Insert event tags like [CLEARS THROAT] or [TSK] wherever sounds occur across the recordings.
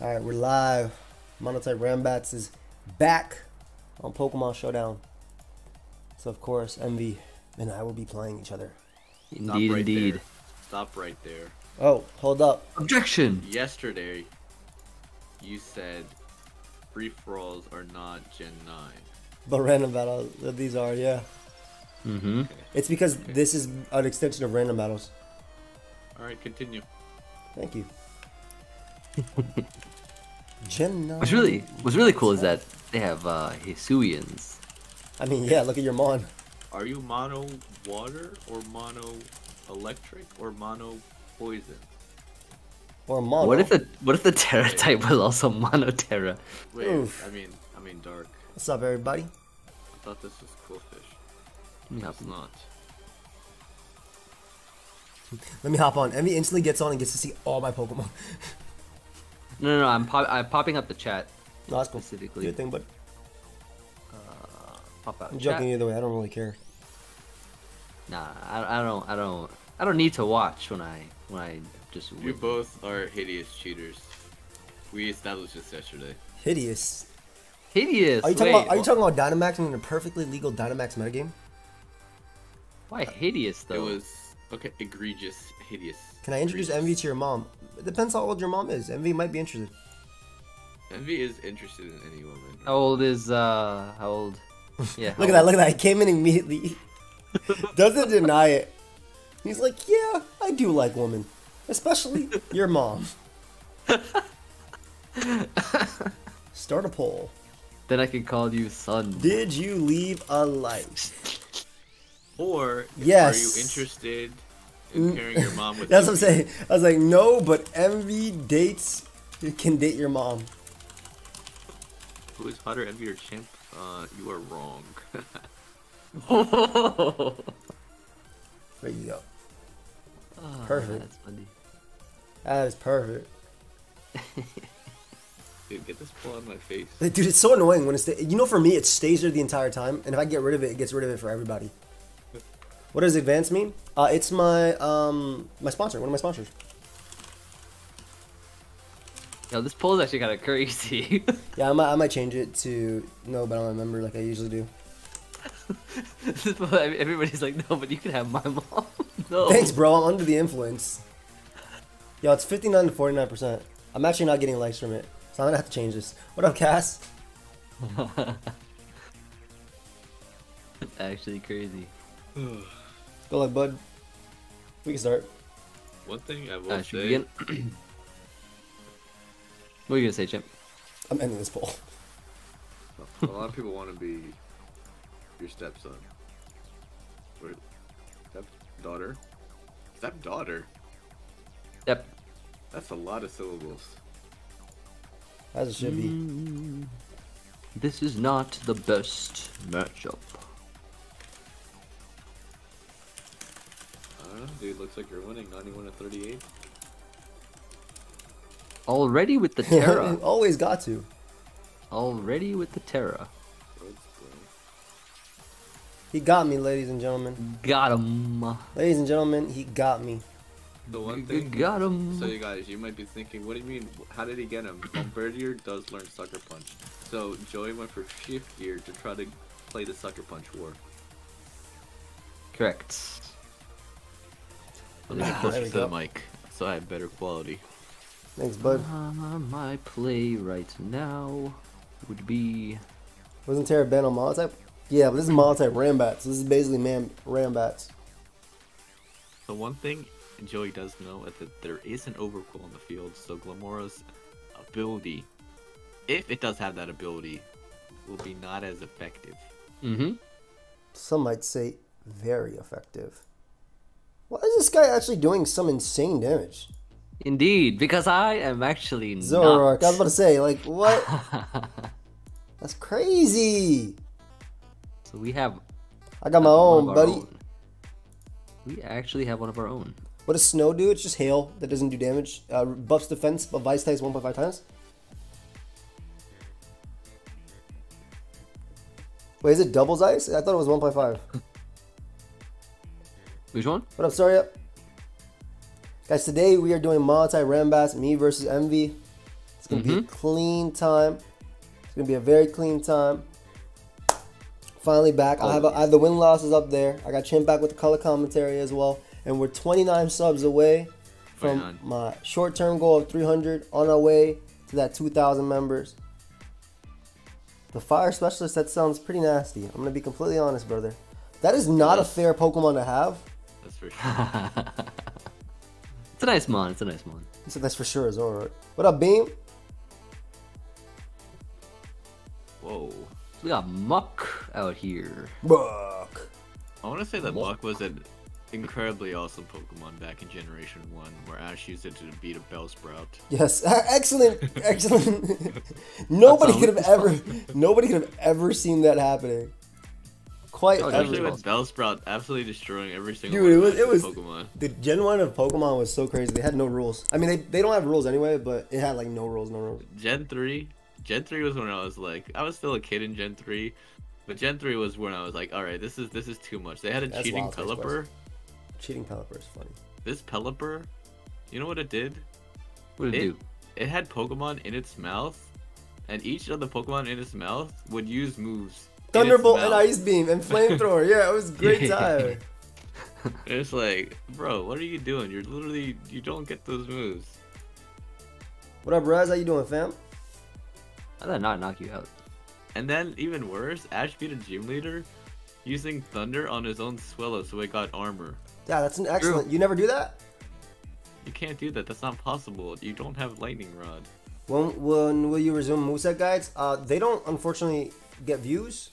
All right, we're live. Monotype Randbats is back on Pokemon Showdown. So of course, Emvee and I will be playing each other. Stop Indeed, right indeed. There. Stop right there. Oh, hold up. Objection. Yesterday, you said free for alls are not Gen 9. But random battles, these are yeah. Mm-hmm. It's because this is an extension of random battles. Alright, continue. Thank you. [LAUGHS] Gen What's really what's really cool is that they have uh Hisuians. I mean, yeah. Look at your mon. Are you mono water or mono electric or mono poison? Or mon. What if the what if the Tera type was also Mono Tera? Wait, Oof. I mean, I mean dark. What's up, everybody? I thought this was Qwilfish. Yeah. It's not. Let me hop on. Emvee instantly gets on and gets to see all my Pokemon. [LAUGHS] No, no, no. I'm pop- I'm popping up the chat. no, that's cool. Specifically. Good thing, but uh, Pop out. I'm chat. joking either way. I don't really care. Nah, I, I don't I don't I don't need to watch when I when I just. You both are hideous cheaters. We established this yesterday. Hideous. hideous. Are you talking Wait, about? Are you talking about Dynamax in a perfectly legal Dynamax metagame? Why hideous though? It was okay, egregious, hideous. Can I introduce egregious. Emvee to your mom? It depends how old your mom is. Emvee might be interested. Emvee is interested in any woman. How old is uh how old? [LAUGHS] Yeah. Look at that! Look at that! He came in immediately. [LAUGHS] Doesn't deny it. He's like, yeah, I do like women, especially your mom. [LAUGHS] Start a poll. Then I can call you son. Did you leave a like? Or Yes. are you interested your mom with? That's what I'm saying. I was like, no, but Emvee dates you can date your mom. Who is hotter, Emvee or Chimp? Uh, you are wrong. There you go. [LAUGHS] Ah, Perfect. That's funny. That is perfect. [LAUGHS] Dude, get this pull out of my face. Dude, it's so annoying when it's you know for me it stays there the entire time, and if I get rid of it, it gets rid of it for everybody. What does advance mean? Uh, it's my um my sponsor, one of my sponsors. Yo, this poll is actually kind of crazy. [LAUGHS] Yeah, I might I might change it to no, but I don't remember like I usually do. [LAUGHS] Everybody's like, no, but you can have my mom. [LAUGHS] no. Thanks, bro. I'm under the influence. Yo, it's 59 to 49 percent. I'm actually not getting likes from it, so I'm gonna have to change this. What up, Cass? It's actually crazy. [SIGHS] Go like bud. We can start. One thing I will Uh, should say. we begin? [CLEARS THROAT] what are you gonna say, Chimp? I'm ending this poll. A lot of people want to be your stepson. Or stepdaughter. Stepdaughter? Yep. That's a lot of syllables. As it should be. Mm. This is not the best matchup. Don't know, dude. Looks like you're winning 91 to 38. Already with the [LAUGHS] Tera. Always got to. Already with the Tera. He got me, ladies and gentlemen. Got him. Ladies and gentlemen, he got me. The one thing. Got him. So you guys, you might be thinking, what do you mean? How did he get him? Bombirdier does learn Sucker Punch. So Joey went for Shift Gear to try to play the Sucker Punch war. Correct. Let me [LAUGHS] Ah, get closer there we to the mic, so I have better quality. Thanks, bud. Uh, my play right now would be Wasn't Tera banned on Monotype? Yeah, but this is Monotype Randbats. This is basically man Randbats. The one thing Joey does know is that there is an Overqwil in the field, so Glimmora's ability, if it does have that ability, will be not as effective. Mm-hmm. Some might say very effective. Why is this guy actually doing some insane damage? Indeed, because I am actually Zoroark, I was about to say, like, what? [LAUGHS] That's crazy. so we have I got my own, buddy. own. We actually have one of our own. What does snow do? It's just hail that doesn't do damage. Uh, buffs defense, but vice types 1.5 times. Wait, is it doubles ice? I thought it was 1.5. [LAUGHS] One? What up, sorry up? Guys, today we are doing multi Rambas, me versus Emvee. It's gonna be a mm-hmm. clean time. It's gonna be a very clean time. Finally back. I have a, I have the win losses up there. I got Chimpact with the color commentary as well, and we're 29 subs away from 29. my short-term goal of 300. On our way to that 2,000 members. The fire specialist. That sounds pretty nasty. I'm gonna be completely honest, brother. That is not a fair Pokemon to have. That's for sure. It's a nice mon. It's a nice mon. He said that's for sure is alright. What up, Beam? Whoa. We got Muk out here. Muk. I want to say that Muk, Buck was an incredibly awesome Pokemon back in Generation 1, where Ash used it to beat a Bellsprout. Yes, [LAUGHS] excellent, [LAUGHS] excellent. [LAUGHS] nobody could have ever, nobody could have ever seen that happening. Quite Oh, ever. Especially with Bellsprout absolutely destroying every single Dude, it was- of it was- Pokemon. The Gen One of Pokemon was so crazy. They had no rules. I mean, they, they don't have rules anyway, but it had like no rules, no rules. Gen 3, Gen 3 was when I was like, I was still a kid in Gen 3, but Gen 3 was when I was like, all right, this is this is too much. They had a That's cheating Pelipper. Cheating Pelipper is funny. This Pelipper, you know what it did? What did it It, do? it had Pokemon in its mouth, and each of the Pokemon in its mouth would use moves. In its Thunderbolt and. Ice Beam and Flamethrower. Yeah, it was a great [LAUGHS] time. It's like, bro, what are you doing? You're literally, you don't get those moves. What up, Raz? How you doing, fam? How did I not knock you out? And then, even worse, Ash beat a gym leader using Thunder on his own Swellow so it got armor. Yeah, that's an excellent. You never do that. You can't do that. That's not possible. You don't have Lightning Rod. When when will you resume moveset guides? Uh, they don't unfortunately get views,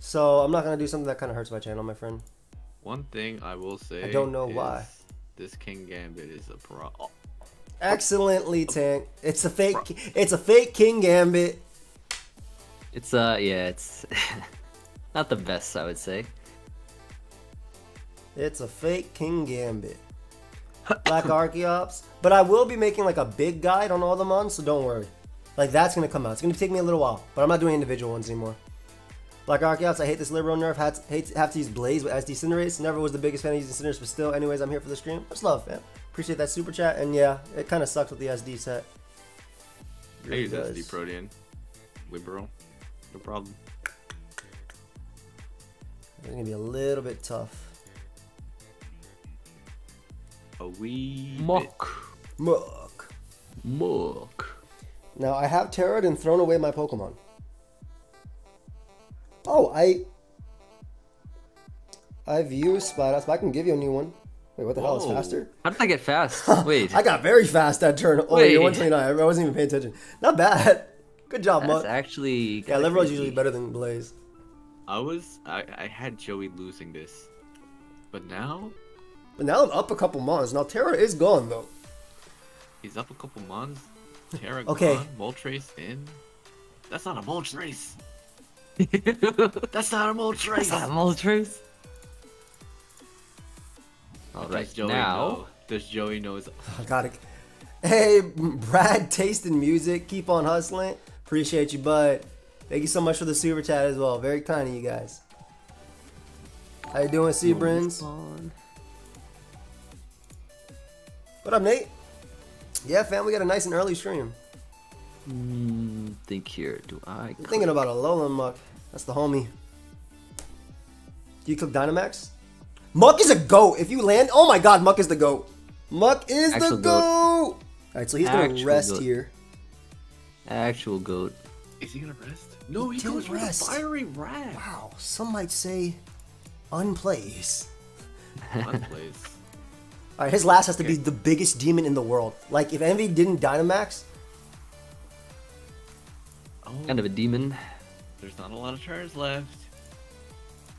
so I'm not gonna do something that kind of hurts my channel, my friend. One thing I will say. I don't know is why. This Kingambit is a pro. oh, Excellently, Tank. It's a fake. It's a fake Kingambit. It's uh yeah, it's [LAUGHS] not the best I would say. It's a fake Kingambit. [LAUGHS] Black Archeops. But I will be making like a big guide on all the mons, so don't worry. Like that's gonna come out. It's gonna take me a little while, but I'm not doing individual ones anymore. Black Archeops, I hate this Libero nerf. Had hate have to use Blaze with SD Cinderace. Never was the biggest fan of using Cinderace, but still, anyways, I'm here for the stream. Much love, fam. Appreciate that super chat. And yeah, it kind of sucks with the SD set. I Really use does. SD Protean. Libero. No problem. It's gonna be a little bit tough. A wee. bit. Muk. Muk. Muk. Now I have terrored and thrown away my Pokemon. Oh, I I've used Spidops, but I can give you a new one. Wait, what the hell is faster? How did I get fast? [LAUGHS] Wait. I got very fast that turn. Oh, Wait. you're 129. I wasn't even paying attention. Not bad. [LAUGHS] Good job, That's Muk. actually Yeah, kinda Libero's crazy. usually better than Blaze. I was. I, I had Joey losing this. But now, But now I'm up a couple months. Now Tera is gone though. he's up a couple months. Tera Okay. gone. Moltres in. That's not a Moltres. That's not a Moltres. That's not Moltres. All Does right, Joey now know? Does Joey know his [LAUGHS] I got it. Hey, Brad, tasting music. Keep on hustling. Appreciate you, bud. Thank you so much for the super chat as well. Very kind of you guys. How you doing, Seabrins? What up, Nate? Yeah, fam, we got a nice and early stream. Mm, think here. Do I? I'm thinking about a Alolan Muk. That's the homie. Do you click Dynamax? Muk is a goat. If you land, oh my god, Muk is the goat. Muk is Actual the goat. goat. All right, so he's gonna Actual rest goat. here. Actual goat. Is he gonna rest? No, he didn't goes for the rest. fiery rat. Wow, some might say unplays. [LAUGHS] Fun place. All right, his last has to be the biggest demon in the world. Like if Envy didn't Dynamax, Oh, Kind of a demon. there's not a lot of turns left.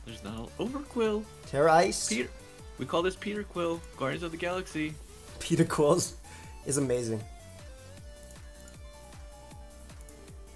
There's not a Overqwil. Tera Ice, Peter. We call this Peter Quill. Guardians of the Galaxy. Peter Quills is amazing.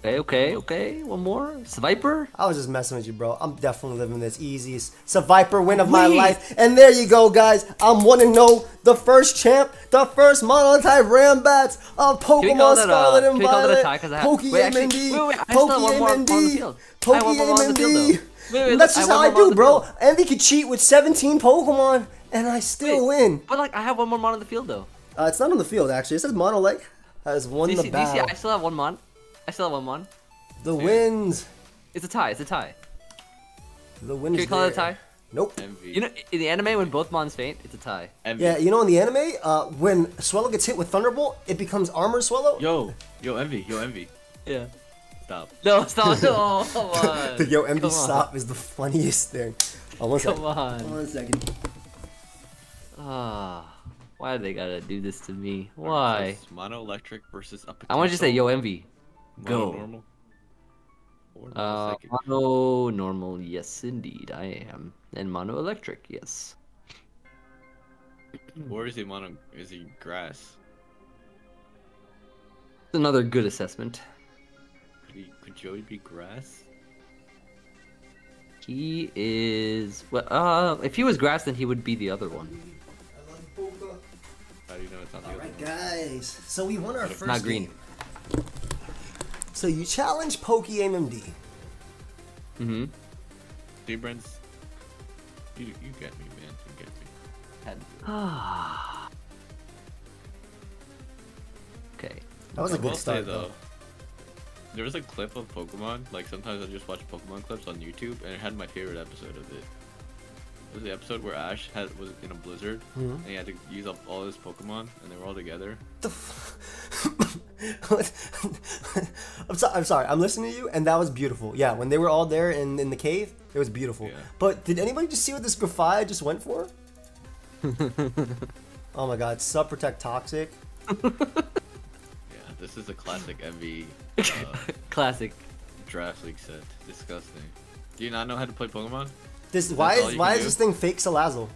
Okay, okay, okay. One more. Seviper. I was just messing with you, bro. I'm definitely living this easiest Survivor win of my life. And there you go, guys. I'm 1 to know the first champ, the first monotype Randbats of Pokemon that, uh, Scarlet and can we call that a Violet. 'Cause I have- Pokey wait, actually- MND. wait, wait, I still one more on the MND. field. I have one more on the field, though. Wait, wait, That's just how I one more on do, bro. Emvee could cheat with 17 Pokemon, and I still Wait. win. But like, I have one more mon on the field though. Uh, it's not on the field, actually. It says mono like. has won you the you see. I still have one mon. I still have one mon. The wins. It's a tie. It's a tie. The wins. Can you call it a tie? Nope. Emvee. You know, in the anime, when both mons faint, it's a tie. Emvee. Yeah, you know in the anime, uh, when Swellow gets hit with Thunderbolt, it becomes Armor Swellow. Yo, yo, envy, yo, envy. Yeah. Stop. No, stop. [LAUGHS] No, come on. The Yo MD Come on. stop is the funniest thing. Oh, one Come second. on. One second. Ah, why do they gotta do this to me? Why? Mono electric versus a I want you to say, yo, envy. Mono go. normal. Or mono Uh, psychic. mono normal, yes, indeed, I am. And mono electric, yes. [CLEARS THROAT] Or is he mono? Is he grass? It's another good assessment. Could, he, could Joey be grass? He is. Well, uh, if he was grass, then he would be the other one. How do you know it's not the All other right, one? guys. So we won our first Not green. game. So you challenge Pokey MMD. Mm-hmm. Seabrans, you, you get me, man. You get me. Ah. [SIGHS] okay. That was a I good will start, say, though. There was a clip of Pokemon. Like sometimes I just watch Pokemon clips on YouTube, and it had my favorite episode of it. It was the episode where Ash had was in a blizzard, Mhm. and he had to use up all his Pokemon, and they were all together. The f- [LAUGHS] I'm, so- I'm sorry. I'm listening to you, and that was beautiful. Yeah, when they were all there in, in the cave, it was beautiful. Yeah. But did anybody just see what this Grafaiai just went for? [LAUGHS] oh my god, sub protect toxic. [LAUGHS] Yeah, this is a classic MV uh, Classic. draft league set. Disgusting. Do you not know how to play Pokemon? This why all is why is do? this thing fake Salazzle?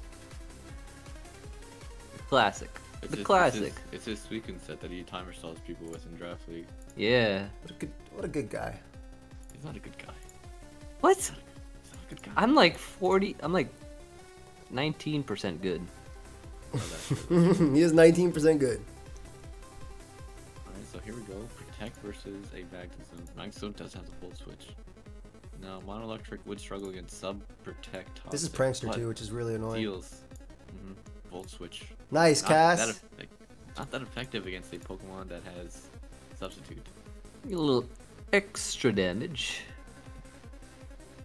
Classic. It's the his- classic. It's his, it's his Suicune set that he timer stalls people with in draft league. Yeah. What a good what a good guy. He's not a good guy. What? He's not a good guy. I'm like 40. I'm like 19% good. Oh, [LAUGHS] he is 19% good. Alright, so here we go. Protect versus a Magneton. Magneton does have the volt switch. Now, Monoelectric would struggle against sub protect. This is Prankster but too, which is really annoying. Deals. hmm Volt switch. Nice, Not Cass. that, not that effective against a Pokemon that has substitute. A little extra damage.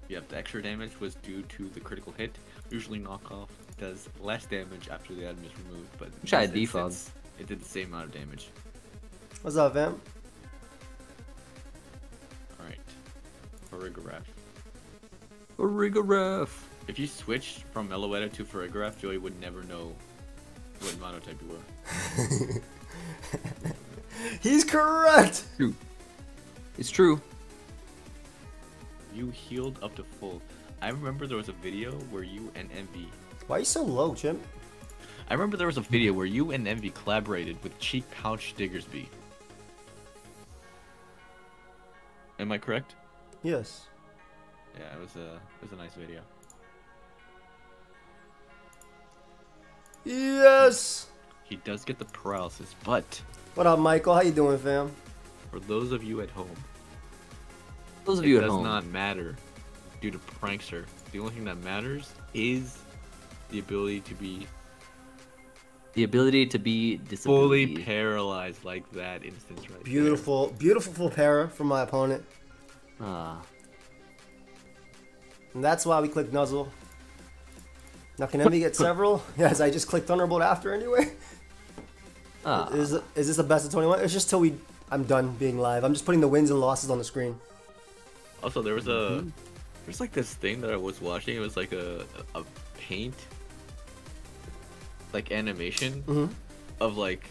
Yep, the extra damage was due to the critical hit. Usually knockoff does less damage after the item is removed, but in Try this defog. instance, It did the same amount of damage. What's up, fam? Farigiraf. Origaref. If you switched from Meloetta to Farigiraf, Joey would never know what monotype you were. [LAUGHS] He's correct. True. It's true. You healed up to full. I remember there was a video where you and Emvee. Why are you so low, Jim? I remember there was a video where you and Emvee collaborated with Cheek Pouch Diggersby. Am I correct? Yes. Yeah, it was a it was a nice video. Yes. He does get the paralysis, but What up, Michael? How you doing, fam? for those of you at home, Those of you at home. does not matter due to Prankster. The only thing that matters is the ability to be The ability to be fully paralyzed like that instance right there. Beautiful, beautiful para from my opponent. Ah. And that's why we clicked Nuzzle. Now, can Emvee get several? [LAUGHS] Yes, I just clicked Thunderbolt after anyway. Ah. Is, is this the best of 21? It's just till we. I'm done being live. I'm just putting the wins and losses on the screen. Also, there was a Mm-hmm. there's like this thing that I was watching. It was like a a paint like animation Mhm. of like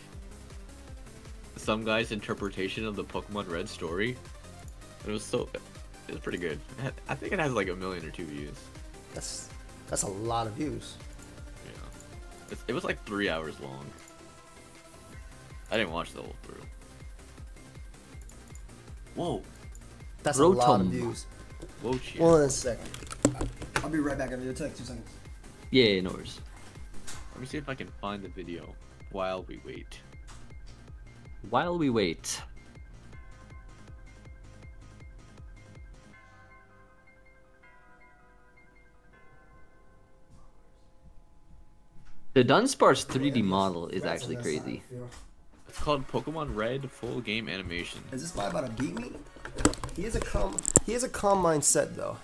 some guy's interpretation of the Pokemon Red story. And it was so it was pretty good. I think it has like a million or two views. That's that's a lot of views. Yeah, it's, it was like three hours long. I didn't watch the whole through. Whoa, That's a lot of views. whoa, cheer. One second. I'll be right back. It'll take two seconds. Yeah, no worries. Let me see if I can find the video while we wait. While we wait. The Dunsparce 3D model is actually crazy. It's called Pokemon Red Full Game Animation. Is this guy about to beat me? He has a calm. He has a calm mindset though.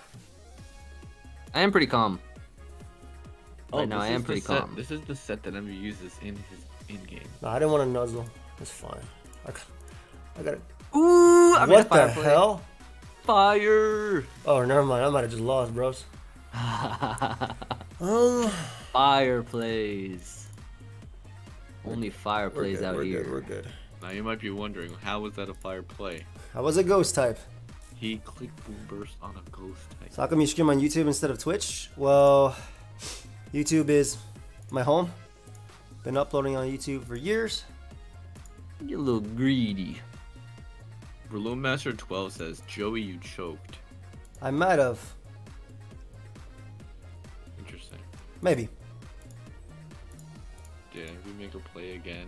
I am pretty calm. Right now, Oh, this I am is the pretty set- calm. This is the set that Ember uses in his in-game. No, I didn't want to nuzzle. It's fine. I, got- I got it. Ooh, I made a What the play. hell? Fire! Oh, never mind. I might have just lost, bros. [LAUGHS] Um, Fire plays. Only fire we're plays good, out we're here. Good, we're good. Now you might be wondering, how was that a fire play? I was a ghost type. He clicked Boom Burst on a ghost type. So how come you stream on YouTube instead of Twitch? Well, YouTube is my home. Been uploading on YouTube for years. You're a little greedy. Balloon Master 12 says, Joey, you choked. I might have, Interesting. maybe. Did we make a play again?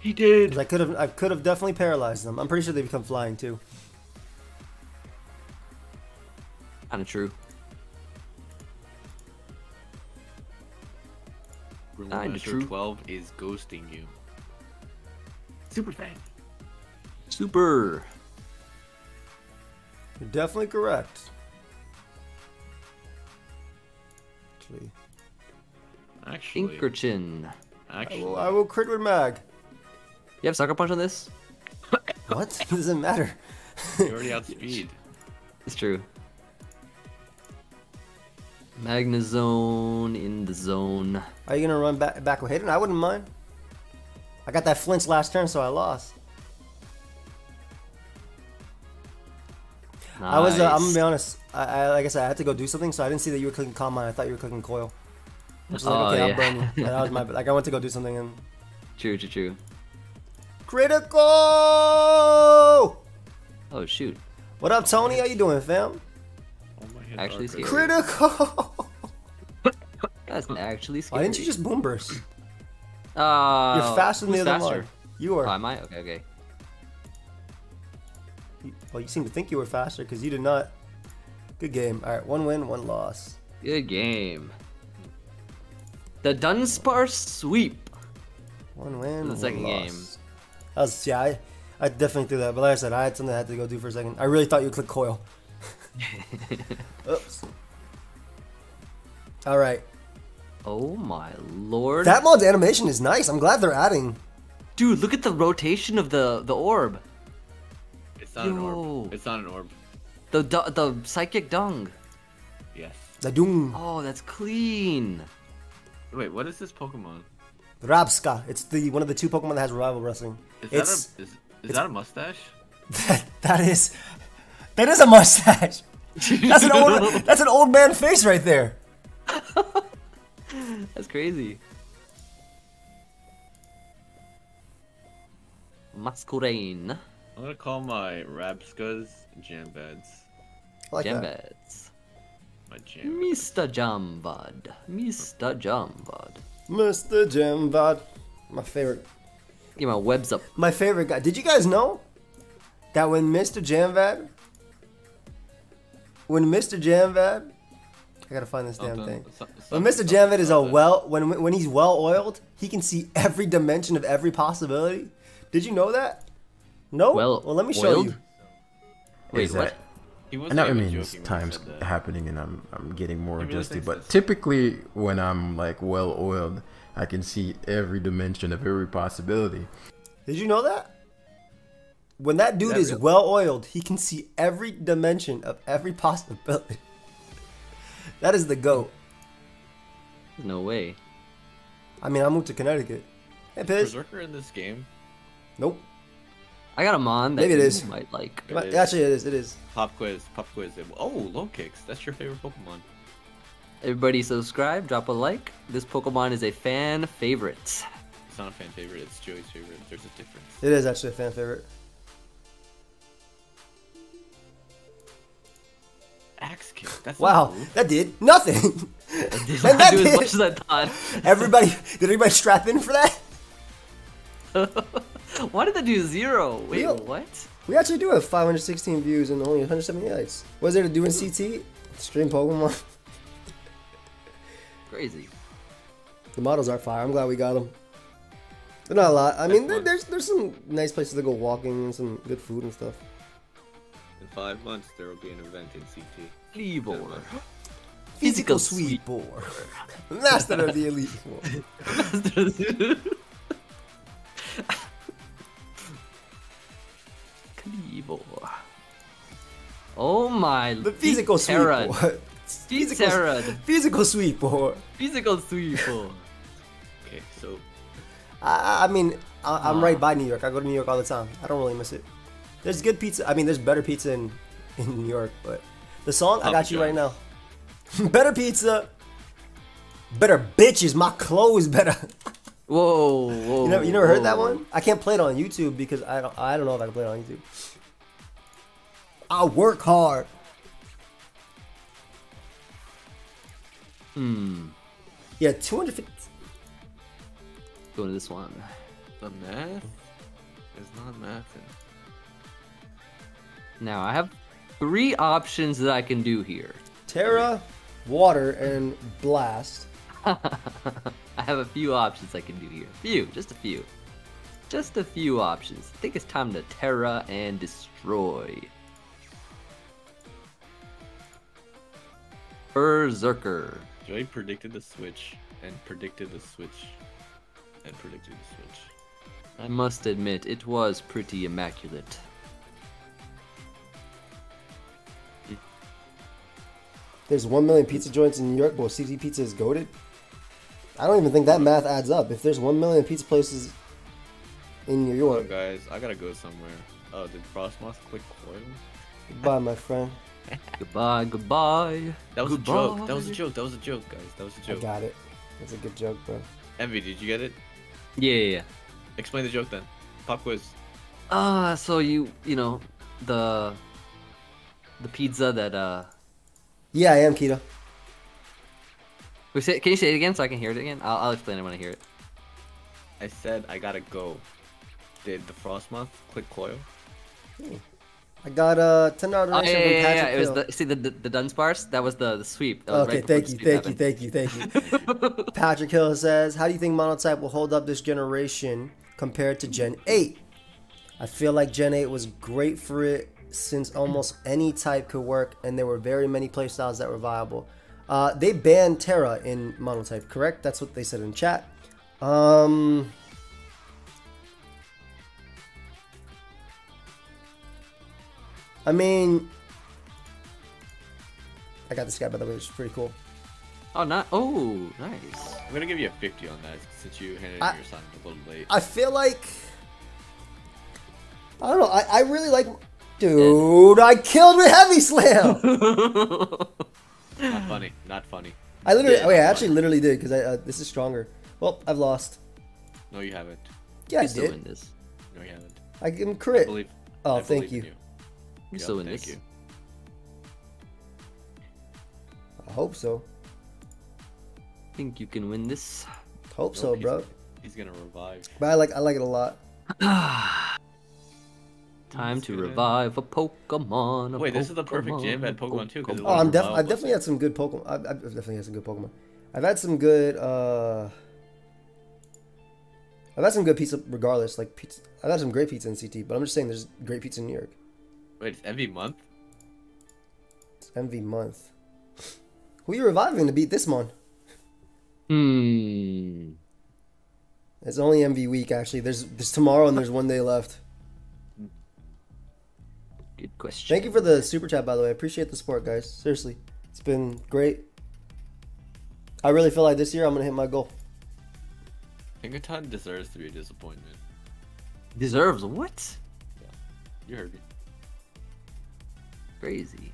He did. I could have, I could have definitely paralyzed them. I'm pretty sure they become flying too. Kinda true. Balloon Kinda Master true. 12 is ghosting you. Super fan. Super. You're definitely correct. Actually, Actually, Inkerchin. I will, I will crit with mag. You have sucker punch on this? [LAUGHS] What? Doesn't matter. you already outspeed. [LAUGHS] It's true. Magnezone in the zone. Are you gonna run back back with Hayden? I wouldn't mind. I got that flinch last turn, so I lost. I was. Uh, I'm gonna be honest. I, I like I said, I had to go do something, so I didn't see that you were clicking Calm I thought you were clicking Coil. I was like, Oh, okay, yeah. I'll burn you. That was my. Like I went to go do something and True, true, true. critical. Oh shoot. What up, Tony? How you doing, fam? Oh, Actually darker. scary. Critical. That's actually scary. Why didn't you just boom burst? Uh, You're faster than the other faster? one. You are. Oh, am I? Okay, okay. You- Well, you seem to think you were faster because you did not. Good game. All right, one win, one loss. Good game. The Dunsparce sweep. One win. the second loss. game. That was yeah. I, I definitely threw that, but like I said, I had something I had to go do for a second. I really thought you click coil. [LAUGHS] Oops. All right. Oh my lord. That mod's animation is nice. I'm glad they're adding. Dude, look at the rotation of the the orb. It's not an orb. It's not an orb. The du- the psychic dung. Yes. The dung. Oh, that's clean. Wait, what is this Pokemon? Rabsca. It's the one of the two Pokemon that has Revival Blessing. Is It's that a is, is that a mustache? that, that is that is a mustache. [LAUGHS] That's an old that's an old man face right there. [LAUGHS] That's crazy. Masquerain. I'm gonna call my Rabscas Jambeds. I like that. Jambeds. My Jam. Mr. Jambad. Mr. Jambad. Mr. Jemvad. My favorite Get my webs up. My favorite guy. Did you guys know that when Mr. Jamvad, when Mr. Jamvad, I gotta find this damn thing. When Mr. Jamvad is a well, when when he's well oiled, he can see every dimension of every possibility. Did you know that? No. Well well, let me show oiled? you. Wait, Is what? That- He I wasn't know it even means joking when he times that. happening and I'm I'm getting more He really adjusted. But that's- typically when I'm like well oiled, I can see every dimension of every possibility. Did you know that? When that dude that is real? well oiled, he can see every dimension of every [LAUGHS] possibility. that is the goat. No way. I mean, I moved to Connecticut. Hey, Piz. Berserker in this game. Nope. I got a mon that Maybe it you is. might like. It But is. Actually, it is. It is. Pop quiz. Pop quiz. Oh, Lokix. That's your favorite Pokemon. Everybody subscribe, drop a like. This Pokemon is a fan favorite. It's not a fan favorite. It's Joey's favorite. There's a difference. It is actually a fan favorite. Axe kick. That's Wow, that did nothing. Did [LAUGHS] And not that do as much as I thought. everybody, did everybody strap in for that? [LAUGHS] Why did that do zero? Wait, Real. what? We actually do have 516 views and only 170 likes. What is there to do in CT? Stream Pokemon. [LAUGHS] Crazy. The models are fire. I'm glad we got them. But not a lot. I mean, there, there's there's some nice places to go walking and some good food and stuff. In five months, there will be an event in CT. Evil. Physical Physical sweep bore. [LAUGHS] Master of the elite four. [LAUGHS] Evil. Oh my. The physical sweep. Physical, Tera. physical sweep. Physical sweep. Okay, so I, I mean, I, I'm Ah. right by New York. I go to New York all the time. I don't really miss it. There's good pizza. I mean, there's better pizza in, [LAUGHS] in New York, but the song, I got you right now. [LAUGHS] Better pizza. Better bitches. My clothes better. Whoa, whoa. You never, you never heard that one? I can't play it on YouTube because I don't, I don't know if I can play it on YouTube. I work hard. Hmm. Yeah, 250. Go to this one. the math is not mathing. Now I have three options that I can do here. Tera, water, and blast. [LAUGHS] I have a few options I can do here. Few, just a few. Just a few options. I think it's time to Tera and destroy. Berserker. Joey predicted the switch and predicted the switch and predicted the switch. I must admit, it was pretty immaculate. There's 1 million pizza joints in New York, but CT Pizza is goaded. I don't even think that math adds up. If there's 1 million pizza places in New Oh, York, guys, I gotta go somewhere. Oh, did Frosmoth click coil? goodbye, my friend. [LAUGHS] Goodbye, goodbye. That was a joke. That was a joke. That was a joke, guys. That was a joke. I got it. That's a good joke, bro. Emvee, did you get it? Yeah, yeah, yeah. Explain the joke then. Pop quiz. Ah, so you, you know, the the pizza that uh Yeah, I am Kita. Wait, say, can you say it again so I can hear it again? I'll, I'll explain it when I hear it. I said I gotta go. Did the Frosmoth click coil? I got a ten dollar Oh, donation yeah, yeah, yeah, yeah. It was the see the the, the Dunsparce. That was the the sweep. That was Okay, right before thank the you, sweep thank you, happened. thank you, thank you. [LAUGHS] Patrick Hill says, "How do you think Monotype will hold up this generation compared to Gen 8? I feel like Gen 8 was great for it since almost any type could work, and there were very many playstyles that were viable. Uh, they banned Tera in Monotype, correct? That's what they said in chat. Um, I mean, I got this guy by the way, which is pretty cool. Oh, not. Oh, nice. I'm gonna give you a 50 on that since you handed I- your assignment a little late. I feel like I don't know. I, I really like. Dude, I killed with heavy slam. [LAUGHS] not funny. Not funny. I literally. Yeah. oh yeah, I actually literally did because I uh, this is stronger. Well, I've lost. No, you haven't. Yeah, I You still win did. this. No, you haven't. I can I crit. believe. Oh, I thank believe in you. You Yep, still win thank this. you. I hope so. I think you can win this? Hope so, he's- bro. He's gonna revive. But I like I like it a lot. [SIGHS] [SIGHS] [SIGHS] Time to revive a Pokemon. a Wait, this is the perfect Pokemon, gym a at Pokemon too, 'cause it Oh, I'm Wild def- Wild I've definitely had some good Pokemon. I've, I've definitely had some good Pokemon. I've had some good. uh I've had some good pizza, regardless. Like pizza, I've had some great pizza in CT, but I'm just saying there's great pizza in New York. Wait, it's every month? It's MV month. Who are you reviving to beat this month? Hmm. It's only MV week actually. There's there's tomorrow and there's one day left. Good question. Thank you for the super chat by the way. I appreciate the support, guys. Seriously, it's been great. I really feel like this year I'm gonna hit my goal. Pinkerton deserves to be a disappointment. Deserves what? Yeah, You heard me. Crazy.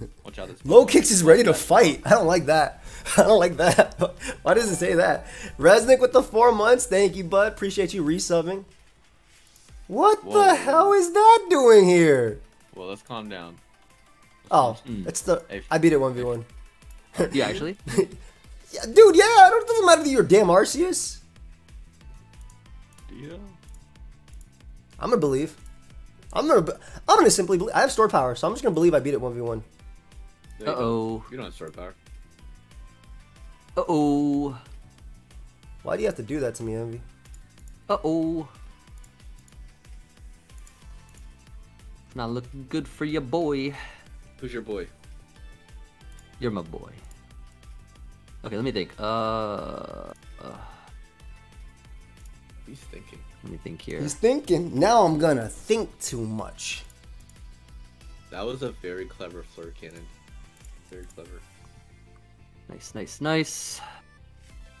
[LAUGHS] Watch out. This Lokix is ready to fight. I don't like that. [LAUGHS] I don't like that. [LAUGHS] Why does it say that? Resnick with the four months. Thank you, bud. Appreciate you resubbing. What Whoa. the hell is that doing here? Well, let's calm down. Oh, Hmm. it's the. If- I beat it one v one. Yeah, actually. [LAUGHS] Yeah, dude. Yeah, it doesn't matter that you're damn Arceus. Do you? I'm gonna believe. I'm gonna. be- I'm gonna simply believe. I have store power, so I'm just gonna believe I beat it one v one. Uh oh. You don't have store power. Uh oh. Why do you have to do that to me, Emvee? Uh oh. Not looking good for your boy. Who's your boy? You're my boy. Okay, let me think. Uh, uh He's thinking. let me think here. He's thinking. Now I'm gonna think too much. That was a very clever flare cannon. Very clever. Nice, nice, nice.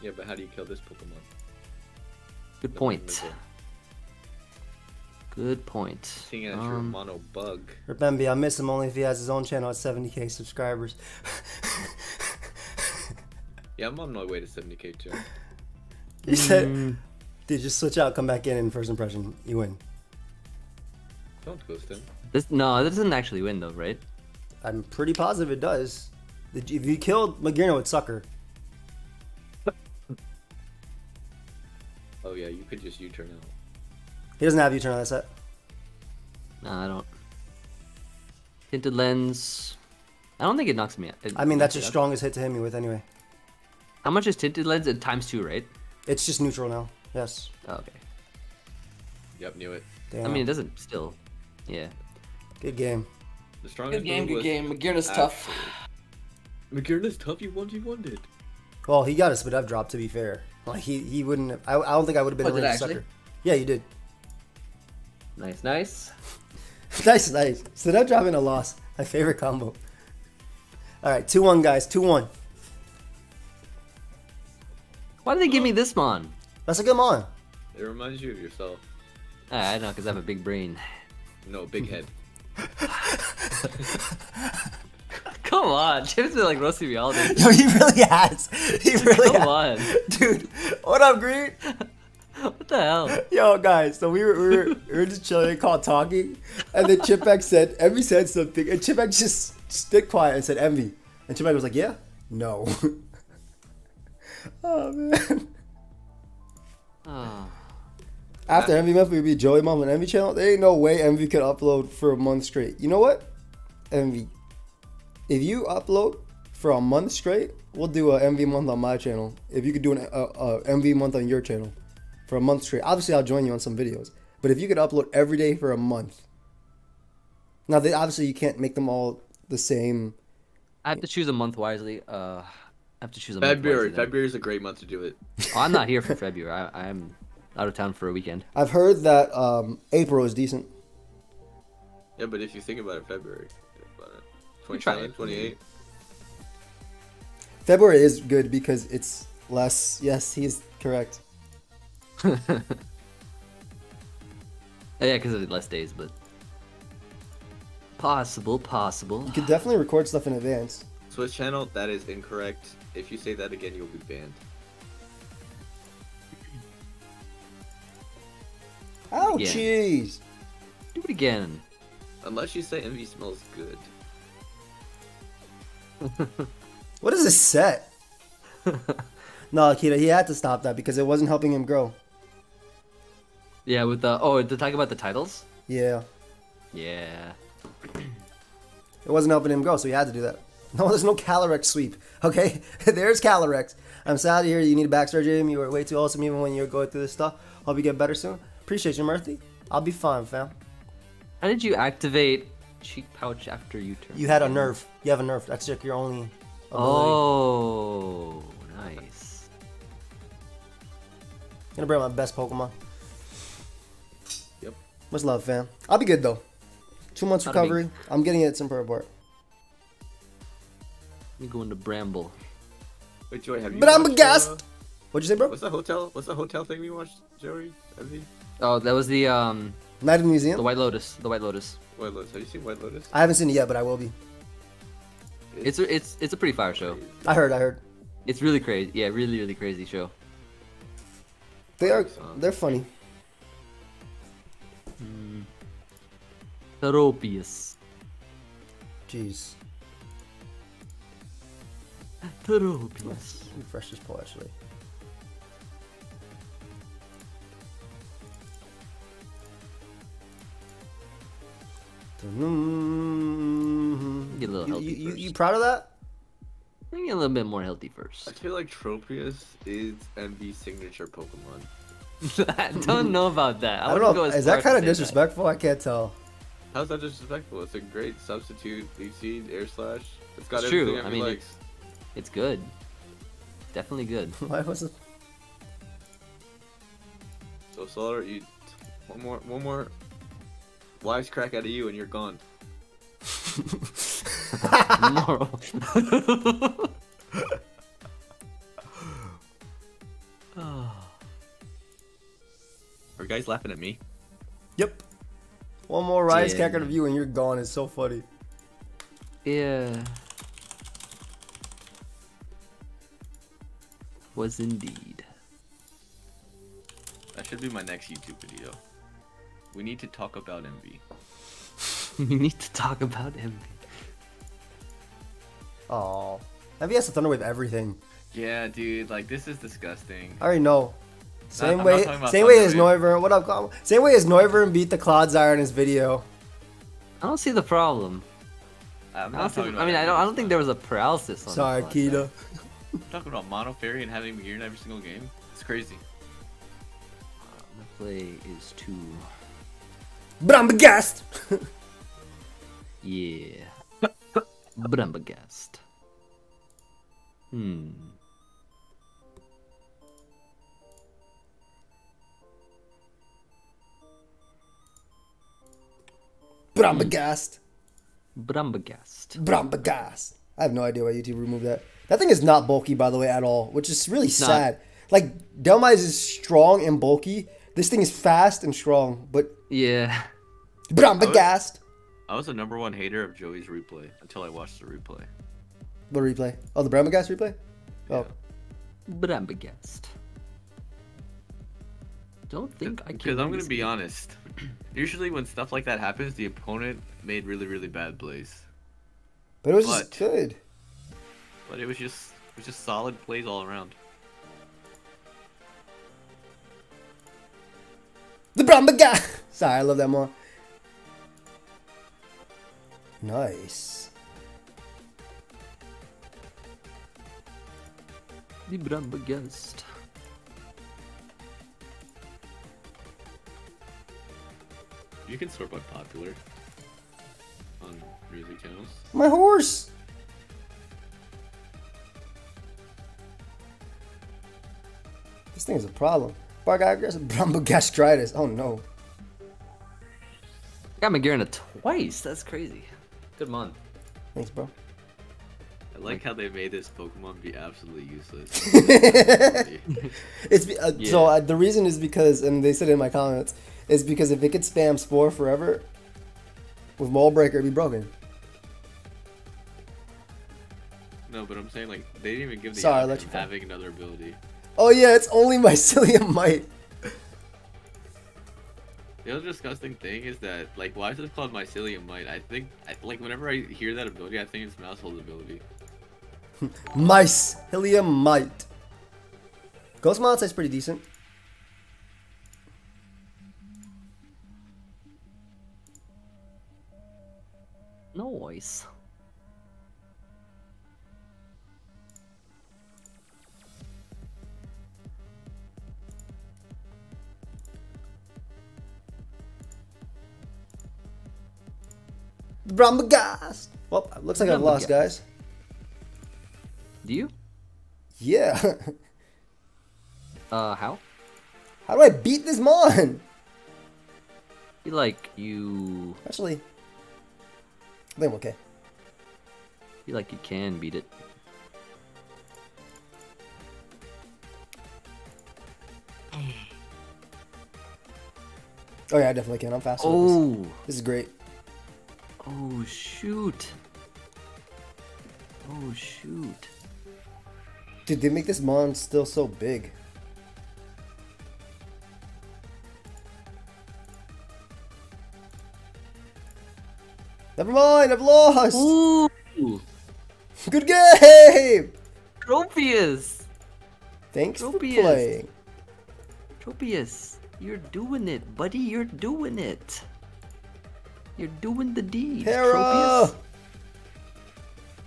Yeah, but how do you kill this Pokemon? Good The point. Mimizo. Good point. Seeing as you're a Um, mono bug. Rip I miss him only if he has his own channel at 70k subscribers. [LAUGHS] Yeah, I'm on my way to 70k too. he said, mm, dude, just switch out, come back in, and first impression, you win. Don't ghost him. this no, this doesn't actually win though, right? I'm pretty positive it does. Did you- If you killed Magearna, it's sucker. Oh yeah, you could just U-turn out. He doesn't have U-turn on that set. No, I don't. Tinted lens. I don't think it knocks me out. It I mean, that's knocks your strongest hit to hit me with anyway. How much is tinted lens? At times two, right? It's just neutral now. Yes. Oh, okay. Yep, knew it. Damn. I mean, it doesn't still. Yeah. good game. The strongest move was Magearna's tough. Magearna's tough. You won. You won it. Well, he got a spit up drop to be fair. Like he, he wouldn't. Have, I, I don't think I would have been Oh, a did I range actually? sucker. Yeah, you did. Nice, nice. [LAUGHS] nice, nice. So that dropping a loss. My favorite combo. All right, two one guys, two one. Why did they give me this mon? That's a good mon. It reminds you of yourself. Ah, I know, because I have a big brain. No, big [LAUGHS] head. [LAUGHS] Come on, Chip's been like roasting me all day. Yo, he really has. He really Come has. on. Dude, what up, Green? What the hell? Yo, guys, so we were, we were, we were just chilling, called talking, and then Chimpact said, Emvee said something, and Chimpact just stood quiet and said, Emvee. And Chimpact was like, yeah? No. [LAUGHS] oh, man. Oh. After Emvee Month, we'd be Joey Mom and Emvee channel. There ain't no way Emvee could upload for a month straight. You know what? Envy. If you upload for a month straight, we'll do a MV month on my channel. If you could do an a, a MV month on your channel for a month straight, obviously I'll join you on some videos. But if you could upload every day for a month, now they, obviously you can't make them all the same. I have to choose a month wisely. Uh, I have to choose a month February. February is a great month to do it. Oh, I'm not here for [LAUGHS] February. I, I'm out of town for a weekend. I've heard that um, April is decent. Yeah, but if you think about it, February. think about it. 27, 28. February is good because it's less. Yes, he's correct. [LAUGHS] Oh, yeah, because of less days, but possible, possible. You could definitely record stuff in advance. Switch channel, that is incorrect. If you say that again, you'll be banned. Oh, jeez. Do it again. Unless you say Emvee smells good. What is this set? [LAUGHS] no, Akita, he had to stop that because it wasn't helping him grow. Yeah, with the oh, to talk about the titles. Yeah, Yeah. it wasn't helping him go, so he had to do that. [LAUGHS] No, there's no Calyrex sweep. Okay, [LAUGHS] there's Calyrex. I'm sad to hear you need a back surgery. You were way too awesome even when you were going through this stuff. Hope you get better soon. Appreciate you, Murthy. I'll be fine, fam. How did you activate cheek pouch after you turn? You had a nerve. You have a nerve. That's like your only ability. Oh, nice. Gonna bring my best Pokemon. Yep. Much love, fam. I'll be good though. Two months Bada bing. recovery. I'm getting it some report. Let me go into Bramble. Wait, Joey, have you But I'm watched, aghast. uh, What'd you say, bro? what's the hotel? What's the hotel thing we watched, Joey? Emvee? Oh, that was the um Night of the Museum. the White Lotus. The White Lotus. White Lotus. Have you seen White Lotus? I haven't seen it yet, but I will be. It's a, it's it's a pretty fire show. I heard. I heard. It's really crazy. Yeah, really really crazy show. They are. They're funny. Tropius. Jeez. Tropius. Refresh this poll actually. Get a little You, healthy you, you, first. you proud of that? Yeah, me a little bit more healthy first. I feel like Tropius is MV's signature Pokemon. [LAUGHS] I don't know about that. I don't know. go as Is that kind of say disrespectful? I can't tell. How's that disrespectful? It's a great substitute. Leech Seed, Air Slash. It's got It's true, I mean, likes. It's good. Definitely good. [LAUGHS] Why was it? So Solar, you one more one more wisecrack out of you and you're gone. Moral. oh. Are you guys laughing at me? Yep. One more rise Yeah. cracker of you and you're gone. It's so funny. Yeah. Was indeed. That should be my next YouTube video. We need to talk about Emvee. [LAUGHS] we need to talk about him. Oh, Heavy has to thunder with everything. Yeah, dude, like this is disgusting. I already know. Same I'm way, talking about same way as Wave. Noivern. What up, Colin? Same way as Noivern beat the Clodsire in his video. I don't see the problem. I'm I, not don't talking I mean, I don't. I don't think there was a paralysis on. Sorry, the Kita. [LAUGHS] [LAUGHS] Talking about Mono Fairy and having Gear in every single game. It's crazy. My play is too. Brambagast! [LAUGHS] Yeah. Brumbagast. Hmm. Brambagast. Brumbagast. Brambagast. I have no idea why YouTube removed that. That thing is not bulky, by the way, at all, which is really not. sad. Like, Delmize is strong and bulky. This thing is fast and strong, but Yeah. Brambagast. I was the number one hater of Joey's replay until I watched the replay. The replay. Oh, the Brambagast replay? Oh. Brumbagast. Don't think I can. Because I'm gonna be it. honest. Usually when stuff like that happens, the opponent made really, really bad plays. But it was just But- good. But it was just it was just solid plays all around. The Brambagast! [LAUGHS] Sorry, I love that more. Nice. The Brumbagast. You can sort by popular on music channels. My horse! This thing is a problem. Bargagas [LAUGHS] Brambagastritis. Oh no. I got Magearna twice. That's crazy. Good month. Thanks, bro. I like how they made this Pokemon be absolutely useless. [LAUGHS] [LAUGHS] It's be- uh, so uh, the reason is because, and they said it in my comments, is because if it could spam Spore forever, with Mold Breaker, it'd be broken. no, but I'm saying like they didn't even give the Sorry, I option let of you fall. having another ability. Oh yeah, it's only [LAUGHS] Mycelium Might. The other disgusting thing is that like why is it called Mycelium Might? I think I, like whenever I hear that ability, I think it's Maushold's ability. [LAUGHS] Mycelium Might. Ghost Monster's pretty decent. Noise. Brambagast! Well, looks like I've lost, guys. Do you? Yeah. Uh, how? How do I beat this Mon? Feel like you. Actually, I'm okay. Feel like you can beat it. Oh yeah, I definitely can. I'm faster. with this. Oh. This is great. Oh shoot. Oh shoot. Dude, they make this Mon still so big. Never mind, I've lost. Ooh. [LAUGHS] Good game. Tropius. Thanks for Tropius. playing. Tropius. You're doing it, buddy. You're doing it. You're doing the deed. Para.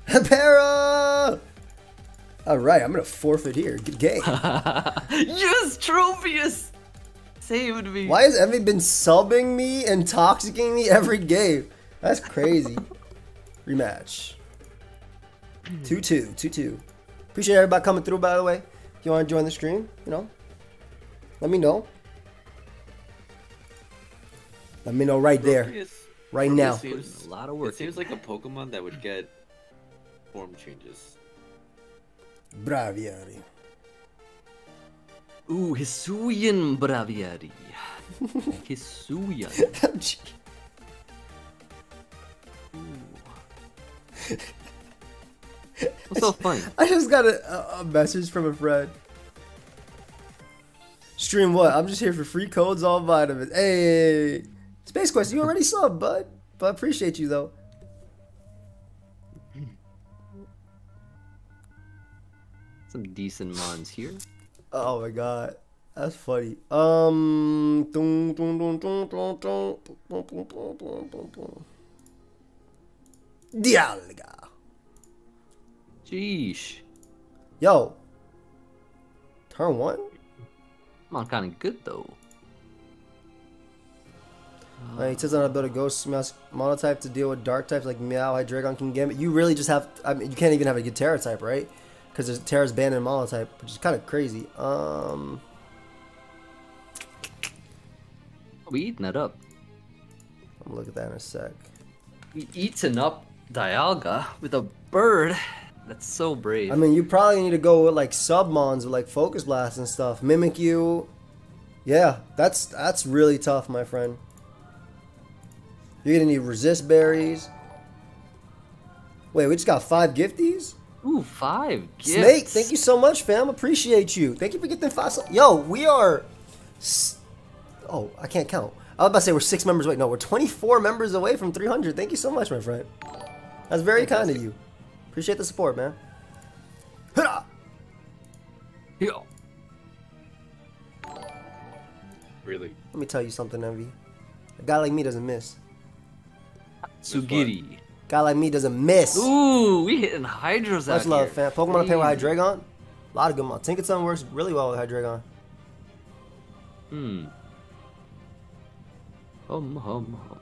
Tropius. [LAUGHS] Para. All right, I'm gonna forfeit here. Good game. [LAUGHS] yes, Tropius! Saved me. Why has Emvee been subbing me and toxicking me every game? That's crazy. Rematch. 2-2, 2-2. Appreciate everybody coming through, by the way. If you want to join the stream, you know, let me know. Let me know right there, Proteus- right Proteus now. Seems, A lot of it work. seems like a Pokemon that would get form changes. Braviary. Ooh, Hisuian Braviary. [LAUGHS] Hisuian. What's so funny? I just got a, a- message from a friend. Stream what? I'm just here for free codes, all vitamins. Hey, Space Quest, you already subbed, bud. But I appreciate you though. Some decent mons here. Oh my god, that's funny. Um, Dialga. Jeez. Yo, turn one. Come on, kind of good though. Uh, he says I'm not on ability Ghost Mask monotype to deal with dark types like Meow, Hydreigon, Kingambit. You really just have. I mean, you can't even have a good Tera type, right? Because there's Tera's banned in monotype, which is kind of crazy. Um, We eating that up. I'm gonna look at that in a sec. We eating up Dialga with a bird. That's so brave. I mean, you probably need to go with like submons with like Focus Blast and stuff. Mimic you. Yeah, that's that's really tough, my friend. You're gonna need resist berries. Wait, we just got five gifties? Ooh, five. Gifts. Snake, thank you so much, fam. Appreciate you. Thank you for getting five. Yo, we are. s- Oh, I can't count. I was about to say we're six members away. No, we're 24 members away from 300. Thank you so much, my friend. That's very kind of you. Appreciate the support, man. Hurrah! Yo. Really? Let me tell you something, Emvee. A guy like me doesn't miss. Sugiri. guy like me doesn't miss. Ooh, we hitting Hydros Much out love, here. fam. Pokemon to pair with Crazy. Hydreigon. A lot of good mods. Tinkaton works really well with Hydreigon. Hmm. Hum hum hum.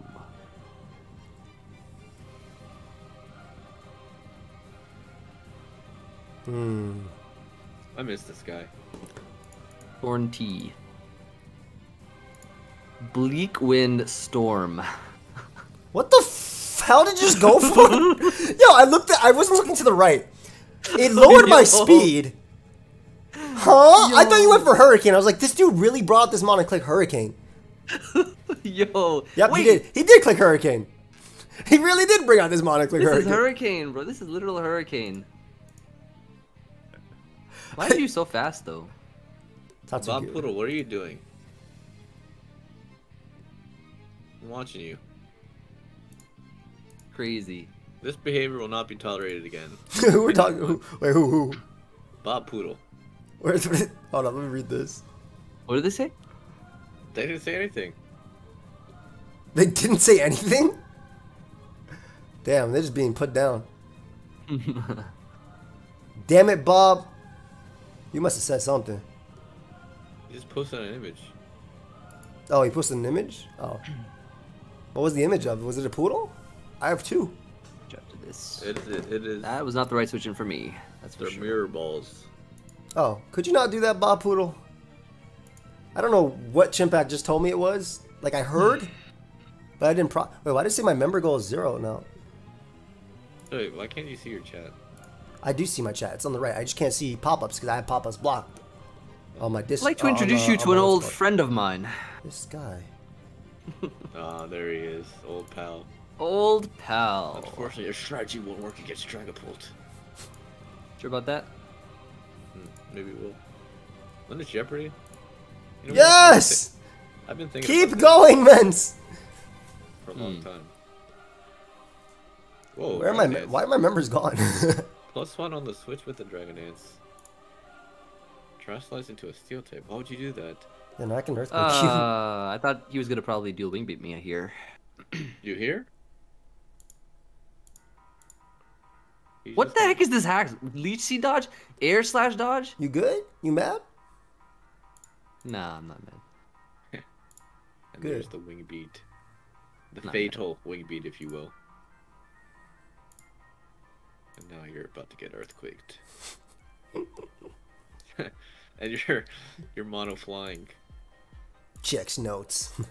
Hmm. I miss this guy. Thorn tea. Bleak wind storm. [LAUGHS] What the f- How did you just go for it? [LAUGHS] Yo, I looked at. I wasn't looking to the right. It [LAUGHS] lowered my speed. Huh? I thought you went for Hurricane. I was like, this dude really brought this mon and click Hurricane. Yo. Yep, wait, he did. He did click Hurricane. He really did bring out this mon and click This is Hurricane. hurricane, bro. This is literal hurricane. Why are you so fast though? Not Bob. Poodle, what are you doing? I'm watching you. Crazy. This behavior will not be tolerated again. [LAUGHS] who we're talking? Who, wait, who? Who? Bob Poodle. Where's? Hold on, let me read this. What did they say? They didn't say anything. They didn't say anything. Damn, they're just being put down. [LAUGHS] Damn it, Bob. You must have said something. He just posted an image. Oh, he posted an image? Oh. [CLEARS THROAT] What was the image of? Was it a poodle? I have two. After this. It is. It, it is. That was not the right switching for me. That's for They're sure. mirror balls. Oh, could you not do that, Bob Poodle? I don't know what Chimpact just told me it was. Like, I heard, but I didn't pro- Wait, why did it say my member goal is zero now? Wait, why can't you see your chat? I do see my chat. It's on the right. I just can't see pop-ups because I have pop-ups blocked. On my Discord. I'd like to introduce you to an old friend of mine. This guy. [LAUGHS] Ah, there he is, old pal. Old pal. Unfortunately, your strategy won't work against Dragapult. Sure about that? Hmm, maybe it will. When is Jeopardy? You know? Yes! I've been thinking. Keep going, Mens! this for a long Hmm. time. Whoa. Where are my Dragon me- Dance. why are my members gone? [LAUGHS] Plus one on the Switch with the Dragon Dance. Trash slice into a steel tape. Why would you do that? and I can earthquake Uh, I thought he was gonna probably dual wing beat me here. [CLEARS THROAT] You hear? He's What the gonna- heck is this hack? Leech seed dodge? Air slash dodge? You good? You mad? Nah, I'm not mad. [LAUGHS] And there's the wing beat. The Not fatal wing beat, if you will. And now you're about to get earthquaked. [LAUGHS] and you're you're mono flying. Checks notes. [LAUGHS]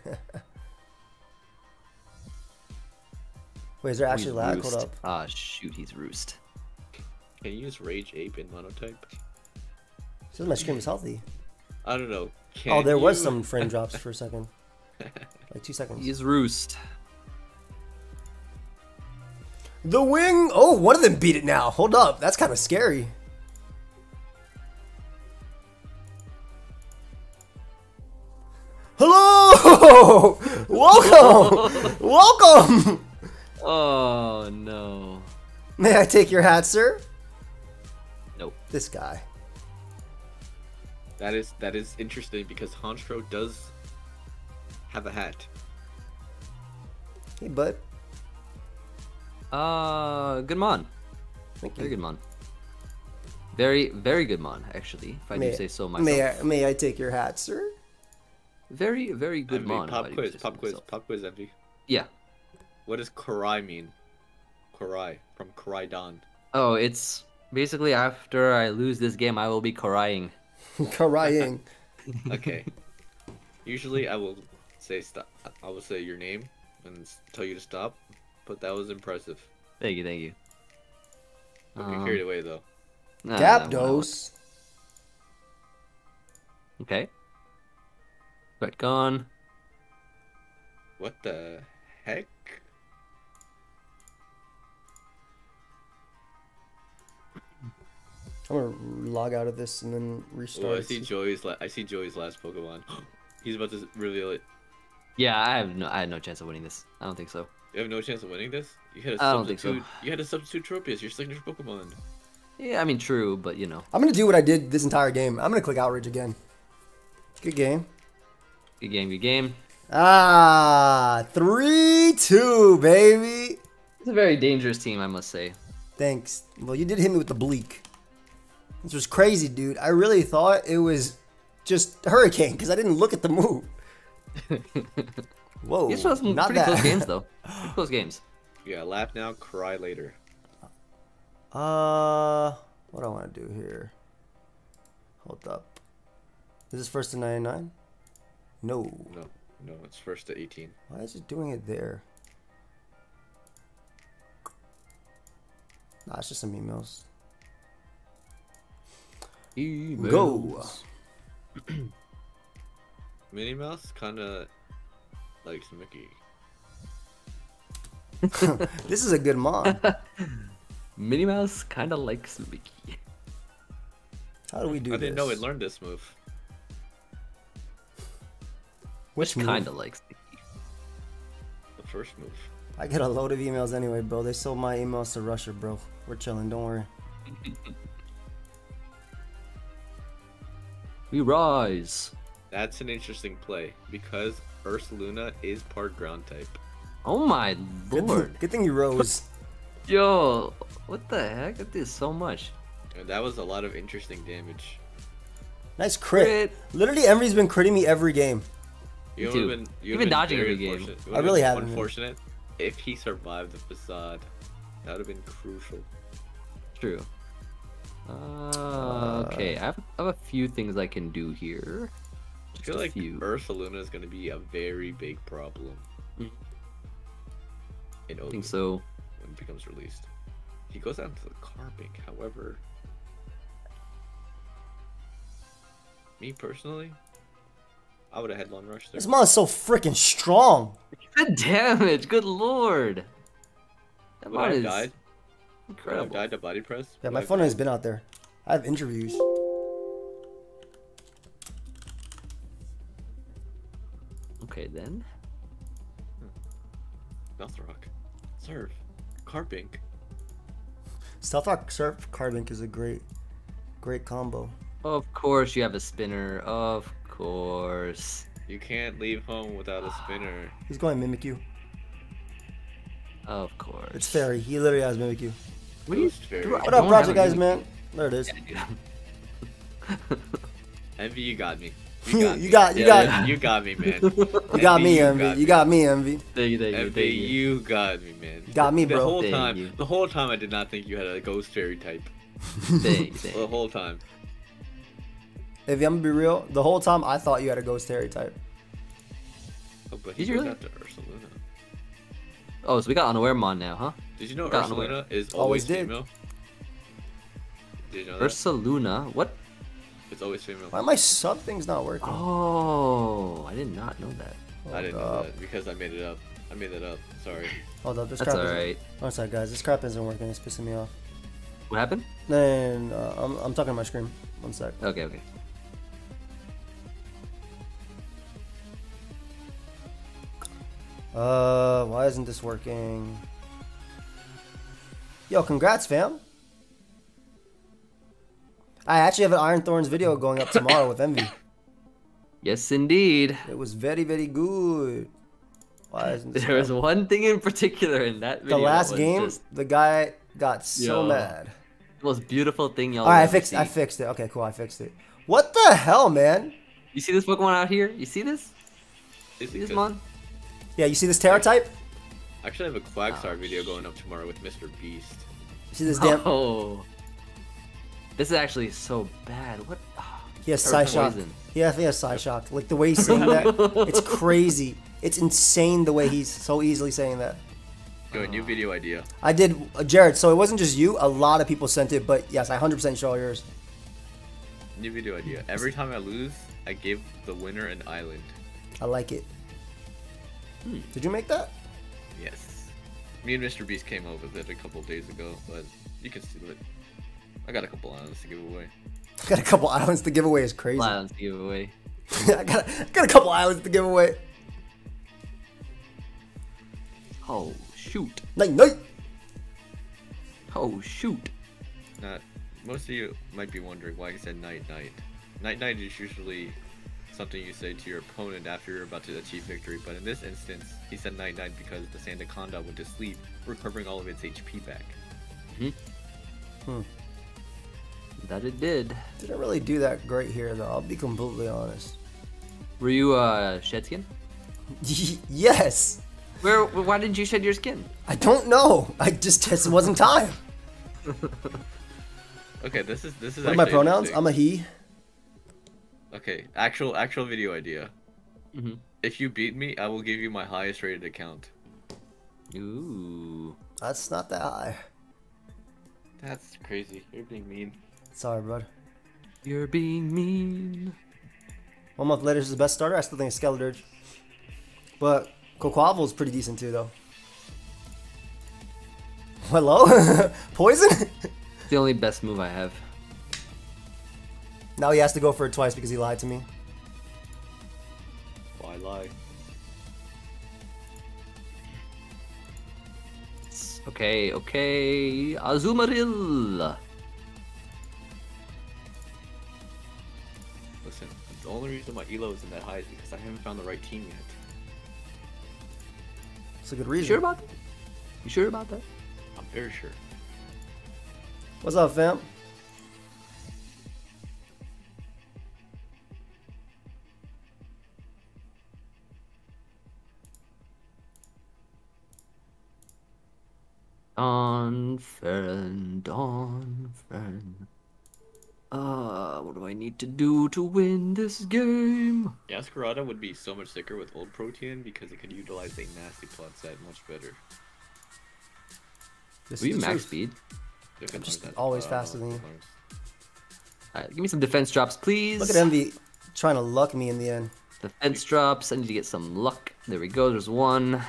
Wait, is there actually He's lag? roost. Hold up. Ah, shoot, he's roost. Can you use rage ape in monotype? So my stream is healthy. I don't know. oh, Can there was some [LAUGHS] frame drops for a second. Like two seconds. He's roost. The wing! Oh, one of them beat it now. Hold up. That's kind of scary. Hello! [LAUGHS] Welcome! [LAUGHS] Welcome! Oh no. May I take your hat, sir? Nope. This guy. That is that is interesting because Honstro does have a hat. Hey, bud. Uh, good mon. Thank you. Very good mon. Very, very good mon, actually, if I May, do say so myself. may I, may I take your hat, sir? Very, very good Emvee, mon. if I pop quiz, pop quiz, myself. pop quiz, Emvee. Yeah. What does Karai mean? Karai from Karai Don. Oh, it's basically after I lose this game, I will be crying. Crying. [LAUGHS] [LAUGHS] Okay. Usually I will say stop. I will say your name and tell you to stop. But that was impressive. Thank you, thank you. Don't get Um, carried away though. nah, nah, whatever. Gapdos. Okay. Red gone. What the heck? I'm gonna log out of this and then restart. Oh, I see Joey's. La- I see Joey's last Pokemon. [GASPS] He's about to reveal it. Yeah, I have no, I had no chance of winning this. I don't think so. You have no chance of winning this. You had a I don't think so. substitute. You had a substitute Tropius, your signature Pokemon. Yeah, I mean, true, but you know, I'm gonna do what I did this entire game. I'm gonna click outrage again. Good game. good game, good game. Ah, three two, baby. It's a very dangerous team, I must say. Thanks. Well, you did hit me with the bleak. This was crazy, dude. I really thought it was just Hurricane because I didn't look at the move. [LAUGHS] Whoa, These were some not pretty that. close games, though. [LAUGHS] Pretty close games. Yeah, laugh now, cry later. Uh, what do I want to do here? Hold up. Is this first to 99? No. No, no, it's first to 18. Why is it doing it there? Nah, it's just some emails. Go. [CLEARS THROAT] Minnie Mouse kind of likes Mickey. [LAUGHS] This is a good mod. [LAUGHS] Minnie Mouse kind of likes Mickey. How do we do I didn't know it learned this move. Which move? Kind of likes Mickey. The first move. I get a load of emails anyway, bro. They sold my emails to Russia, bro. We're chilling. Don't worry. [LAUGHS] We rise. That's an interesting play because Ursaluna is part ground type. Oh my Good lord. thing, good thing you rose. [LAUGHS] Yo, what the heck? That did so much. And that was a lot of interesting damage. Nice crit. Crit. Literally, Emery's been critting me every game. You Me would've too. been, you You've been been dodging every game. unfortunate. I really haven't been. Unfortunate if he survived the facade. That would have been crucial. True. Uh, okay, I have, I have a few things I can do here. I Just feel a like few. Ursaluna is going to be a very big problem. Mm. In I think so. when it becomes released. He goes down to the Carbink, however. Me personally, I would have headlong rushed there. This mod is so freaking strong. Good damage. Good lord. That Would mod have is died? Would I have incredible. died to body press? Yeah, Would my phone died? has been out there. I have interviews. Okay then. Hmm. Melthrock. Serve. Carbink. Stealth Rock Surf Carbink is a great, great combo. Of course you have a spinner. Of course. You can't leave home without a spinner. [SIGHS] He's going Mimikyu. Of course. It's Fairy. He literally has Mimikyu. What are you- Ghost Fairy. Dude, What don't up, Project guys, good- man? There it is. [LAUGHS] Emvee, you got me. [LAUGHS] You me. got- you Yeah, got- you got me, man. You got me, Emvee. You got me, Emvee. Thank you, thank you, thank you. you got me, man. Got me, bro. the whole Thank time, you. the whole time, I did not think you had a ghost fairy type. [LAUGHS] Thank you, thank The whole time. If I'm gonna be real, the whole time I thought you had a ghost Harry type. Oh, but he Did you really? after Ursaluna. Oh, so we got Unaware Mon now, huh? Did you know Got Ursaluna unaware. is Always always, did. female? Did you know? Ursaluna? What? It's always female. Why my sub thing's not working? Oh, I did not know that. I didn't Hold know that because I made it up. I made it up. Sorry. Hold up, this That's crap isn't- alright. One sec, guys. This crap isn't working. It's pissing me off. What happened? Then uh, I'm, I'm talking to my screen. One sec. Okay, okay. Uh, why isn't this working? Yo, congrats, fam. I actually have an Iron Thorns video going up tomorrow with Emvee. [LAUGHS] Yes, indeed. It was very, very good. Why [LAUGHS] isn't this There was one thing in particular in that the video. that last game? just The guy got so Yo. mad. the most beautiful thing y'all. All right, I ever fixed. I fixed it. Okay, cool. I fixed it. What the hell, man? You see this Pokemon out here? You see this? Is See this good? mon? Yeah, you see this Tera type? I actually have a Quagstar Oh, video going up tomorrow with Mr. Beast. You see this damn? Oh. This is actually so bad. What? ah, He has Tera Psyshock. Poison. Yeah, I think he has Psyshock. Like the way he's saying that, it's [LAUGHS] crazy. It's insane the way he's so easily saying that. Yo, a new video idea. I did, uh, Jared. So it wasn't just you. A lot of people sent it, but yes, I 100% show yours. New video idea. Every time I lose, I give the winner an island. I like it. Hmm. Did you make that? Yes. Me and Mr. Beast came up with it a couple days ago, but you can steal it. I got a couple islands to give away. [LAUGHS] I got a couple islands to give away. Is crazy. Islands Lions giveaway. [LAUGHS] got, I got a couple islands to give away. Oh shoot. Night, night. Oh shoot. Not. Most of you might be wondering why I said night night. Night night is usually something you say to your opponent after you're about to achieve victory, but in this instance, he said night night because the Sandaconda went to sleep, recovering all of its HP back. Mm-hmm. Hmm. That it did. Didn't really do that great here, though. I'll be completely honest. Were you uh shed skin? [LAUGHS] yes. Where? Why didn't you shed your skin? I don't know. I just it wasn't time. [LAUGHS] Okay, this is this is. What are my pronouns? I'm a he. Okay, actual actual video idea. Mhm. If you beat me, I will give you my highest rated account. Ooh. That's not that high. That's crazy. You're being mean. Sorry, bud. You're being mean. One month later is the best starter. I still think it's Skeledirge. But Quaquaval's pretty decent too, though. Hello? [LAUGHS] Poison? It's the only best move I have. now he has to go for it twice because he lied to me. Why lie? Okay, okay. Azumarill. The only reason my elo isn't that high is because I haven't found the right team yet. It's a good reason. You reason. sure about that? You sure about that? I'm very sure. What's up, fam? Don Fern, Don Fern. Uh, what do I need to do to win this game? Yaskarada would be so much sicker with old Protean because it could utilize a nasty plot set much better. This Will is you max truth. speed? If it just always uh, faster than you. Alright, give me some defense drops, please. Look at Emvee trying to luck me in the end. Defense drops. I need to get some luck. There we go. There's one.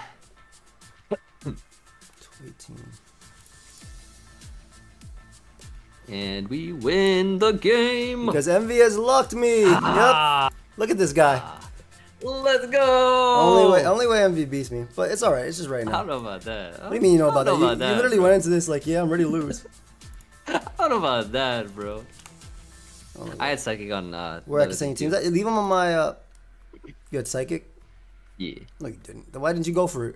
18. And we win the game. Because Emvee has locked me. yep. Look at this guy. Let's go. Only way, only way Emvee beats me. But it's alright. It's just right now. I don't know about that. What do you mean you know about that? I You, don't you literally went into this like, yeah, I'm ready to lose. [LAUGHS] [LAUGHS] I don't know about that, bro. I had psychic on. Uh, We're at the same teams. Leave him on my. Uh... You had psychic? Yeah. No, you didn't. Then why didn't you go for it?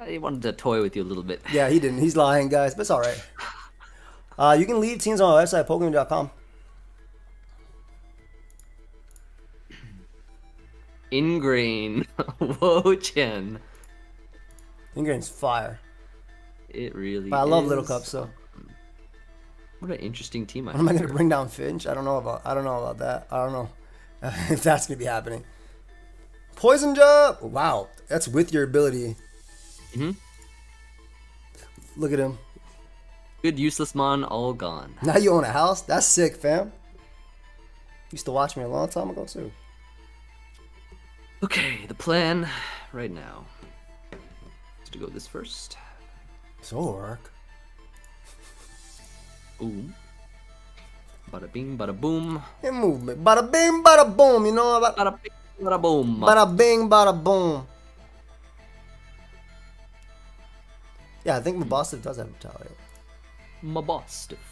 I wanted to toy with you a little bit. Yeah, he didn't. He's lying, guys, but it's all right. [LAUGHS] Uh, you can leave teams on our website, Pokemon.com. Ingrain. [LAUGHS] Whoa, Chen. Ingrain's fire. It really But I love Little is. Cup, so What an interesting team I am I gonna bring down Finch? I don't know about. I don't know about that. I don't know [LAUGHS] if that's gonna be happening. Poison jump. Wow, that's with your ability. Mhm. Look at him. Good useless mon all gone. [LAUGHS] Now you own a house. That's sick, fam. Used to watch me a long time ago too. Okay, the plan right now is to go this first. Zork. Ooh. Bada bing, bada boom. In movement. Bada bing, bada boom. You know about. Bada bing, bada boom. Bada bing, bada boom. Yeah, I think the Mabosstiff does have retaliate. Mabosstiff.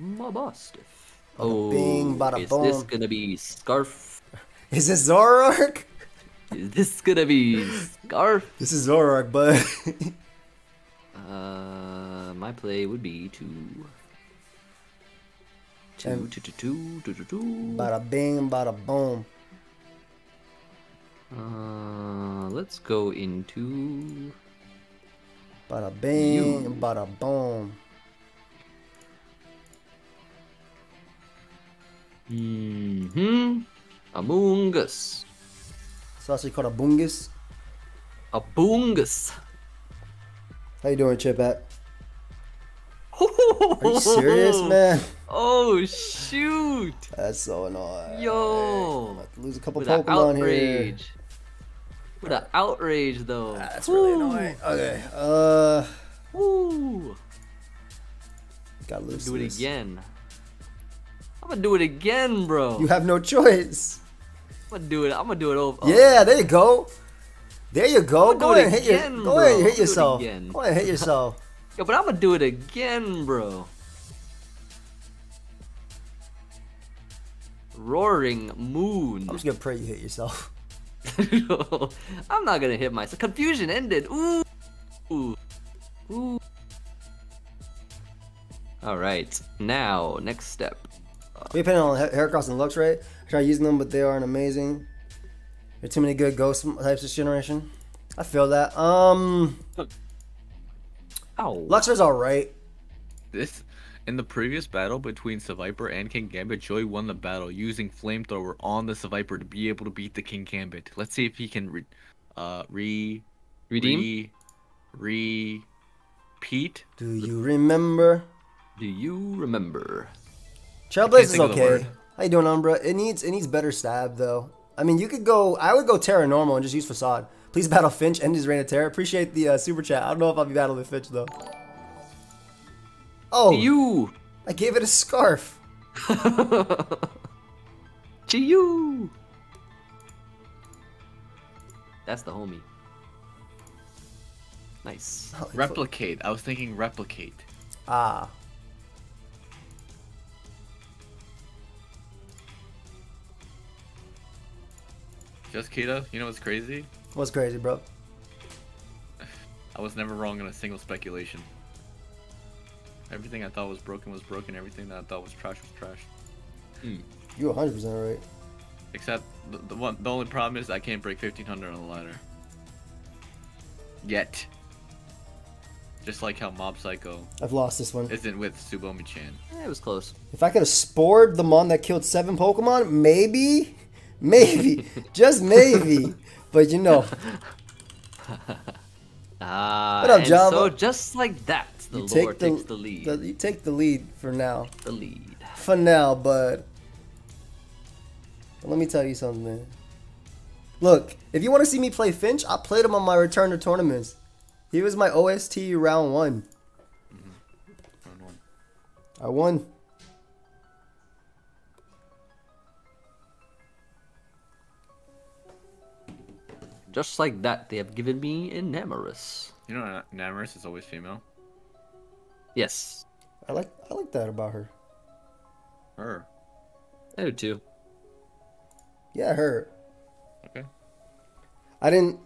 Mabosstiff. Oh, bing, bada is this gonna be Scarf? [LAUGHS] Is this Zoroark? Is this gonna be Scarf? This is Zoroark, bud. [LAUGHS] Uh, my play would be to two, And- two, two, two, two, two, two. bada bing, bada boom. Let's go into Bada bing, You. bada boom. hmm Among Us. It's actually called a bungus. A Bungus. How you doing, Chip? At? Are you serious, [LAUGHS] man? Oh shoot! That's so annoying. Yo, lose a couple Pokemon here. An outrage though. That's really annoying. Okay. Uh, Woo! gotta lose Do it again. I'm gonna do it again, bro. You have no choice. I'm gonna do it. I'm gonna do it over. oh, Yeah, there you go. There you go. Go ahead and hit your. Go ahead and hit yourself. [LAUGHS] Go ahead and hit yourself. Yo, but I'm gonna do it again, bro. Roaring Moon. I'm just gonna pray you hit yourself. [LAUGHS] [LAUGHS] I'm not gonna hit myself. Confusion ended. Ooh. Ooh. Ooh. All right. Now, next step. We depend on Ha- Heracross and Luxray. I try using them, but they aren't amazing. There are too many good ghost types this generation. I feel that. Um, Oh. Luxray's alright. This in the previous battle between Seviper and Kingambit, Joey won the battle using flamethrower on the Seviper to be able to beat the Kingambit. Let's see if he can re, uh, re, Redeem? re, repeat. Do you remember? Do you remember? Trailblaze is think of the okay. word. How you doing, Umbra? It needs it needs better stab though. I mean, you could go. I would go Tera normal and just use facade. Please battle Finch and his reign of terror. Appreciate the uh, super chat. I don't know if I'll be battling Finch though. Oh, To you. I gave it a scarf. [LAUGHS] to you. That's the homie. Nice. Replicate. I was thinking replicate. Ah, Just Kita, you know what's crazy? what's crazy, bro? I was never wrong in a single speculation. Everything I thought was broken was broken. Everything that I thought was trash was trash. You're 100 percent right. Except the, the one, the only problem is I can't break 1500 on the ladder. Yet. Just like how Mob Psycho I've lost this one. isn't with Tsubomi-chan. Eh, it was close. If I could have spored the mon that killed seven Pokemon, maybe, maybe, [LAUGHS] just maybe. But you know, [LAUGHS] Ah, What up, and Java? so just like that, the you Lord take the, takes the lead. the- you take the lead for now. the lead. For now, bud. But let me tell you something. Look, if you want to see me play Finch, I played him on my return to tournaments. He was my OST round one. Round one. I won. Just like that, they have given me Enamorus. You know, Namorous is always female. Yes, I like I like that about her. Her. I do too. Yeah, her. Okay. I didn't.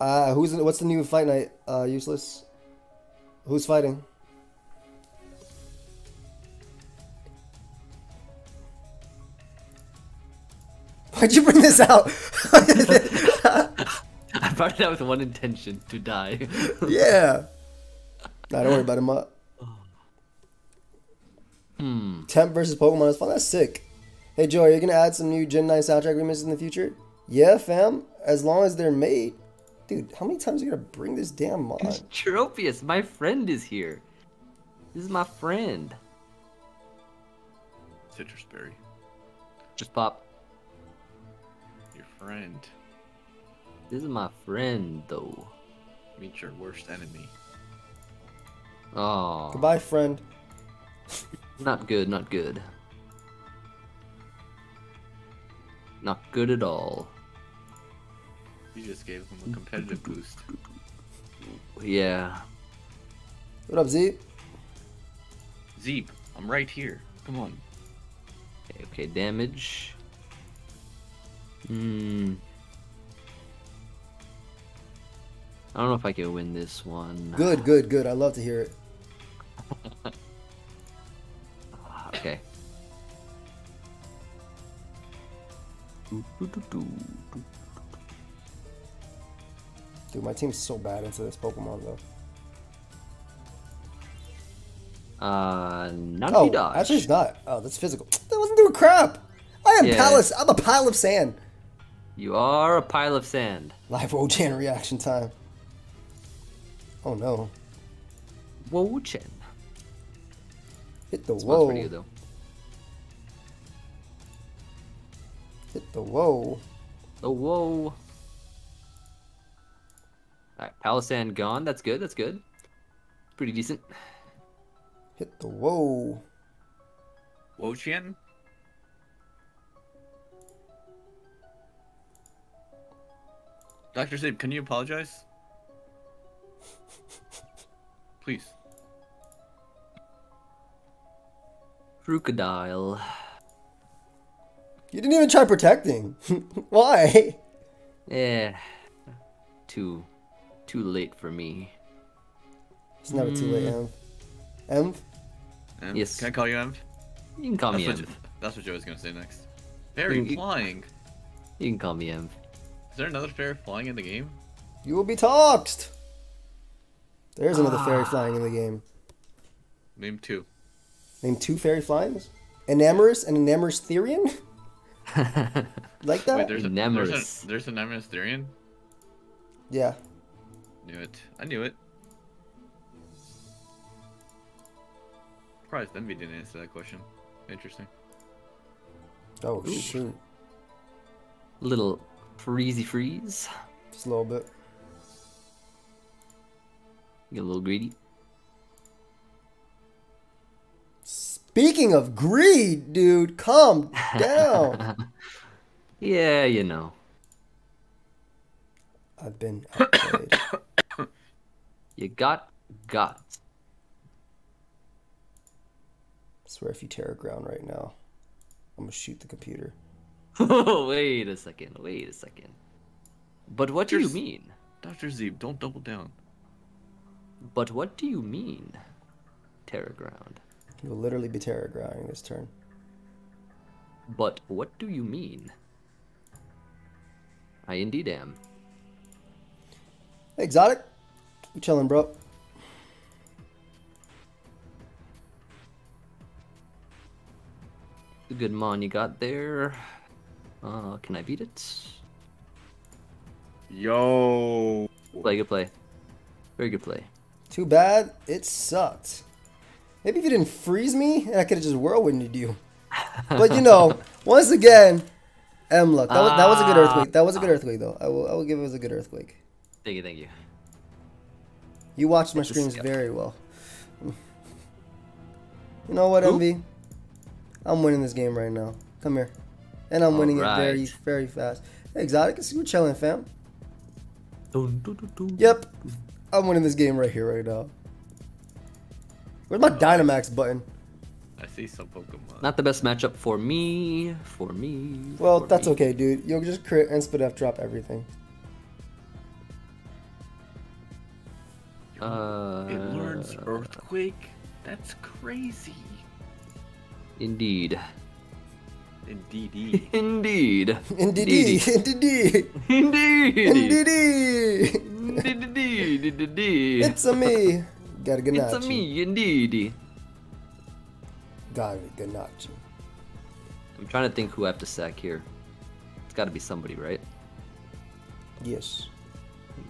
Uh, who's what's the new fight night? Uh, useless. Who's fighting? Why'd you bring this out? [LAUGHS] I brought it out with one intention to die. yeah. Nah, don't worry about him. Up. hmm. Temp versus Pokemon is fun. That's sick. Hey Joe, are you gonna add some new Gen 9 soundtrack remixes in the future? Yeah, fam. As long as they're made. Dude, how many times are you gonna bring this damn mod? Tropius, my friend is here. This is my friend. Sitrus berry. Just pop. Your friend. This is my friend, though. Meet your worst enemy. Oh, Goodbye, friend. not good, not good. Not good at all. You just gave him a competitive boost. Yeah. What up, Z? Zeep, I'm right here. Come on. Okay, okay damage. Hmm. I don't know if I can win this one. Good, good, good. I love to hear it. [LAUGHS] Okay. Dude, my team's so bad into this Pokemon though. Uh, not Oh, dodge. actually, it's not. Oh, that's physical. That wasn't doing crap. I am Yeah. Palace. I'm a pile of sand. You are a pile of sand. Live Ojan reaction time. Oh no. Whoa, Chen. Hit the Smells whoa. pretty good though. Hit the whoa. Oh, whoa. Alright, Palossand gone. That's good, that's good. Pretty decent. Hit the whoa. Wo-Chien? Dr. Zeep, can you apologize? Please. Crocodile. You didn't even try protecting. [LAUGHS] Why? Eh. Too too late for me. It's never too late, Em. Em? Em, Yes. Can I call you Em? You can call That's me what, Em. That's what Joey's gonna say next. Fairy You- flying. You can call me Em. Is there another fairy flying in the game? You will be toxed. There's another fairy ah. flying in the game. Name two. Name two fairy flyings. Enamorus and Enamorus Therian? [LAUGHS] like that? Wait, there's a, there's Nemorous. a there's a Nemesis Therian? yeah. Knew it. I knew it. Surprised Emvee didn't answer that question. Interesting. Oh, shoot. Little freezy freeze. Just a little bit. Get a little greedy. Speaking of greed, dude, calm [LAUGHS] down. Yeah, you know. I've been outplayed. [COUGHS] You got got. swear if you tear a ground right now, I'm gonna shoot the computer. [LAUGHS] wait a second. Wait a second. But what do you mean? Dr. Zeeb, don't double down. But what do you mean? Tera ground. You'll literally be Tera grounding this turn. But what do you mean? I indeed am. Hey, exotic, you chilling, bro? Good mon you got there. Uh, can I beat it? Yo. Play, good play. Very good play. Too bad it sucked. Maybe if you didn't freeze me, I could have just whirlwinded you. But you know, [LAUGHS] once again, M luck. That was, that was a good ah. earthquake. That was a good earthquake, though. I will I will give it as a good earthquake. Thank you, thank you. You watched my It's streams very well. You know what, Who? Emvee? I'm winning this game right now. Come here. And I'm winning it very, very fast. Hey, Exotic, I see you chilling, fam. Dun, dun, dun, dun. Yep. I'm winning this game right here, right now. Where's my Dynamax button? I see some Pokemon. Not the best matchup for me. For me. Well, for that's me. okay, dude. You'll just crit and split F drop everything. Uh, it learns Earthquake. That's crazy. Indeed. Indeed. [LAUGHS] Indeed. Indeed, indeed, [LAUGHS] Indeed. indeed. Indeed. Indeed. It's a me. Got a Ganachi. It's a me, indeed. Got a Ganachi. I'm trying to think who I have to sack here. It's got to be somebody, right? Yes.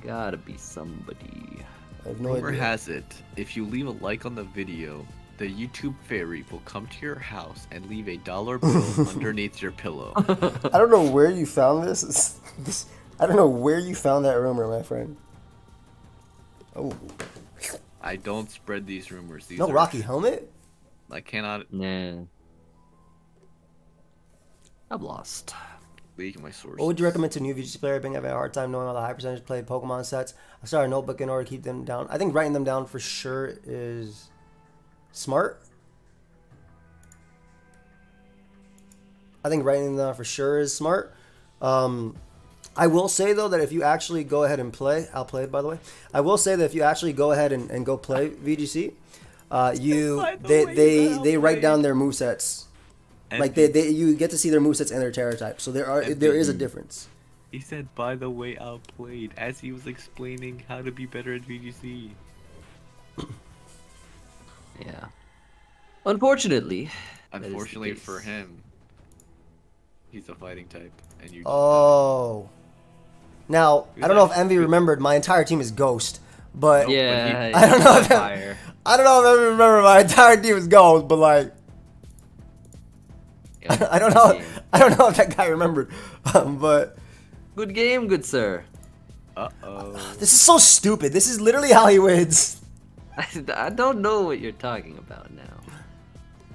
Gotta be somebody. I have no Rumor idea. has it, if you leave a like on the video, the YouTube fairy will come to your house and leave a dollar bill [LAUGHS] underneath your pillow. I don't know where you found this. [LAUGHS] This. I don't know where you found that rumor, my friend. Oh. I don't spread these rumors. These No are, Rocky helmet? I cannot Nah. I'm lost. leak my sources. What would you recommend to new VGC player being having a hard time knowing all the high percentage played Pokemon sets? I started a notebook in order to keep them down. I think writing them down for sure is smart. I think writing them down for sure is smart. Um, I will say though that if you actually go ahead and play, I'll play it by the way. I will say that if you actually go ahead and, and go play VGC, uh, [LAUGHS] you the they they they write down their movesets. And Like they, they you get to see their movesets and their Tera type. So there are And there is a difference. He said, by the way, I outplayed, as he was explaining how to be better at VGC. [COUGHS] Yeah. Unfortunately. that is the Unfortunately for him, he's a fighting type, and you. Oh. Now, Who's I don't know if? Emvee remembered, my entire team is Ghost. But Yeah. I don't know if Fire. I don't know if Emvee remembered my entire team is Ghost, but like Yeah, [LAUGHS] I don't know game. [LAUGHS] I don't know if that guy remembered. Um, but Good game, good sir. Uh oh. [SIGHS] this is so stupid. This is literally how he wins. [LAUGHS] I, I don't know what you're talking about now.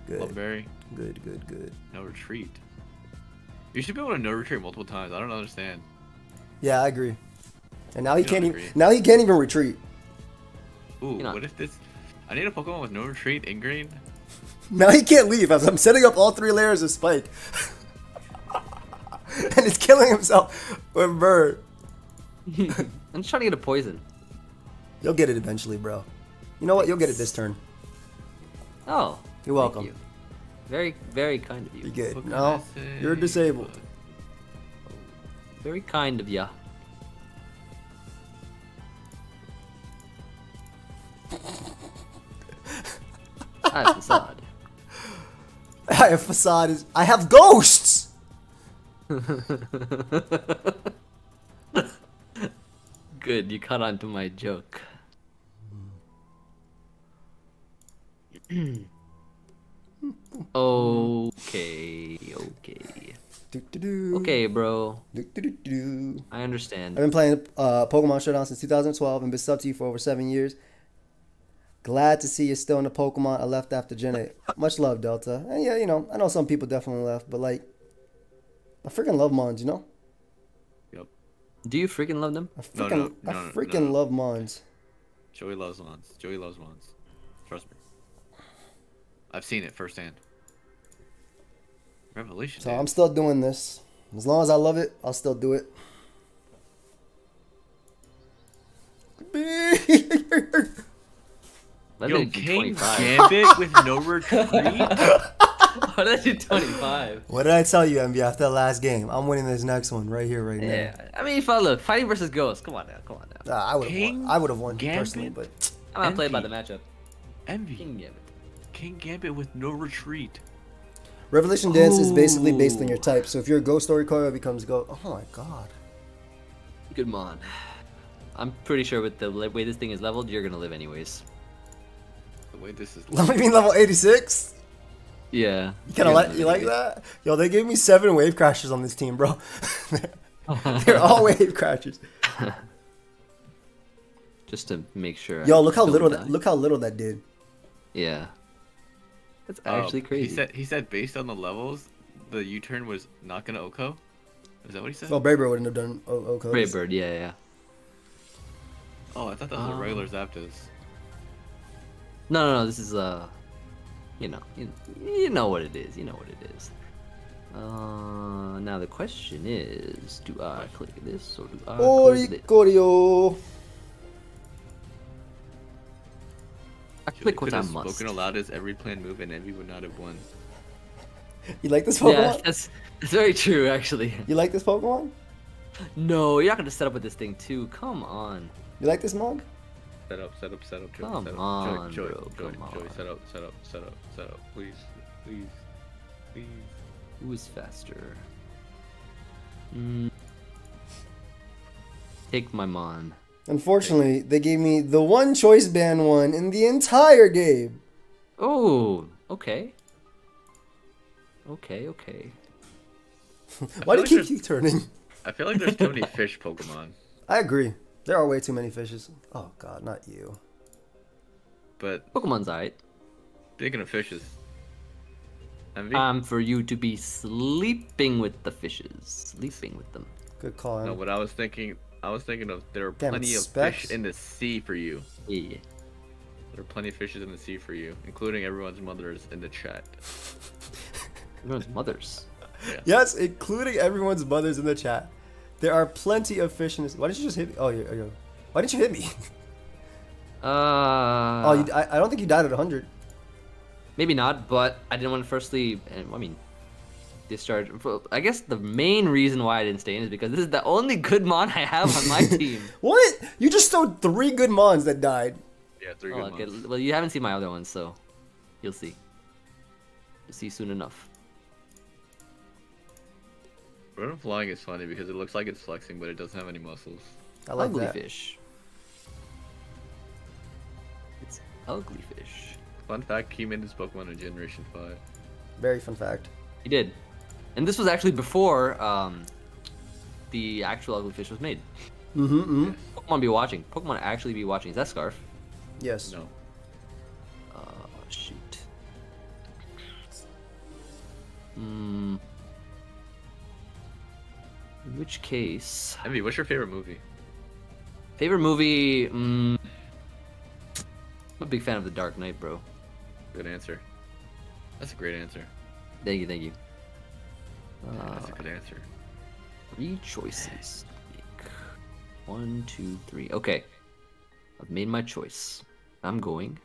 Good. Lumberry, Good, good, good. no retreat. You should be able to no retreat multiple times. I don't understand. Yeah, I agree. And now he You can't even agree. now he can't even retreat. Ooh, know- what if this? I need a Pokemon with no retreat in green. [LAUGHS] Now he can't leave as I'm setting up all three layers of spike. [LAUGHS] and he's killing himself with bird. [LAUGHS] I'm just trying to get a poison. You'll get it eventually, bro. You know what? You'll get it this turn. Oh. You're thank welcome. you. Very, very kind of you. You good. No, you're disabled. Very kind of ya. I have facade. [LAUGHS] I have facade is I have ghosts. [LAUGHS] Good, you caught on to my joke. [CLEARS THROAT] okay, okay. Okay, bro. I understand. I've been playing uh, Pokemon Showdown since 2012 and been sub to you for over seven years. Glad to see you're still in the Pokemon. I left after Gen 8. [LAUGHS] Much love, Delta. And yeah, you know, I know some people definitely left, but like, I freaking love Mons, you know? Yep. Do you freaking love them? I No, freaking, no, I no, no, freaking no. love Mons. Joey loves Mons. Joey loves Mons. Trust me. I've seen it firsthand. Revelation. So. I'm still doing this. As long as I love it, I'll still do it. [LAUGHS] Let Yo, me Kingambit with no [LAUGHS] retreat. Why did I do 25? what did I tell you, Emvee, after the last game? I'm winning this next one right here, right now. Yeah, I mean, if I look, fighting versus ghosts. Come on now, come on now. now. Uh, I would have won. I would have won Gambit? personally, but I'm not playing by the matchup. Emvee. King Gambit. Kingambit with no retreat. Revelation Dance is basically based on your type. So if you're a Ghost Story Coil, it becomes Ghost. Oh my god. Good mon. I'm pretty sure with the way this thing is leveled, you're gonna live anyways. The way this is. Let me be level 86. Yeah. You kind of like you like that? Yo, they gave me seven wave crashers on this team, bro. [LAUGHS] They're all [LAUGHS] wave crashers. Just to make sure. Yo, I look how little die. that, look how little that did. Yeah. That's Um, actually crazy. He said he said based on the levels, the U-turn was not gonna OHKO. Is that what he said? Well, Brave Bird wouldn't have done O- OHKOs. Great bird. Yeah, yeah. oh, I thought that was a Um, regular Zapdos. No, no, no. This is uh. you know, you, you know what it is. You know what it is. Uh, now the question is, do I click this or do I click this? I Joey click what I must. spoken aloud as every planned move, and Emvee would not have won. You like this Pokemon? Yeah, that's, that's very true, actually. You like this Pokemon? No, you're not gonna set up with this thing too. Come on. You like this Mog? Set up, set up, set up, Joey. Come set up. on, Joey, Joey, bro, Joey, come Joey, on. set up, set up, set up, set up. Please, please, please. Who is faster? Mm. Take my Mon. Unfortunately, they gave me the one choice ban one in the entire game. Oh, okay. Okay, okay. Why do you like keep, keep turning? I feel like there's too many fish Pokemon, [LAUGHS] I agree. There are way too many fishes. Oh god, not you. but Pokemon's alright. speaking of fishes, Emvee. Time um, for you to be sleeping with the fishes. Sleeping with them. Good call. no, what I was thinking, I was thinking of there are Damn, plenty of specs. fish in the sea for you. Yeah. There are plenty of fishes in the sea for you, including everyone's mothers in the chat. [LAUGHS] Everyone's mothers. Yes, including everyone's mothers in the chat. There are plenty of fish in this. Why didn't you just hit me? Oh, you. you why didn't you hit me? [LAUGHS] Uh. oh, you, I, I don't think you died at 100. Maybe not, but I didn't want to firstly, and I mean, discharge. I guess the main reason why I didn't stay in is because this is the only good mon I have on my [LAUGHS] team. What? You just stole three good mons that died. Yeah, three Oh, good okay. ones. Well, you haven't seen my other ones, so you'll see. You'll see soon enough. Rotom flying is funny because it looks like it's flexing, but it doesn't have any muscles. I like ugly that. fish. It's ugly fish. Fun fact: he made this Pokemon in Generation Five. Very fun fact. He did, and this was actually before um, the actual ugly fish was made. Mm-hmm. mm-hmm. Pokemon be watching. Pokemon actually be watching. Is that Scarf? Yes. No, Oh shoot. Hmm. In which case, Emvee, what's your favorite movie? favorite movie? Mm, I'm a big fan of The Dark Knight, bro. Good answer. That's a great answer. Thank you, thank you. Yeah, Uh, That's a good answer. three choices. One, two, three. Okay. I've made my choice. I'm going.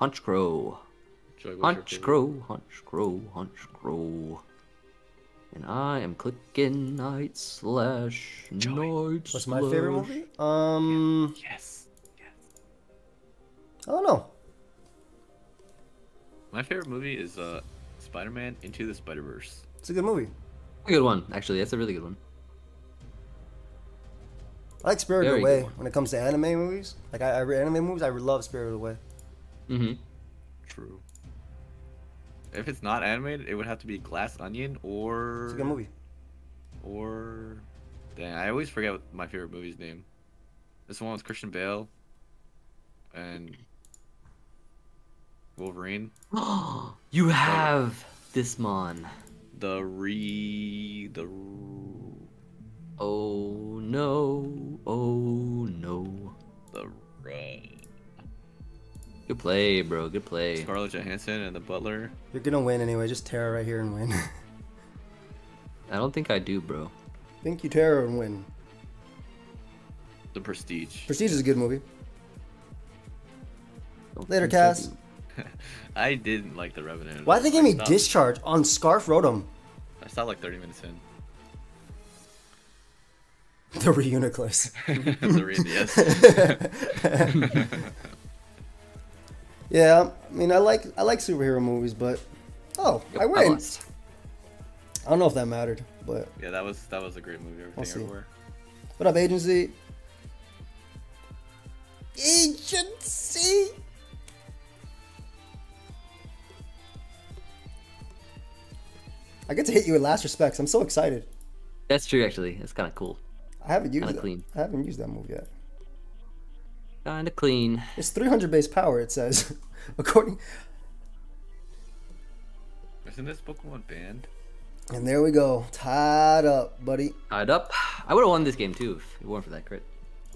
Honchkrow. Joy, Hunch? Crow, Honchkrow, Hunch Crow. And I am clicking night slash night What's my favorite slash- movie? Um, Yes. Yes. I don't know. My favorite movie is uh, Spider-Man Into the Spider-Verse. It's a good movie. A good one, actually. That's a really good one. I like Spirited Very Away good one. when it comes to anime movies. Like I, I anime movies, I love Spirited Away. Mm-hmm. True. If it's not animated, it would have to be Glass Onion or It's a good movie. or dang, I always forget what my favorite movie's name. This one was Christian Bale and Wolverine. [GASPS] you have this mon. The re the Oh no. Oh no. the re- Good play, bro. Good play. Scarlett Johansson and the Butler. You're gonna win anyway. Just Tera right here and win. [LAUGHS] I don't think I do, bro. Think you Tera and win. The Prestige. Prestige is a good movie. Don't Later, think I Cass. [LAUGHS] I didn't like the Revenant. Why did they give me stopped- discharge on Scarf Rotom? I stopped like 30 minutes in. [LAUGHS] The Reuniclus. [LAUGHS] the re- yes. yeah, I mean I like I like superhero movies, but oh, I I win. lost. I don't know if that mattered, but Yeah, that was that was a great movie. Everything We'll everywhere. what up, agency? Agency. I get to hit you with last respects. I'm so excited. That's true, actually. It's kind of cool. I haven't used Kinda it. clean. I haven't used that move yet. Kind of clean. It's 300 base power. It says, [LAUGHS] according. Isn't this Pokemon banned? And there we go, tied up, buddy. Tied up. I would have won this game too if it weren't for that crit.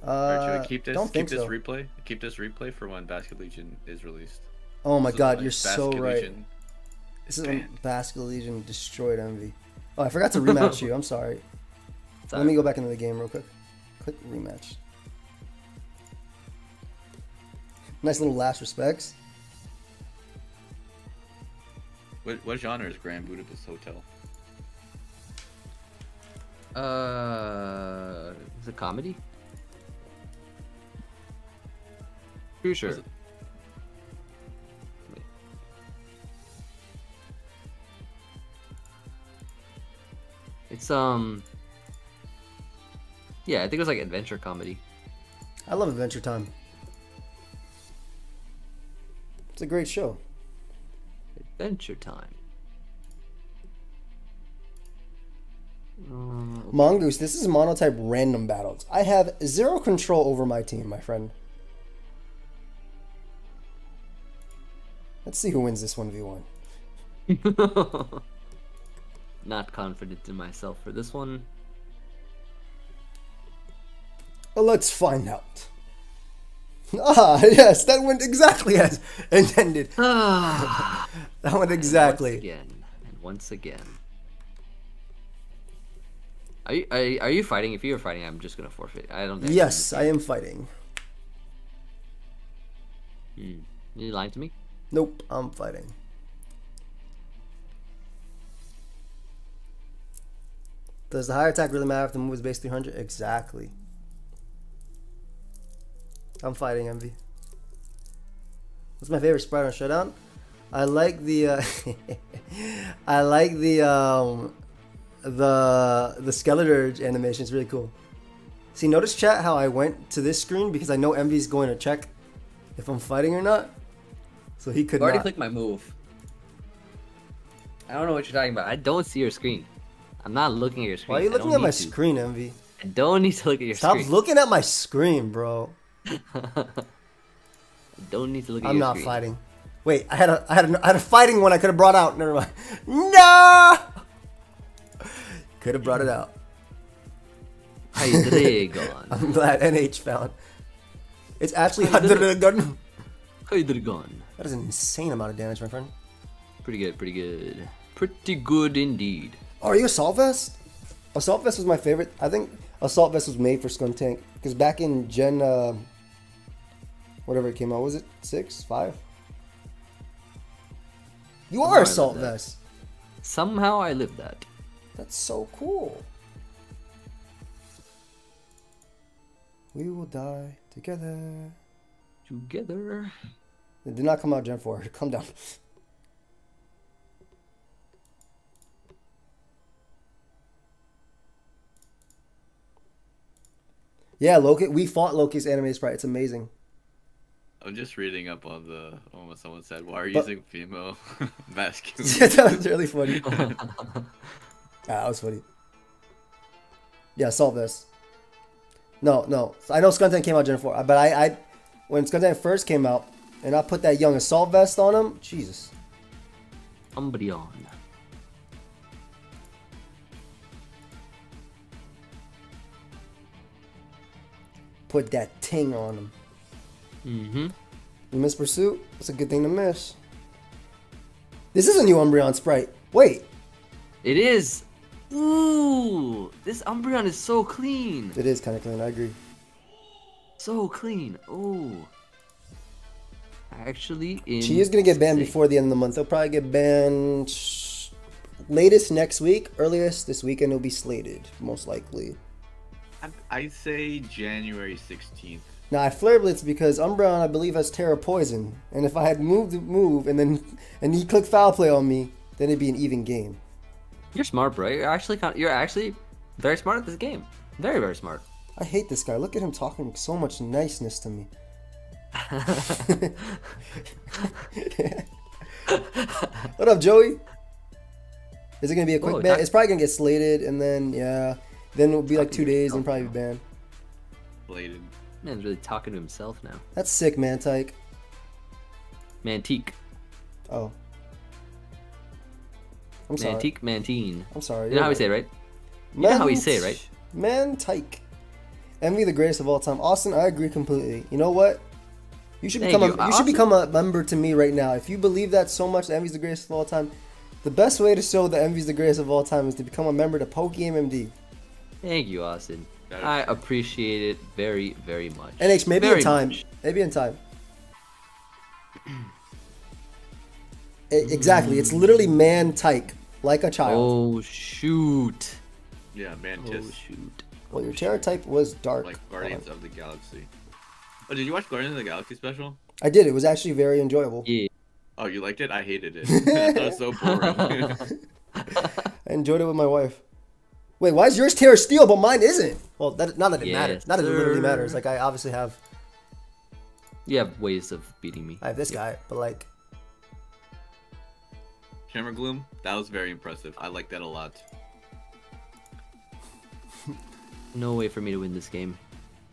Alright, Uh, Joey, keep this don't keep think this so. replay. Keep this replay for when Basculegion is released. Oh my So, god, like, you're so Basket right. Legion, This is banned. when Basculegion destroyed Emvee. Oh, I forgot to rematch [LAUGHS] you. I'm sorry. Sorry. Let me go back into the game real quick. Click rematch. Nice little last respects. What, what genre is Grand Budapest Hotel? Uh, is it comedy? Pretty sure. It's um. Yeah, I think it was like adventure comedy. I love Adventure Time. It's a great show. Adventure Time. Uh, Mongoose, this is monotype random battles. I have zero control over my team, my friend. Let's see who wins this 1v1. [LAUGHS] Not confident in myself for this one. Well, let's find out. [LAUGHS] Ah, yes, that went exactly as [LAUGHS] intended. Ah, [LAUGHS] That went Once exactly. again, and once again. Are you, are you, are you fighting? If you were fighting, I'm just gonna forfeit. I don't think. Yes, I am fighting. Hmm. You lying to me? Nope, I'm fighting. Does the higher attack really matter if the move is base 300? Exactly. I'm fighting Emvee. What's my favorite sprite on Showdown? I like the uh, [LAUGHS] I like the um the the Skeletor animation. It's really cool. See, notice chat how I went to this screen because I know Emvee's going to check if I'm fighting or not. So he could I've already not. clicked my move. I don't know what you're talking about. I don't see your screen. I'm not looking at your screen. Why are you looking at my to. screen, Emvee? I don't need to look at your Stop screen. Stop looking at my screen, bro. [LAUGHS] I don't need to look at I'm not screen. fighting. Wait, I had a I had a, I had a fighting one I could have brought out. Never mind. [LAUGHS] No. Could have brought it out. Hydreigon. [LAUGHS] I'm glad NH found. It's actually I did that Hydreigon. is an insane amount of damage, my friend. Pretty good, pretty good. Pretty good indeed. Oh, are you Assault Vest? Assault Vest was my favorite. I think Assault Vest was made for Scum Skuntank because back in Gen, uh, whatever it came out, was it six, five? You Somewhere are Assault. Vest. Somehow I lived that. That's so cool. We will die together. Together. It did not come out Gen 4. [LAUGHS] Calm down. Yeah, Loki. We fought Loki's anime sprite. It's amazing. I'm just reading up on the on what someone said. Why are you But- using female [LAUGHS] masculine? [LAUGHS] that was really funny. [LAUGHS] Ah, that was funny. Yeah, solve this. No, no. I know Skuntank came out Gen 4, but I, I when Skuntank first came out, and I put that young assault vest on him, Jesus. Umbreon. Put that ting on them. Mm-hmm. You miss Pursuit? It's a good thing to miss. This is a new Umbreon sprite. Wait, It is. Ooh, this Umbreon is so clean. it is kind of clean. I agree. So clean. Oh. Actually, She is gonna get banned before the end of the month. They'll probably get banned latest next week. Earliest this weekend, it'll be slated, most likely. I'd, I'd say January 16th. Now I flare blitz because Umbreon I believe has Tera Poison, and if I had moved the move and then and he clicked foul play on me, then it'd be an even game. You're smart, bro. You're actually kind you're actually very smart at this game. Very, very smart. I hate this guy. Look at him talking so much niceness to me. [LAUGHS] [LAUGHS] what up, Joey? Is it gonna be a quick oh, Whoa, ban? that- It's probably gonna get slated, and then yeah, then it'll be like two days and probably be banned. Bladed. Man's really talking to himself now. That's sick, man. Tyke. Mantique. Oh, I'm sorry. Mantique, Mantine. I'm sorry. You know how we say it, right? You know how we say it, right? Man, Tyke. Emvee the greatest of all time. Austin, I agree completely. You know what? You should Thank become you. a I you should become a member to me right now. If you believe that so much, that Emvee's the greatest of all time. The best way to show that Emvee's the greatest of all time is to become a member to PokeaimMD. Thank you, Austin. I true. appreciate it very, very much. NH, maybe Very in time. much. Maybe in time. Exactly. It's literally hmm. man tyke, like a child. Oh shoot! Yeah, man, Oh shoot! well, your Tera type was dark. like Guardians of the Galaxy. Oh, did you watch Guardians of the Galaxy special? I did. It was actually very enjoyable. Yeah. Oh, you liked it? I hated it. I thought it was so boring. [LAUGHS] [LAUGHS] I enjoyed it with my wife. Wait, why is yours Tera Steel but mine isn't? Well, that, not that it Yes, matters. Not that it literally matters. Like I obviously have, You have ways of beating me. I have this guy, but like, Shimmer Gloom, that was very impressive. I like that a lot. No way for me to win this game.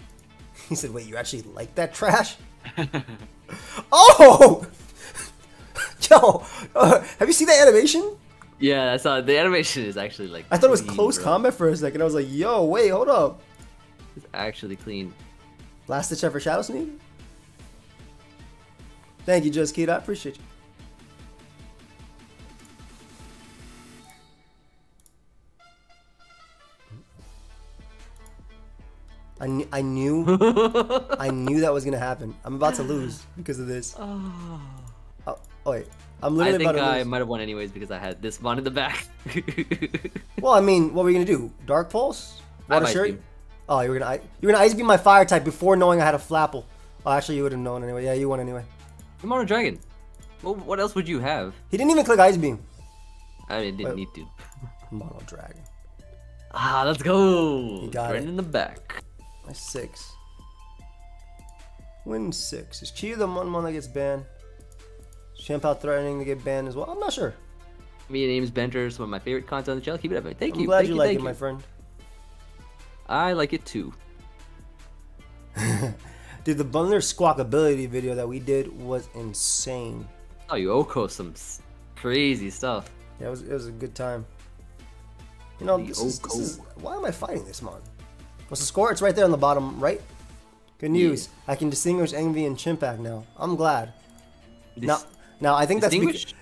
[LAUGHS] he said, "Wait, you actually like that trash?" [LAUGHS] oh, [LAUGHS] yo, uh, have you seen that animation? Yeah, I saw uh, the animation is actually like. I thought it was close bro. combat for a second. I was like, "Yo, wait, hold up." It's actually clean. Last ditch effort, Shadow Sneak. Thank you, Just Kid. I appreciate you. I, kn- I knew [LAUGHS] I knew that was gonna happen. I'm about to lose because of this. Oh, oh, oh wait, I'm I think about to I might have won anyways because I had this one in the back. [LAUGHS] Well, I mean, what were you gonna do? Dark Pulse? Water Ice Shirt? Beam. Oh, you were gonna you were gonna ice beam my fire type before knowing I had a Flapple. Oh, actually, you would have known anyway. Yeah, you won anyway. Come on, Dragon. Well, what else would you have? He didn't even click ice beam. I mean, didn't Wait. need to. [LAUGHS] Mono Dragon. Ah, let's go. You got right it. in the back. My six. Win six. Is Chi-Yu the one one that gets banned? Chien-Pao threatening to get banned as well? I'm not sure. Me and Ames Benter is one of my favorite content on the channel. Keep it up. Thank I'm you. glad thank you, you, like it, you. my friend. I like it too. [LAUGHS] Dude, the Bundler Squawkabilly video that we did was insane. Oh, you Oko some crazy stuff. Yeah, it was it was a good time. You know, this is, this is why am I fighting this mon? What's the score? It's right there on the bottom right. Good news. I can distinguish Emvee and Chimpact now. I'm glad. This- Now, now I think that's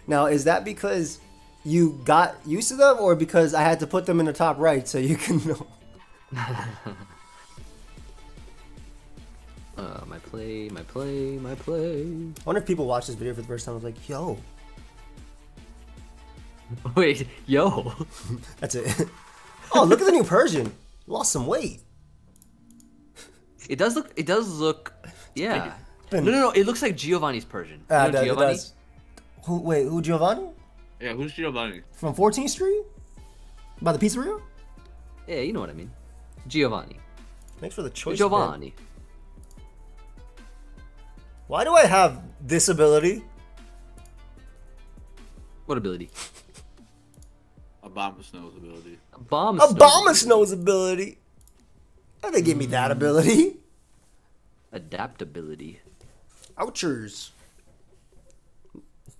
now is that because you got used to them, or because I had to put them in the top right so you [LAUGHS] can know? [LAUGHS] uh, my play, my play, my play. I wonder if people watch this video for the first time. I was like, yo, [LAUGHS] Wait, yo. that's it. oh, look at the new Persian. Lost some weight. It does look. It does look. Yeah. No, Been- no, no. It looks like Giovanni's Persian. You Uh, know does- it Giovanni? does. Who? Wait, who? Giovanni Yeah, who's Giovanni? from 14th Street? By the pizzeria? Yeah, you know what I mean. Giovanni. Thanks for the choice. man. Giovanni. Why do I have this ability? What ability? Abomasnow's ability. Bomb. Abomasnow's ability. Why they give me that ability? Adaptability. Ouchers.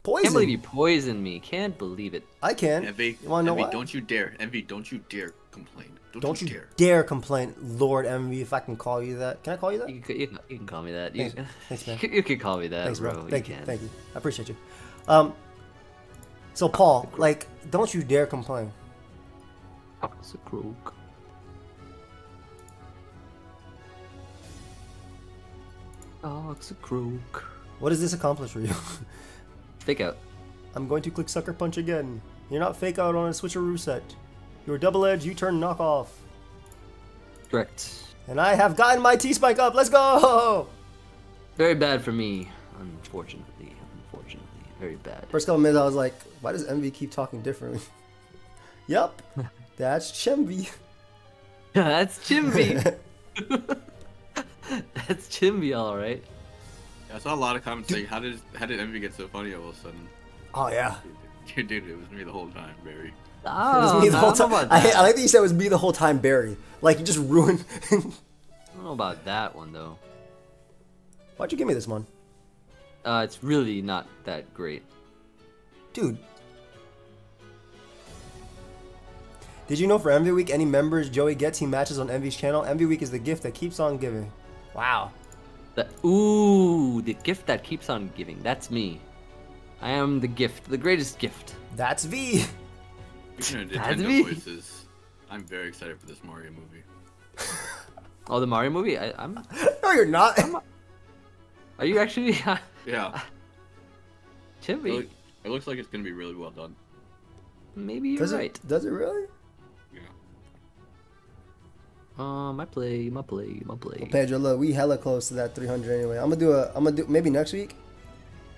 Can't believe you poisoned me. Can't believe it. I can. Emvee, You wanna know Emvee, why? don't you dare. Emvee, don't you dare complain. Don't, Don't you, you dare. dare complain, Lord Emvee, if I can call you that. Can I call you that? You can, you can, you can call me that. You, Thanks- thanks, man. [LAUGHS] You, can, call me that, Thanks, bro. bro. Thank you. can. Thank you. I appreciate you. Um. So Paul, like, don't you dare complain. It's a croak. Dog's a croak. What does this accomplish for you? [LAUGHS] Fake out. I'm going to click Sucker Punch again. You're not fake out on a switcheroo set. You're double edge, you turn knockoff. Correct. And I have gotten my T Spike up. Let's go! Very bad for me, unfortunately. Unfortunately. Very bad. First couple minutes, I was like, why does Emvee keep talking differently? [LAUGHS] yup, that's [LAUGHS] Chemby. That's Chimby. [LAUGHS] That's Chimby, alright. I saw a lot of comments saying, how did how did Emvee get so funny all of a sudden? Oh, yeah. Dude, dude, it was me the whole time, Barry. It Oh, was me the I whole time. I. I like that you said it was me the whole time, Barry. Like, you just ruined. [LAUGHS] I don't know about that one, though. Why'd you give me this one? Uh, it's really not that great. Dude. Did you know for Emvee Week, any members Joey gets, he matches on Emvee's channel? Emvee Week is the gift that keeps on giving. Wow. The ooh, the gift that keeps on giving. That's me. I am the gift, the greatest gift. That's V. Speaking of That's Nintendo me. voices, I'm very excited for this Mario movie. [LAUGHS] Oh, the Mario movie. I, I'm. [LAUGHS] no, you're not. Are you actually? [LAUGHS] Yeah, Should it, look- it looks like it's gonna be really well done. Maybe you're Does right. it? Does it really? Uh, my play, my play, my play. Well, Pedro, look, we hella close to that 300 anyway. I'm gonna do a. I'm gonna do maybe next week.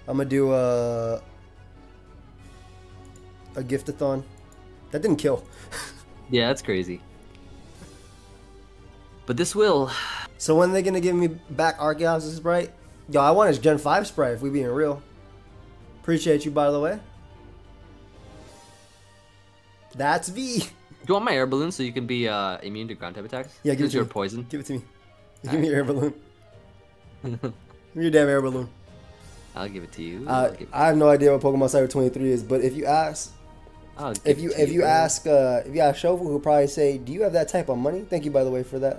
I'm gonna do a. Gift a giftathon. That didn't kill. [LAUGHS] Yeah, that's crazy. But this will. So when are they gonna give me back Archeops Sprite? Yo, I want his Gen 5 Sprite if we being real. Appreciate you, by the way. That's V. [LAUGHS] You want my air balloon so you can be uh, immune to ground type attacks? Yeah, give it to you're me. poison. Give it to me. [LAUGHS] Give me your air balloon. [LAUGHS] Give me your damn air balloon. I'll give it to you. Uh, I'll give, I have no idea what Pokemon Cyber 23 is, but if you ask, if you if you bro. ask uh, if you ask Shofu, he'll probably say, "Do you have that type of money?" Thank you, by the way, for that.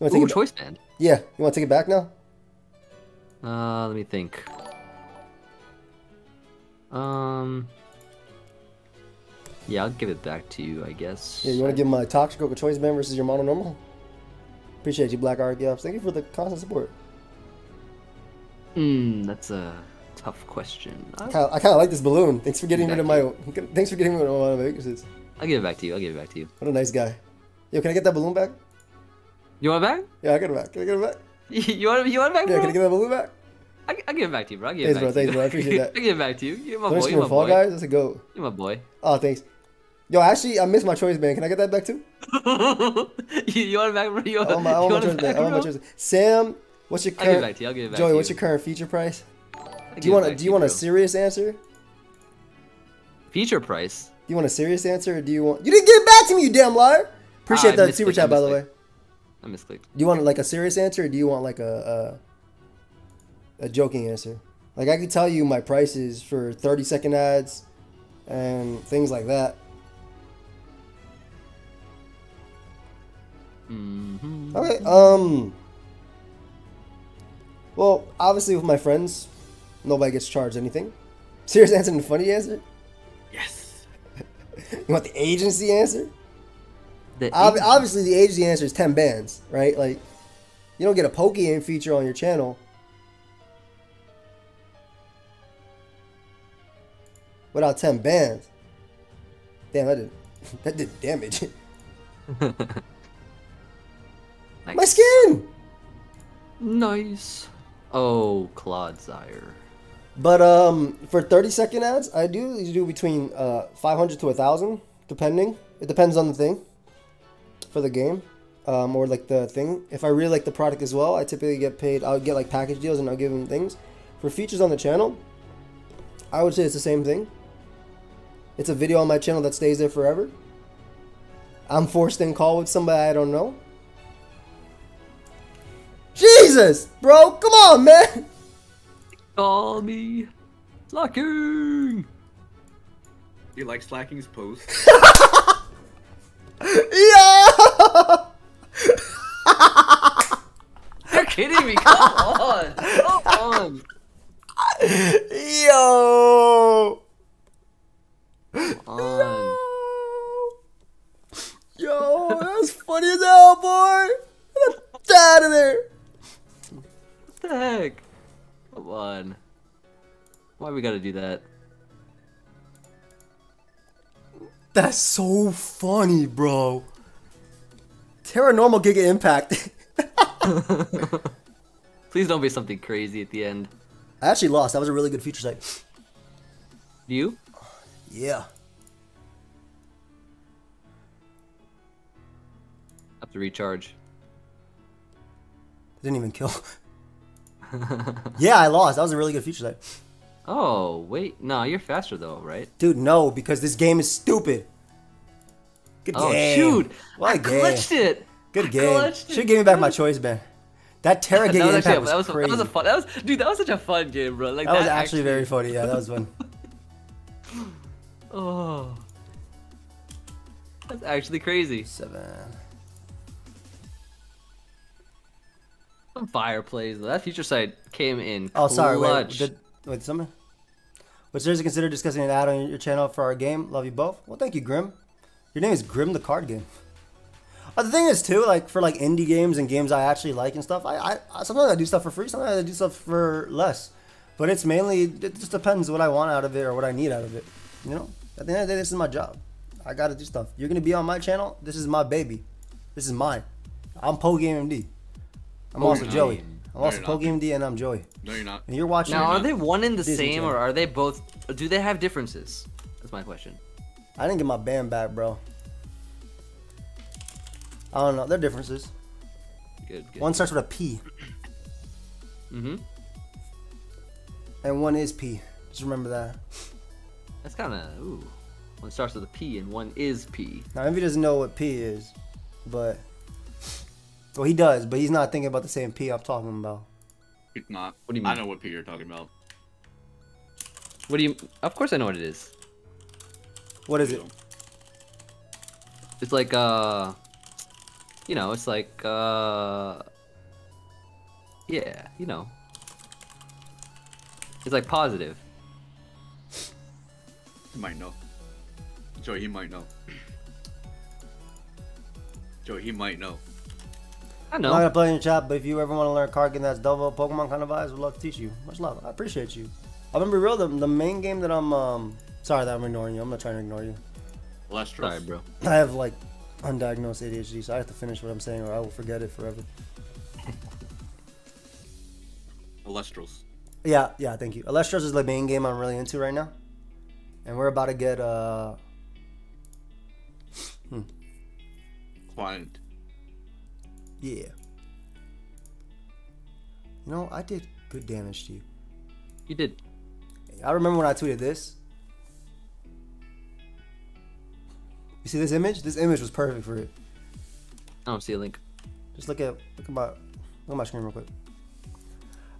You want to take Ooh, choice band. yeah, you want to take it back now? Uh, let me think. Um. Yeah, I'll give it back to you, I guess. Yeah, you want to give my Toxic Choice Band versus your Mono Normal? Appreciate you, Black Archeops. Thank you for the constant support. Hmm, that's a tough question. I kind of like this balloon. Thanks for getting rid of my. [LAUGHS] Thanks for getting rid of one of my weaknesses. I'll give it back to you. I'll give it back to you. What a nice guy. Yo, can I get that balloon back? You want it back? Yeah, I get it back. Can I get it back? [LAUGHS] you want it? You want it back, Yeah, bro? can I get that balloon back? I, I'll give it back to you, bro. I'll give Thanks, it bro. back to you. Thanks, bro. I appreciate [LAUGHS] that. I'll give it back to you. You're my Don't boy. you You're my Fall boy. Guys? That's a go. You're my boy. Oh, thanks. Yo, actually, I missed my choice band. Can I get that back too? [LAUGHS] you, you want it back? You want, I want my, I want my choice band. I want my choice. Sam, what's your current? I'll give it back to you. I'll give it back Joey, to what's your current feature price? I'll Do you want? Do you want a serious answer? Feature price? Do you want a serious answer, or do you want? You didn't get it back to me, you damn liar! Appreciate ah, I that super chat, by the way. I misclicked. Do you want like a serious answer, or do you want like a a, a joking answer? Like I could tell you my prices for thirty second ads and things like that. Hmm Okay. Um. Well, obviously with my friends, nobody gets charged anything. Serious [LAUGHS] answer and funny answer. Yes. [LAUGHS] You want the agency answer? The Ob- agency- obviously, the agency answer is ten bands, right? Like, you don't get a Pokemon feature on your channel. Without ten bands. Damn, that did [LAUGHS] that did damage. Nice. My skin. Nice. Oh, Claude Clodsire. But um, for thirty second ads, I do usually do between uh five hundred to a thousand, depending. It depends on the thing. For the game, um, or like the thing. If I really like the product as well, I typically get paid. I'll get like package deals and I'll give them things. For features on the channel, I would say it's the same thing. It's a video on my channel that stays there forever. I'm forced in call with somebody I don't know. Jesus, bro, come on, man. Call me slacking. You like Slacking's post? [LAUGHS] Yeah. [LAUGHS] You're kidding me. Come on. Come on. Yo. Come on. Yo, that was funny as hell, boy. Get out of there. What the heck? Come on. Why we gotta do that? That's so funny, bro. Tera Normal Giga Impact. [LAUGHS] Please don't be something crazy at the end. I actually lost. That was a really good future sight. You? Yeah. Have to recharge. Didn't even kill. [LAUGHS] yeah, I lost. That was a really good future sight. Oh, wait. No, you're faster though, right? Dude, no, because this game is stupid. Good Oh, game. shoot. What I game. glitched it. Good I game. Should give me back my choice, man. That [LAUGHS] Tera that was Impact actually, was, that was, crazy. that was a fun. That was, dude, that was such a fun game, bro. Like That was actually very funny. Yeah, that was fun. [LAUGHS] Oh, that's actually crazy. Seven. Some fire plays. That future sight came in Oh, sorry. Wait, clutch. did, wait, something. Would seriously consider discussing an ad on your channel for our game? Love you both. Well, thank you, Grim. Your name is Grim the Card Game. Uh, the thing is, too, like for like indie games and games I actually like and stuff, I, I, sometimes I do stuff for free, sometimes I do stuff for less. But it's mainly it just depends what I want out of it or what I need out of it. You know, at the end of the day, this is my job. I gotta do stuff. You're gonna be on my channel. This is my baby. This is mine. I'm PokeaimMD. I'm Oh, also you're Joey. not. I'm No, also you're not. PokeaimMD and I'm Joey. No, you're not. And you're watching. now, are not. they one in the Disney same, Channel. or are they both? Do they have differences? That's my question. I didn't get my band back, bro. I don't know. There are differences. Good. good. One starts with a P, Mm-hmm. and one is P. Just remember that. That's kind of ooh. One starts with a P and one is P. Now, Emvee doesn't know what P is, but well, he does, but he's not thinking about the same P I'm talking about. It's not. What do you mean? I know what P you're talking about. What do you? Of course I know what it is. What is it? It's like uh, you know, it's like uh, yeah, you know, it's like positive. He might know. Joey, he might know. Joey, he might know. I I'm not gonna play in the chat, but if you ever want to learn card game that's double Pokemon kind of vibes, would love to teach you. Much love. I appreciate you. I'm gonna be real. The, the main game that I'm um sorry that I'm ignoring you. I'm not trying to ignore you. Lestros. Sorry, bro. [LAUGHS] I have like undiagnosed ADHD, so I have to finish what I'm saying, or I will forget it forever. Lestros. Yeah, yeah, thank you. Elestrals is the main game I'm really into right now. And we're about to get uh Quiet. Yeah. You know, I did good damage to you. You did. I remember when I tweeted this. You see this image? This image was perfect for it. I don't see a link. Just look at look at my look at my screen real quick.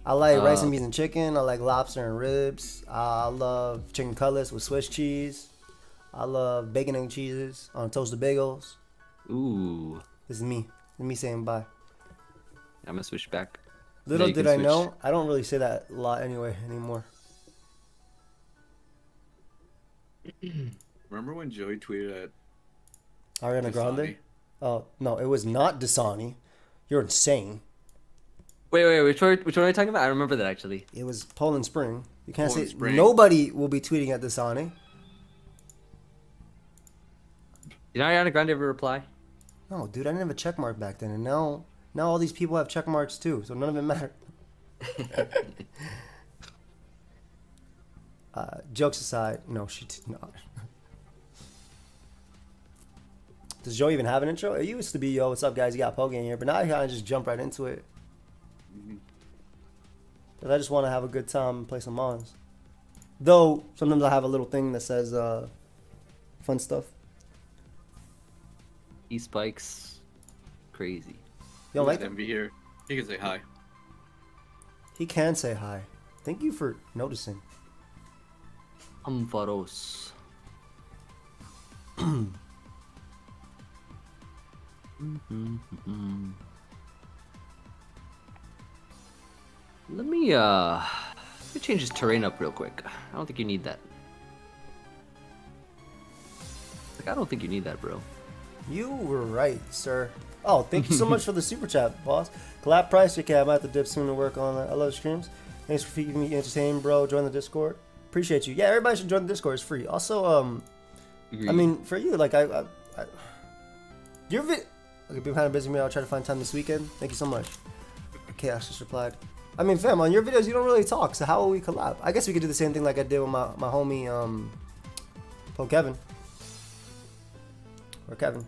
I like rice and Uh, beans and chicken. I like lobster and ribs. I love chicken cutlets with Swiss cheese. I love bacon and cheeses on toasted bagels. Ooh, This is me. This is me saying bye. I'm gonna switch back. Little did can I switch. know, I don't really say that a lot anyway anymore. [CLEARS THROAT] Remember when Joey tweeted at Ariana Grande? Dasani? Oh no, it was not Dasani. You're insane. Wait, wait, which one, which one are you talking about? I remember that actually. It was Poland Spring. You can't Poland say Spring. nobody will be tweeting at Dasani. Did Ariana Grande ever reply? No, dude, I didn't have a check mark back then, and now now all these people have check marks too, so none of it mattered. [LAUGHS] uh, jokes aside, no, she did not. Does Joe even have an intro? It used to be, yo, what's up, guys? You got Poke in here, but now I kind of just jump right into it. Cause I just want to have a good time and play some mons. Though sometimes I have a little thing that says uh, fun stuff. E spikes, crazy. You don't like Let him be here. He can say hi. He can say hi. Thank you for noticing. Ampharos. [CLEARS THROAT] Let me uh let me change this terrain up real quick. I don't think you need that. Like I don't think you need that, bro. You were right, sir. Oh, thank you so much for the super chat, boss. Collab price, your cab. I have to dip soon to work on that. I love streams. Thanks for keeping me entertained, bro. Join the Discord. Appreciate you. Yeah, everybody should join the Discord. It's free. Also, um, I mean, for you, like I, I, I your vid. Okay, been kind of busy. Me, I'll try to find time this weekend. Thank you so much. Chaos just replied. I mean, fam, on your videos you don't really talk, so how will we collab? I guess we could do the same thing like I did with my my homie um, Poe Kevin. Or Kevin.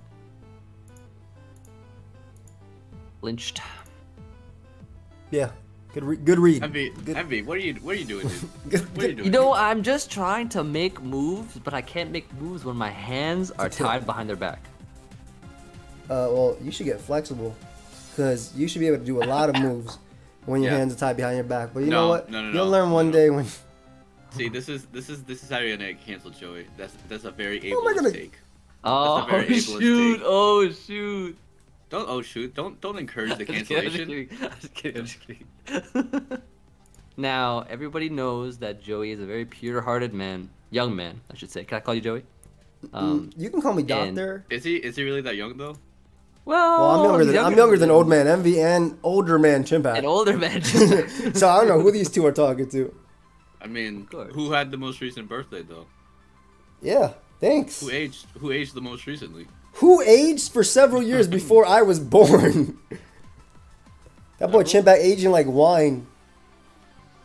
Lynched. Yeah, good re- good read. Emvee, Good- Emvee, what are you, what are you doing, dude? [LAUGHS] Good- What are you doing? You know, I'm just trying to make moves, but I can't make moves when my hands are tied behind their back. Uh, well, you should get flexible, because you should be able to do a lot of moves when your Yeah. hands are tied behind your back. But you No, know what? no, no, You'll no, learn one no. day when. See, this is this is this is how you're gonna cancel Joey. That's that's a very How am I ableist gonna- Oh [LAUGHS] shoot! take. Oh shoot! Don't oh shoot! Don't don't encourage the [LAUGHS] I'm just kidding, cancellation. [LAUGHS] I'm just kidding, I'm just kidding, I'm just kidding. now, everybody knows that Joey is a very pure-hearted man, young man, I should say. Can I call you Joey? Um, you can call me and- doctor. Is he is he really that young though? well, Well, I'm younger he's than I'm younger than old man Emvee and older man Chimpact. An older man. [LAUGHS] so I don't know who these two are talking to. I mean, who had the most recent birthday though? Yeah, thanks. Who aged who aged the most recently? Who aged for several years before I was born? [LAUGHS] that boy Chimpact aging like wine.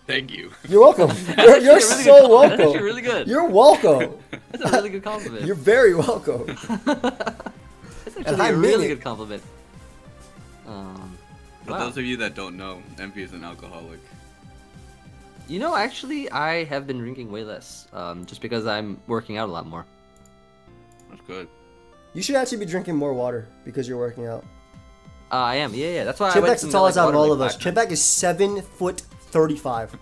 Thank you. You're welcome. [LAUGHS] You're, Actually, you're really so good compliment. That's welcome. actually really good. You're welcome. [LAUGHS] That's a really good compliment. You're very welcome. That's and actually I a mean really it. good compliment. Um, For wow. those of you that don't know, Emvee is an alcoholic. You know, actually, I have been drinking way less, um, just because I'm working out a lot more. That's good. You should actually be drinking more water because you're working out. Uh, I am, yeah, yeah. That's why I went to the tallest like, out of all of us. five Chimpact is seven foot thirty-five.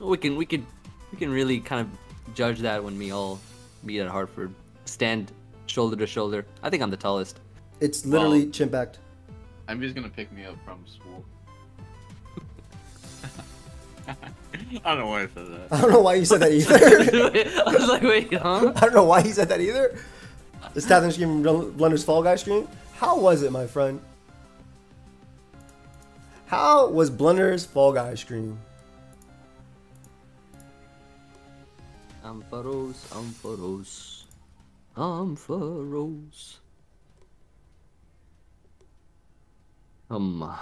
We can, we can, we can really kind of judge that when we all meet at Hartford, stand shoulder to shoulder. I think I'm the tallest. It's literally I'm just gonna pick me up from school. [LAUGHS] I don't know why I said that. I don't know why you said that either. [LAUGHS] I was like, wait, huh? [LAUGHS] I don't know why he said that either. This Tathan Stream Blunder's Fall Guy stream. How was it, my friend? How was Blunder's Fall Guy stream? Ampharos, Ampharos, Ampharos. Um,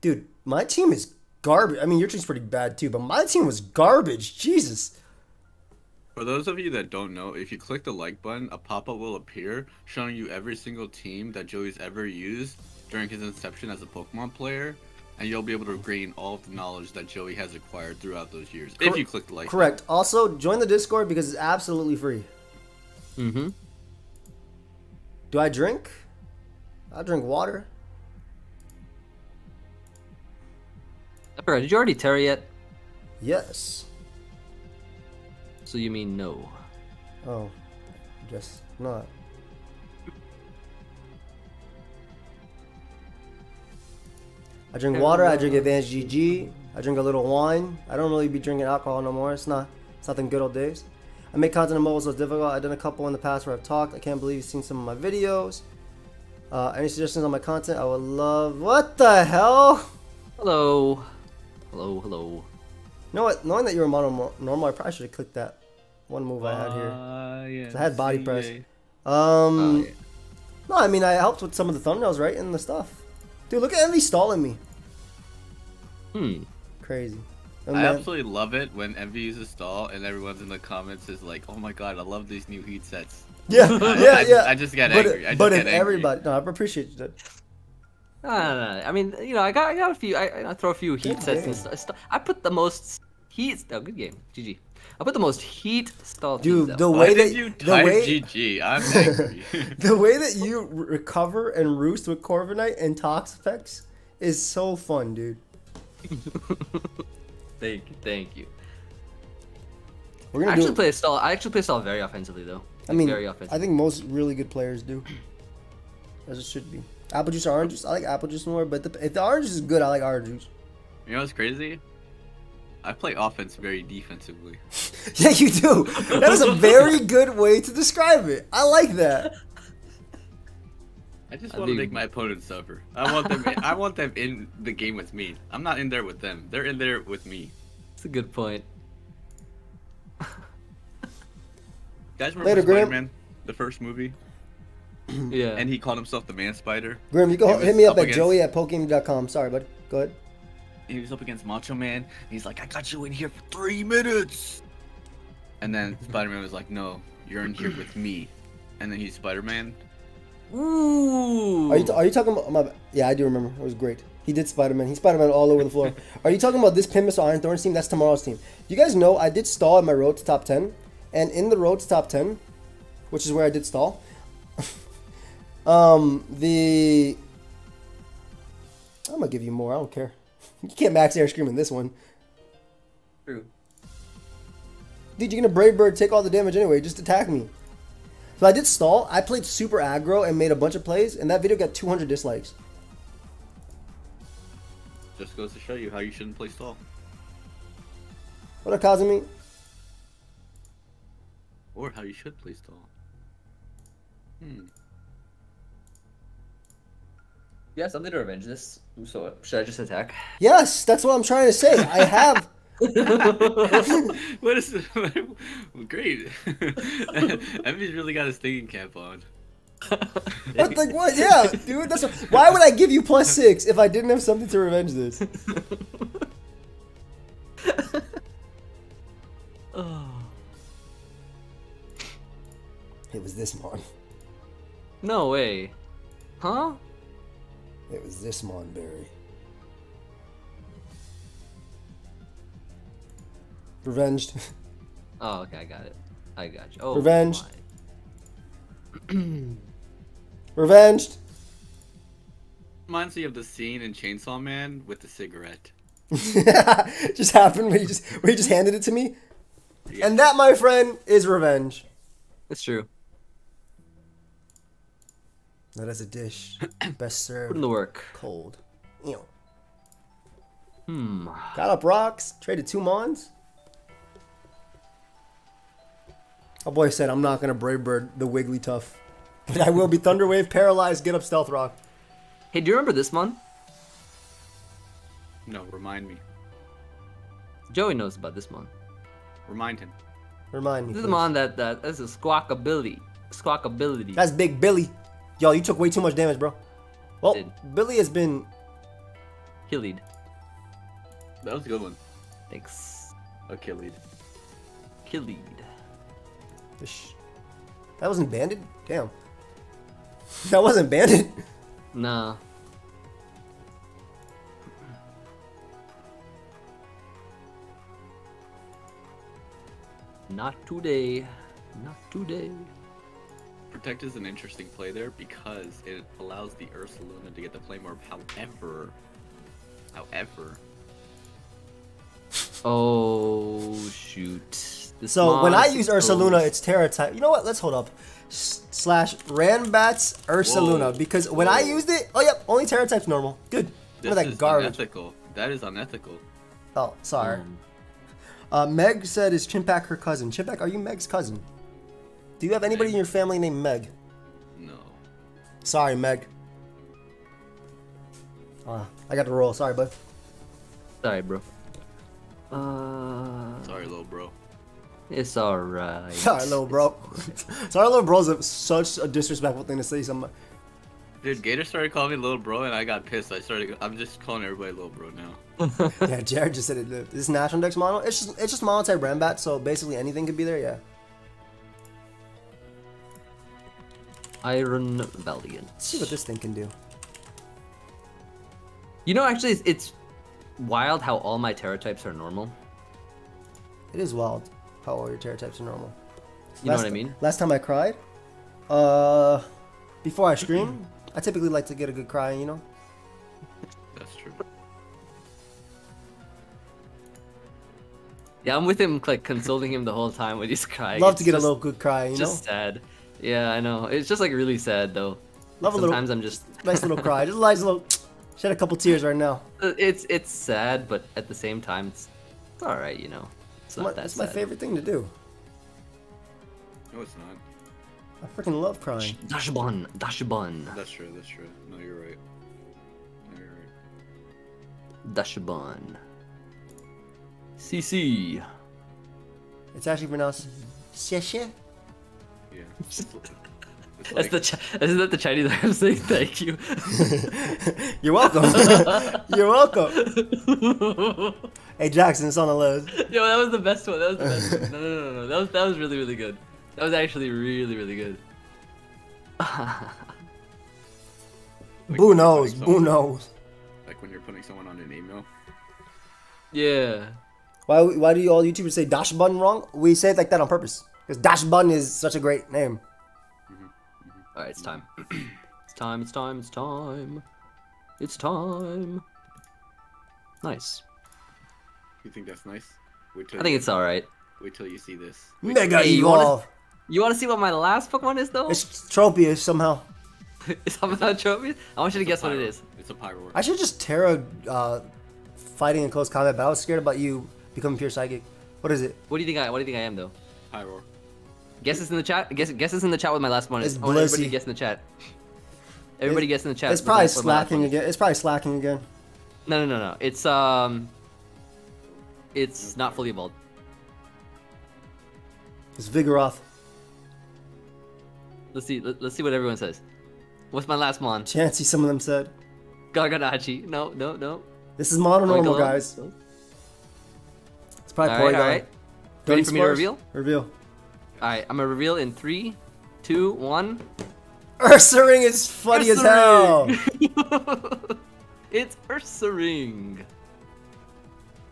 Dude, my team is garbage. I mean, your team's pretty bad too, but my team was garbage. Jesus. For those of you that don't know, if you click the like button, a pop-up will appear showing you every single team that Joey's ever used during his inception as a Pokemon player, and you'll be able to gain all of the knowledge that Joey has acquired throughout those years. if you click the like. Correct. Also, join the Discord because it's absolutely free. mm-hmm. Do I drink? I drink water. Did you already tear yet? Yes. So you mean no? Oh, just not. I drink water. I drink Advanced GG. I drink a little wine. I don't really be drinking alcohol no more. It's not. It's not good old days. I make content on mobile, so it's difficult. I've done a couple in the past where I've talked. I can't believe you've seen some of my videos. Uh, any suggestions on my content? I would love. What the hell? Hello. Hello, hello. You know what? Knowing that you're a mono normal, I probably should have clicked that one move I had here. Uh, yeah, I had body press. Um, Oh, yeah. no, I mean I helped with some of the thumbnails, right, and the stuff. Dude, look at Emvee stalling me. Hmm. Crazy. And I then- absolutely love it when Emvee uses stall and everyone's in the comments is like, "Oh my god, I love these new heat sets." yeah, [LAUGHS] I- yeah, I- yeah. I just got but, angry. I just but if angry. everybody, no, I appreciate that. No, no, no. I mean, you know, I got, I got a few. I, I throw a few heat Good sets game. and stuff. St- I put the most heat. Oh, good game. GG. I put the most heat stall. Dude, teams the out. Why way did that you the type way GG? I'm [LAUGHS] angry. [LAUGHS] the way that you recover and roost with Corviknight and Toxapex is so fun, dude. [LAUGHS] Thank you, thank you. We're I gonna actually play a stall. I actually play stall very offensively though. I mean, very offensive. I think most really good players do, as it should be. Apple juice or orange juice? I like apple juice more, but the, if the orange juice is good, I like orange juice. you know what's crazy? I play offense very defensively. [LAUGHS] Yeah, you do. That is a very [LAUGHS] good way to describe it. I like that. I just I want to make my opponent suffer. I want them. I want them in the game with me. I'm not in there with them. They're in there with me. That's a good point. Guys, remember Later, Spider-Man, the first movie, [CLEARS THROAT] Yeah. and he called himself the Man Spider. Grim, you go He hit me up, up at against- joey at pokemon.com. Sorry, bud. Go ahead. He was up against Macho Man. And he's like, "I got you in here for three minutes," and then [LAUGHS] Spider-Man was like, "No, you're in here with me," and then he's Spider-Man. Ooh. Are you, are you talking about my? Yeah, I do remember. It was great. He did Spider Man. He Spider Man all over the floor. [LAUGHS] are you talking about this Pimus Iron Thorns team? That's tomorrow's team. You guys know I did stall in my road to top ten, and in the road to top ten, which is where I did stall. Um, the I'm gonna give you more. I don't care. [LAUGHS] You can't Max Airstream in this one, True. dude. You're gonna Brave Bird take all the damage anyway. Just attack me. So I did stall. I played super aggro and made a bunch of plays, and that video got 200 dislikes. Just goes to show you how you shouldn't play stall. What up, Kazumi? Or how you should play stall. Hmm. Yeah, something to revenge this. So should I just attack? Yes, that's what I'm trying to say. I have. [LAUGHS] [LAUGHS] what is [LAUGHS] great? Emvee's really got his thinking cap on. What, like what? Yeah, dude. That's what, why would I give you plus six if I didn't have something to revenge this? oh. It was this one. No way. Huh? It was this mon berry. Revenged. [LAUGHS] Oh, okay, I got it. I got you. Oh, Revenge. my. [CLEARS THROAT] Revenged. Reminds me of the scene in Chainsaw Man with the cigarette. [LAUGHS] just happened where you just where you just handed it to me. Yeah. And that, my friend, is revenge. That's true. That is a dish [CLEARS THROAT] best Put served in the work. cold. Ew. Hmm. Got up rocks, traded two mons. My boy said, I'm not gonna Brave Bird the Wigglytuff. [LAUGHS] But I will be Thunderwave, Paralyzed, Get Up Stealth Rock. Hey, do you remember this mon? No, remind me. Joey knows about this mon. Remind him. Remind me. This is the mon that that this is Squawkabilly. Squawk ability. That's Big Billy. Yo, you took way too much damage, bro. Well, Did. Billy has been. Hillied. That was a good one. Thanks. Achilles. Hillied. Sh- That wasn't banded? Damn. [LAUGHS] That wasn't banded. Nah. Not today. Not today. Protect is an interesting play there because it allows the Ursaluna to get the flame orb. However, however, [LAUGHS] Oh shoot. This So when I use Ursaluna, exposed. it's Tera type. You know what? Let's hold up. S- slash Randbats Ursaluna Whoa. because when I used it, oh yep, only Tera type's normal. Good. this Look at that is garbage. unethical. That is unethical. Oh, sorry. Um, Uh, Meg said, "Is Chimpact her cousin?" Chimpact, are you Meg's cousin? Do you have anybody in your family named Meg? No. Sorry, Meg. Uh, I got to roll. Sorry, bud. sorry, bro. Uh, Sorry, little bro. it's alright. [LAUGHS] Sorry, little bro. [LAUGHS] Sorry, little bro's a, such a disrespectful thing to say. Some Dude, Gator started calling me little bro, and I got pissed. I started. I'm just calling everybody little bro now. [LAUGHS] yeah, Jared just said it. dude. This National Dex model, it's just it's just mono type Randbat, so basically anything could be there. Yeah. Iron Valiant. Let's see what this thing can do. You know, actually, it's, it's wild how all my Tera types are normal. It is wild how all your Tera types are normal. You know Last what I mean? Last time I cried, uh, before I scream, I typically like to get a good cry. You know. That's true. Yeah, I'm with him, like consoling him the whole time when he's crying. Love It's to get just- a little good cry. You know. Just sad. Yeah, I know. It's just like really sad though. Love a little- Sometimes I'm just. [LAUGHS] nice little cry. Just a nice little. [TSK] Shed a couple tears right now. Uh, it's it's sad, but at the same time, it's it's all right. You know, it's It's not my, that it's my favorite thing to do. No, it's not. I freaking love crying. Dachsbun, Dachsbun, That's true. That's true. No, you're right. No, you're right. Dachsbun. CC. It's actually pronounced Xie Yeah. It's, it's That's like, the Chi- isn't that the Chinese way of saying thank you? [LAUGHS] You're welcome. [LAUGHS] You're welcome. Hey Jackson, it's on the list. Yo, that was the best one. That was the best one. No, no, no, no. That was that was really, really good. That was actually really, really good. like Boo when knows. putting Boo knows. Like when you're putting someone on an email. yeah. Why why do you all YouTubers say dash button wrong? We say it like that on purpose. Because dash button is such a great name. All right, it's time. [CLEARS THROAT] it's time. It's time. It's time. It's time. Nice. You think that's nice? Wait till I think you, it's all right. Wait till you see this. Mega Hey, you wanna- evolve. You want to see what my last Pokemon is though? It's Tropius somehow. [LAUGHS] Is that trophy? I want you to guess what it is. It's a pyro. I should just Tera uh, fighting in close combat, but I was scared about you becoming pure psychic. What is it? What do you think I? What do you think I am though? pyro. Guess this in the chat. Guess guess this in the chat with my last one is. It's want everybody guess in the chat. Everybody guess in the chat. It's probably my- what my last Slaking again. It's probably Slaking again. No, no, no, no. It's um. It's not fully evolved. It's Vigoroth. Let's see. Let, us see what everyone says. What's my last mon? Chansey, some of them said. Garganachi. No, no, no. This is mono normal, guys. It's probably All right, Porygon. all right. Ready for me to reveal? Reveal. All right, I'm gonna reveal in three, two, one. Ursaring is funny as hell. Ursaring. [LAUGHS] it's Ursaring.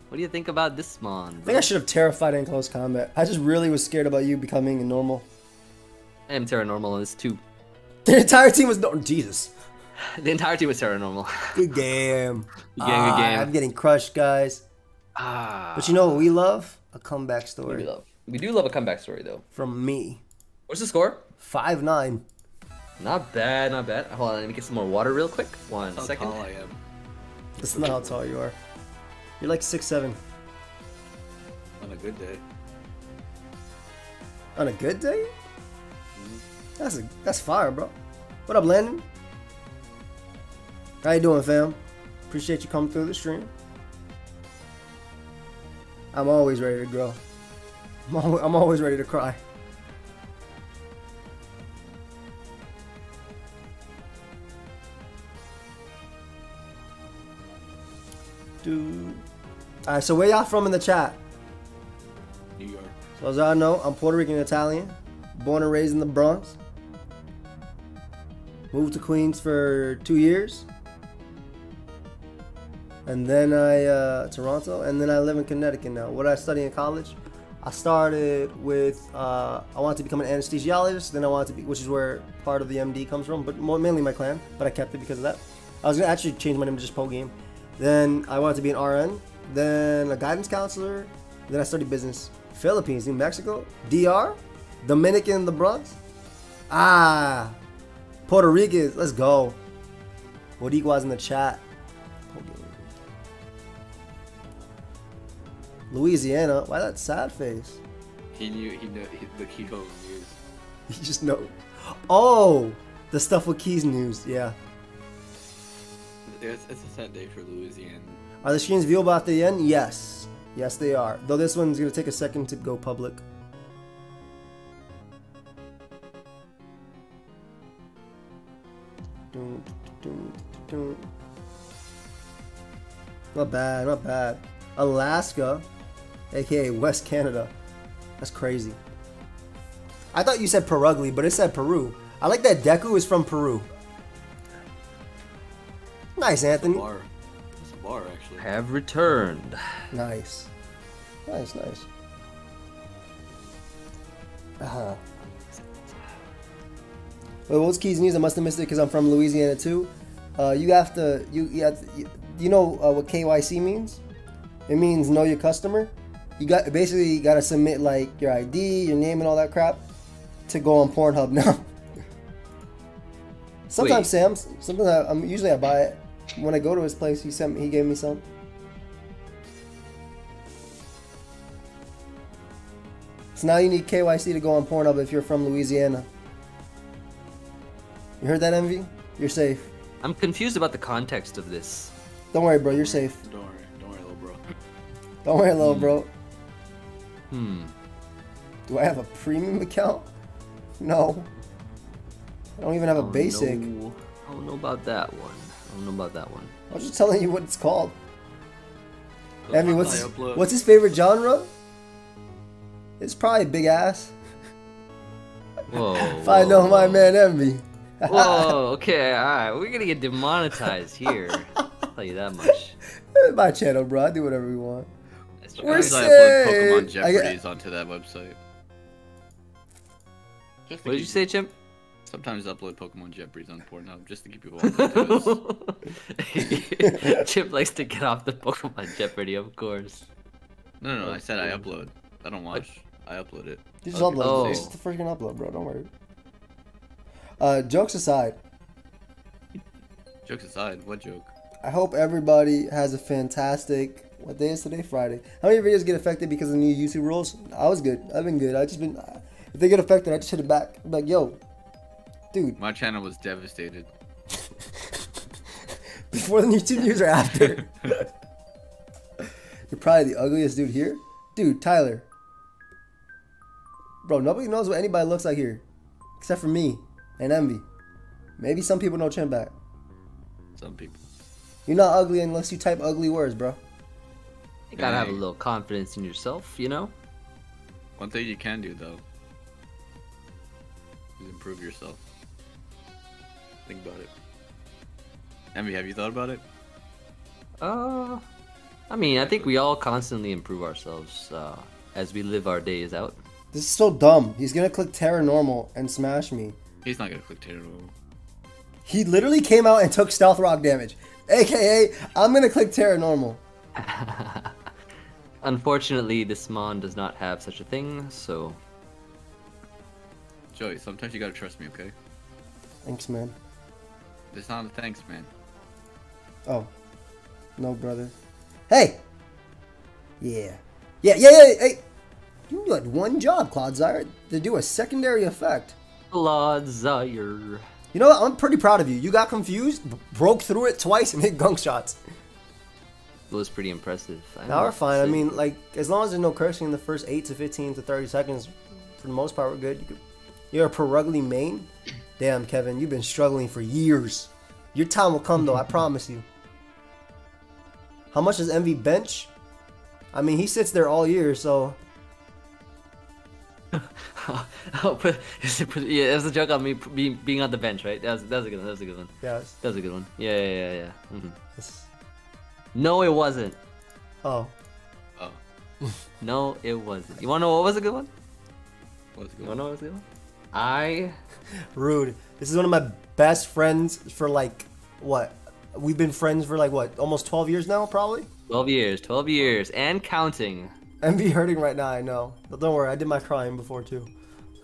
What do you think about this mon? I think I should have terrified in close combat. I just really was scared about you becoming a normal. I am Tera Normal and it's two. The entire team was no Jesus. The entire team was Tera Normal. Good game. Good game, good Ah, game. I'm getting crushed, guys. ah. But you know what we love? A comeback we story love. We do love a comeback story though. from me. What's the score? Five nine. Not bad, not bad. Hold on, let me get some more water real quick. One How second. tall I am. That's not how tall you are. You're like six seven. On a good day. On a good day? Mm-hmm. That's a, that's fire, bro. What up, Landon? How you doing, fam? Appreciate you coming through the stream. I'm always ready to grow. I'm always, I'm always ready to cry. Dude. Alright, so where y'all from in the chat? New York. So as I know, I'm Puerto Rican Italian, born and raised in the Bronx. Moved to Queens for two years, and then I uh, Toronto, and then I live in Connecticut now. What I study in college, I started with uh, I wanted to become an anesthesiologist. Then I wanted to be, which is where part of the MD comes from, but more, mainly my clan. But I kept it because of that. I was gonna actually change my name to just Poe Game. Then I wanted to be an RN, then a guidance counselor. Then I studied business. Philippines, New Mexico, DR, Dominican, the Bronx. Ah, Puerto Ricans, let's go. Boricuas in the chat. Louisiana, why that sad face? He knew. He knew. He, the Kiko news. [LAUGHS] You just know. Oh, the stuff with Keys news, yeah. It's, it's a sad day for Louisiana. Are the screens viewable at the end? Yes. Yes, they are. Though this one's gonna take a second to go public. Not bad, not bad. Alaska, aka West Canada. That's crazy. I thought you said Perugly, but it said Peru. I like that Deku is from Peru. Nice, Anthony. Bar. It's a bar actually. Have returned. Nice. Nice, nice. Uh-huh. Wait, what's Keys News? I must have missed it because I'm from Louisiana too. Uh, you have to, you, you, have to, you, you know uh, what KYC means? It means know your customer. You got basically you got to submit like your ID, your name, and all that crap to go on Pornhub [LAUGHS] now. Sometimes Wait. Sam's. Sometimes I, I'm usually I buy it. When I go to his place, he sent me, he gave me some. So now you need KYC to go on Pornhub if you're from Louisiana. You heard that, Emvee? You're safe. I'm confused about the context of this. Don't worry, bro. You're safe. Don't worry. Don't worry, little bro. Don't worry, little hmm. bro. Hmm. Do I have a premium account? No. I don't even have a Oh, basic. no. I don't know about that one. I don't know about that one. I was just telling you what it's called. Emvee, what's his, upload- what's his favorite genre? It's probably big ass. Whoa. If I know my man Emvee. Whoa. [LAUGHS] Okay. All right. We're gonna get demonetized here. I'll tell you that much. [LAUGHS] My channel, bro. I do whatever we want. That's true. We're Sometimes I upload sick. Pokemon I Jeopardies onto that website. Just What did you say, Chimp? Sometimes I upload Pokemon Jeopardies on Pornhub just to keep people on their toes. Chip likes to get off the Pokemon Jeopardy, of course. No, no, no. I said I upload. I don't watch. I upload it. You just Okay. upload. Oh. it. It's just a freaking upload, bro. Don't worry. Uh, jokes aside, Jokes aside, what joke? I hope everybody has a fantastic. What day is today? Friday. How many videos get affected because of the new YouTube rules? I was good. I've been good. I just been. If they get affected, I just hit it back. I'm like, yo, dude. My channel was devastated. [LAUGHS] Before the new YouTube news or after? [LAUGHS] You're probably the ugliest dude here, dude. Tyler. Bro, nobody knows what anybody looks like here, except for me and Emvee. Maybe some people know Chin back. Some people. You're not ugly unless you type ugly words, bro. You gotta have a little confidence in yourself, you know? One thing you can do though is improve yourself. Think about it. Emvee, have you thought about it? Uh, I mean, I think we all constantly improve ourselves uh, as we live our days out. This is so dumb. He's gonna click Tera Normal and smash me. He's not gonna click Terror. Normal. He literally came out and took Stealth Rock damage. AKA, I'm gonna click Tera Normal. [LAUGHS] Unfortunately, this mon does not have such a thing, so Joey, sometimes you gotta trust me, okay? Thanks, man. It's not a thanks, man. Oh. No, brother. Hey! Yeah. Yeah, yeah, yeah, hey! You had one job, Clodsire, to do a secondary effect. Blood Zyre. You know what? I'm pretty proud of you. You got confused, broke through it twice, and hit gunk shots. It was pretty impressive. I Now we're fine. I mean, like, as long as there's no cursing in the first 8 to 15 to 30 seconds, for the most part, we're good. You you're a Perugly main? Damn, Kevin, you've been struggling for years. Your time will come, though, I [LAUGHS] promise you. How much does Emvee bench? I mean, he sits there all year, so. [LAUGHS] oh, put, yeah, that was a joke on me being, being on the bench, right? That was, that was a good one. That was a good one. Yeah. That was a good one. Yeah, yeah, yeah, yeah. hmm it's- No, it wasn't. oh. Oh, [LAUGHS] No, it wasn't. You wanna know what was a good one? what's You good? wanna know what was a good one? I [LAUGHS] Rude. This is one of my best friends for like, what? We've been friends for like, what? Almost 12 years now, probably? 12 years, 12 years, and counting. Emvee hurting right now, I know. But don't worry, I did my crying before, too.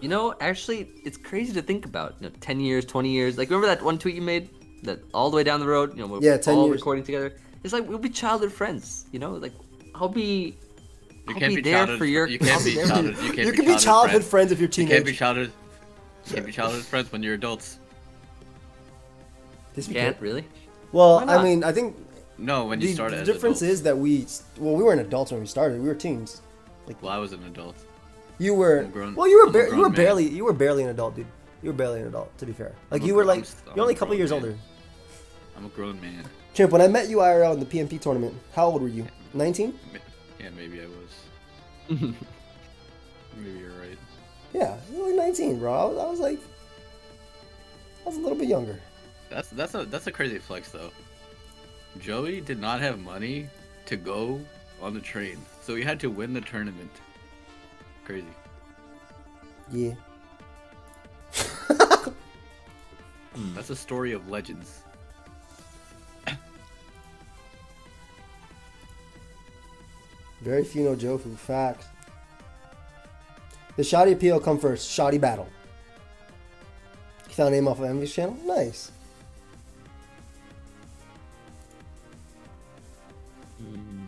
You know, actually, it's crazy to think about. You know, 10 years, 20 years. Like, remember that one tweet you made? That all the way down the road, you know, we're Yeah, 10 all years. recording together. It's like we'll be childhood friends, you know? Like, I'll be. You I'll can't be be there for your- you can't be be there for childhood. You can't You be can be childhood friends. friends if you're You teenagers. can't be childhood. You can't be childhood friends when you're adults. This we Can't can't- really? Well, I mean, I think No, when you the, started the difference adults. is that we, well, we weren't adults when we started. We were teens. Well, I was an adult. You were, grown- well, you were, I'm a bar- you grown were man. barely, you were barely an adult, dude. You were barely an adult, to be fair. Like I'm you were gr- like, I'm you're only a a couple years man. older. I'm a grown man. Chimp, when I met you IRL uh, in the PMP tournament, how old were you? 19? Yeah, maybe I was. [LAUGHS] maybe you're right. Yeah, you were 19, bro. I was, I was like, I was a little bit younger. That's that's a that's a crazy flex though. Joey did not have money to go on the train, so he had to win the tournament. Crazy. Yeah. [LAUGHS] That's a story of legends. Very few know Jofu. Facts. The shoddy appeal come first. Shoddy battle. You found name off of Emvee's channel? Nice. Mm-hmm.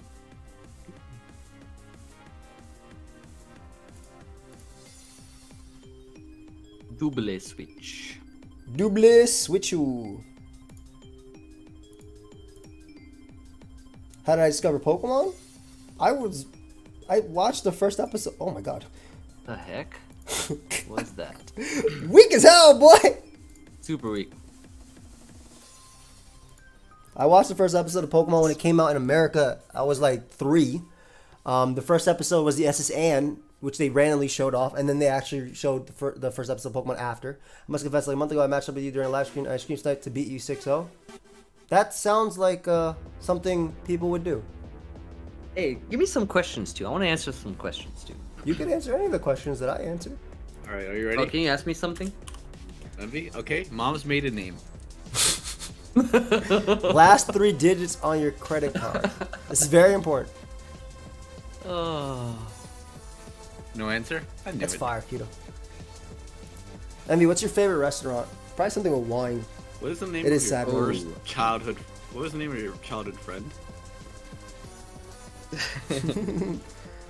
Double switch. Double switchu. How did I discover Pokemon? I was. I watched the first episode. Oh my god. The heck? [LAUGHS] What's that? Weak as hell, boy! Super weak. I watched the first episode of Pokemon when it came out in America. I was like three. Um, the first episode was the SS Anne, which they randomly showed off, and then they actually showed the, fir- the first episode of Pokemon after. I must confess, like a month ago, I matched up with you during a live stream ice cream night to beat you 6-0. That sounds like uh, something people would do. Hey, give me some questions too. I want to answer some questions too. You can answer any of the questions that I answered. All right, are you Oh, ready? can you ask me something? Emvee? Okay. Mom's maiden name. [LAUGHS] Last three digits on your credit card. This is very important. Oh. No answer? I knew That's it. fire, keto. Emvee, what's your favorite restaurant? Probably something with wine. What is the name It of is your sad. first childhood? What was the name of your childhood friend? [LAUGHS]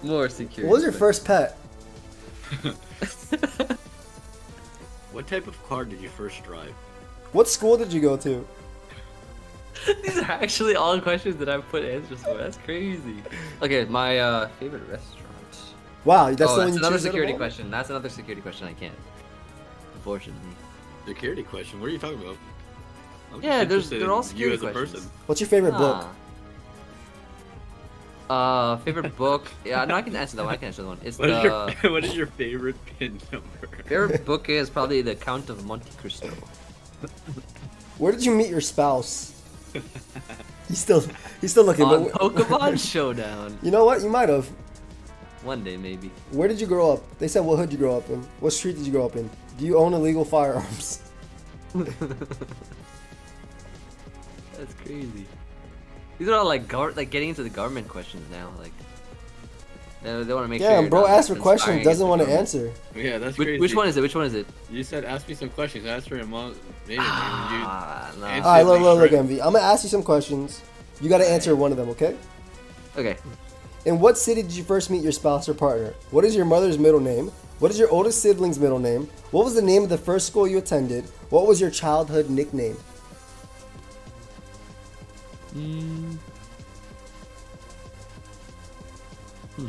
More secure. What was your first pet? [LAUGHS] What type of car did you first drive? What school did you go to? [LAUGHS] These are actually all questions that I've put answers for. That's crazy. Okay, my uh, favorite restaurant. Wow, that's oh, the one that's you another choose out of security question. That's another security question. I can't. Unfortunately. Security question. What are you talking about? I'm Yeah, just there's- they're all in you security as a questions. person. What's your favorite book? Uh, favorite book? Yeah, no, I can answer that one. I can answer that one. It's [LAUGHS] What is the your [LAUGHS] What is your favorite pin number? favorite [LAUGHS] book is probably The Count of Monte Cristo. Where did you meet your spouse? he's still he's still looking. On But Pokemon Showdown. you know what? You might have. One day, maybe. Where did you grow up? They said what hood you grow up in. What street did you grow up in? Do you own illegal firearms? That's crazy. These are all like gov- like getting into the government questions now. Like, they, they want to make sure. Yeah, you're bro not, asks for questions, conspiring doesn't want to answer. Yeah, that's Which, crazy. which one is it? Which one is it? You said ask me some questions. Ask for a mo- maybe, Ah, no. Alright, look, Instantly look, look, straight. Emvee. I'm gonna ask you some questions. You gotta answer one of them, okay? Okay. In what city did you first meet your spouse or partner? What is your mother's middle name? What is your oldest sibling's middle name? What was the name of the first school you attended? What was your childhood nickname? Mm. Hmm.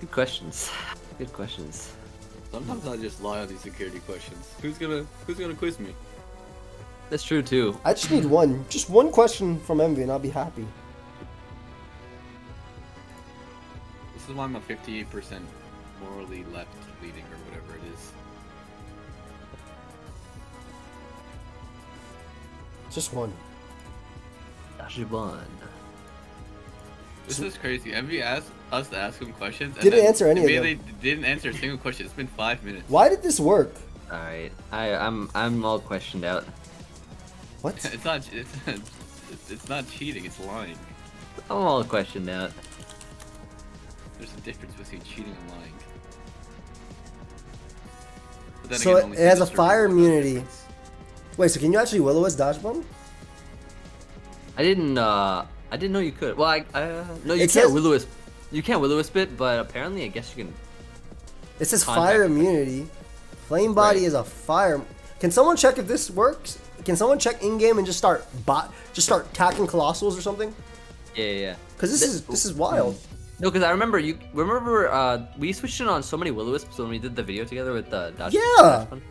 Good questions. Good questions. Sometimes I just lie on these security questions. Who's gonna Who's gonna quiz me? That's true too. I just need one. Just one question from Emvee and I'll be happy. This is why I'm a 58% morally left Just one. Dajiban. This is crazy. Emvee asked us to ask him questions. and Didn't answer any of immediately didn't answer a single question. It's been five minutes. Why did this work? All right. I I'm I'm all questioned out. What? [LAUGHS] It's not. It's, it's not cheating. It's lying. I'm all questioned out. There's a difference between cheating and lying. But then So again, it- it has a fire knows the immunity. Wait, so can you actually Will-O-Wisp dodge bomb? I didn't uh I didn't know you could. Well, I uh, no you It can't says-. You can't will wisp it, but apparently I guess you can. It says fire immunity. Flame body Right. is a fire. Can someone check if this works? Can someone check in game and just start bot, just start attacking Coalossals or something? Yeah, yeah. yeah. Because this Th- is this is wild. No, because I remember you remember uh we switched it on so many will wisps when we did the video together with the Dodge. Yeah. Dodge one.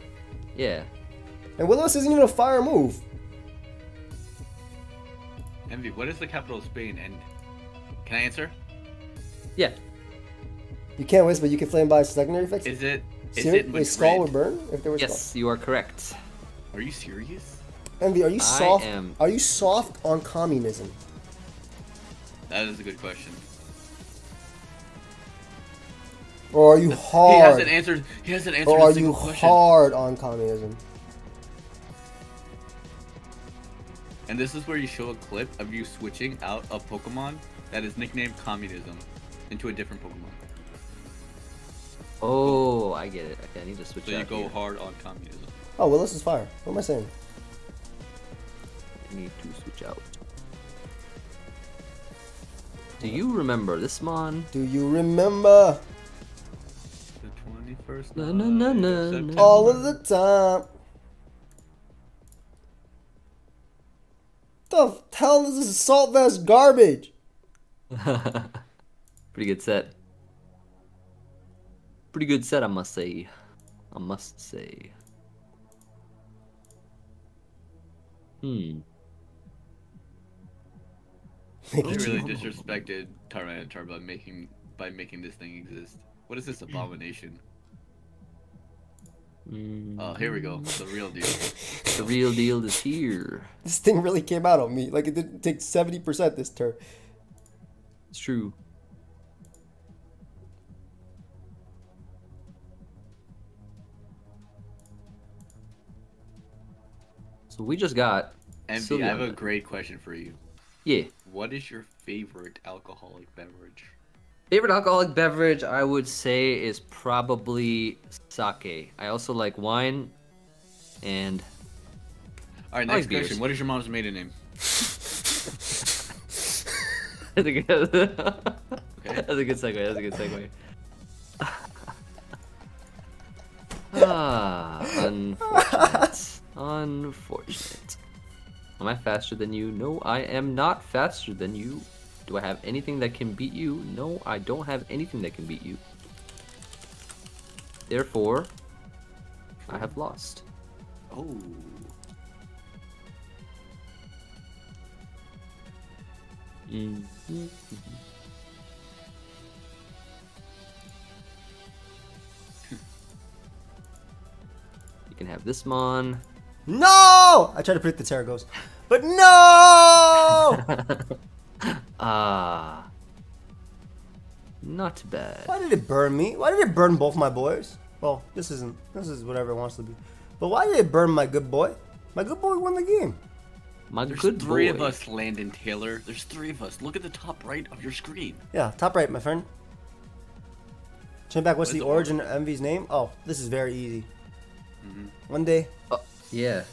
Yeah. And Willis isn't even a fire move. Emvee. What is the capital of Spain? And can I answer? Yeah. You can't wisp, but you can flame by secondary effects. Is it? Is Seri- it wait, skull or burn if there was Yes, you are correct. Are you serious? Emvee, are you I soft? am- Are you soft on communism? That is a good question. Or are you hard? He hasn't answered. He hasn't answered Or are single you question. hard on communism? And this is where you show a clip of you switching out a Pokemon that is nicknamed Communism into a different Pokemon. Oh, I get it. Okay, I need to switch So you go here. hard on communism. Oh, Willis is fire. What am I saying? I need to switch out. Do you remember this mon? Do you remember The 21st Na, na, na, na, of na. All of the time? The hell is this assault vest garbage? [LAUGHS] Pretty good set. Pretty good set, I must say. I must say. Hmm. They [LAUGHS] really [LAUGHS] disrespected Tyranitar by making by making this thing exist. What is this [CLEARS THROAT] abomination? Mm, Oh, here we go. The real deal. [LAUGHS] the real deal is here. This thing really came out on me. Like it didn't take seventy percent this turn. It's true. So we just got Emvee, I have a great question for you. yeah. What is your favorite alcoholic beverage? Favorite alcoholic beverage, I would say, is probably sake. I also like wine, and All right, I like next beers. question. What is your mom's maiden name? [LAUGHS] that's a good, [LAUGHS] that's a good segue. That's a good segue. [LAUGHS] ah, unfortunate. unfortunate. Am I faster than you? No, I am not faster than you. Do I have anything that can beat you? No, I don't have anything that can beat you. Therefore, I have lost. Oh. You can have this mon. No! I tried to predict the Tera Ghost. But no! [LAUGHS] [LAUGHS] Ah. Not bad. why did it burn me? Why did it burn both my boys? Well, this isn't. This is whatever it wants to be. But why did it burn my good boy? My good boy won the game. My There's good three boy. of us, Landon Taylor. There's three of us. Look at the top right of your screen. Yeah, top right, my friend. Turn back. What's Where's the the origin of Emvee's name? Oh, this is very easy. Mm-hmm. One day. Oh, yeah.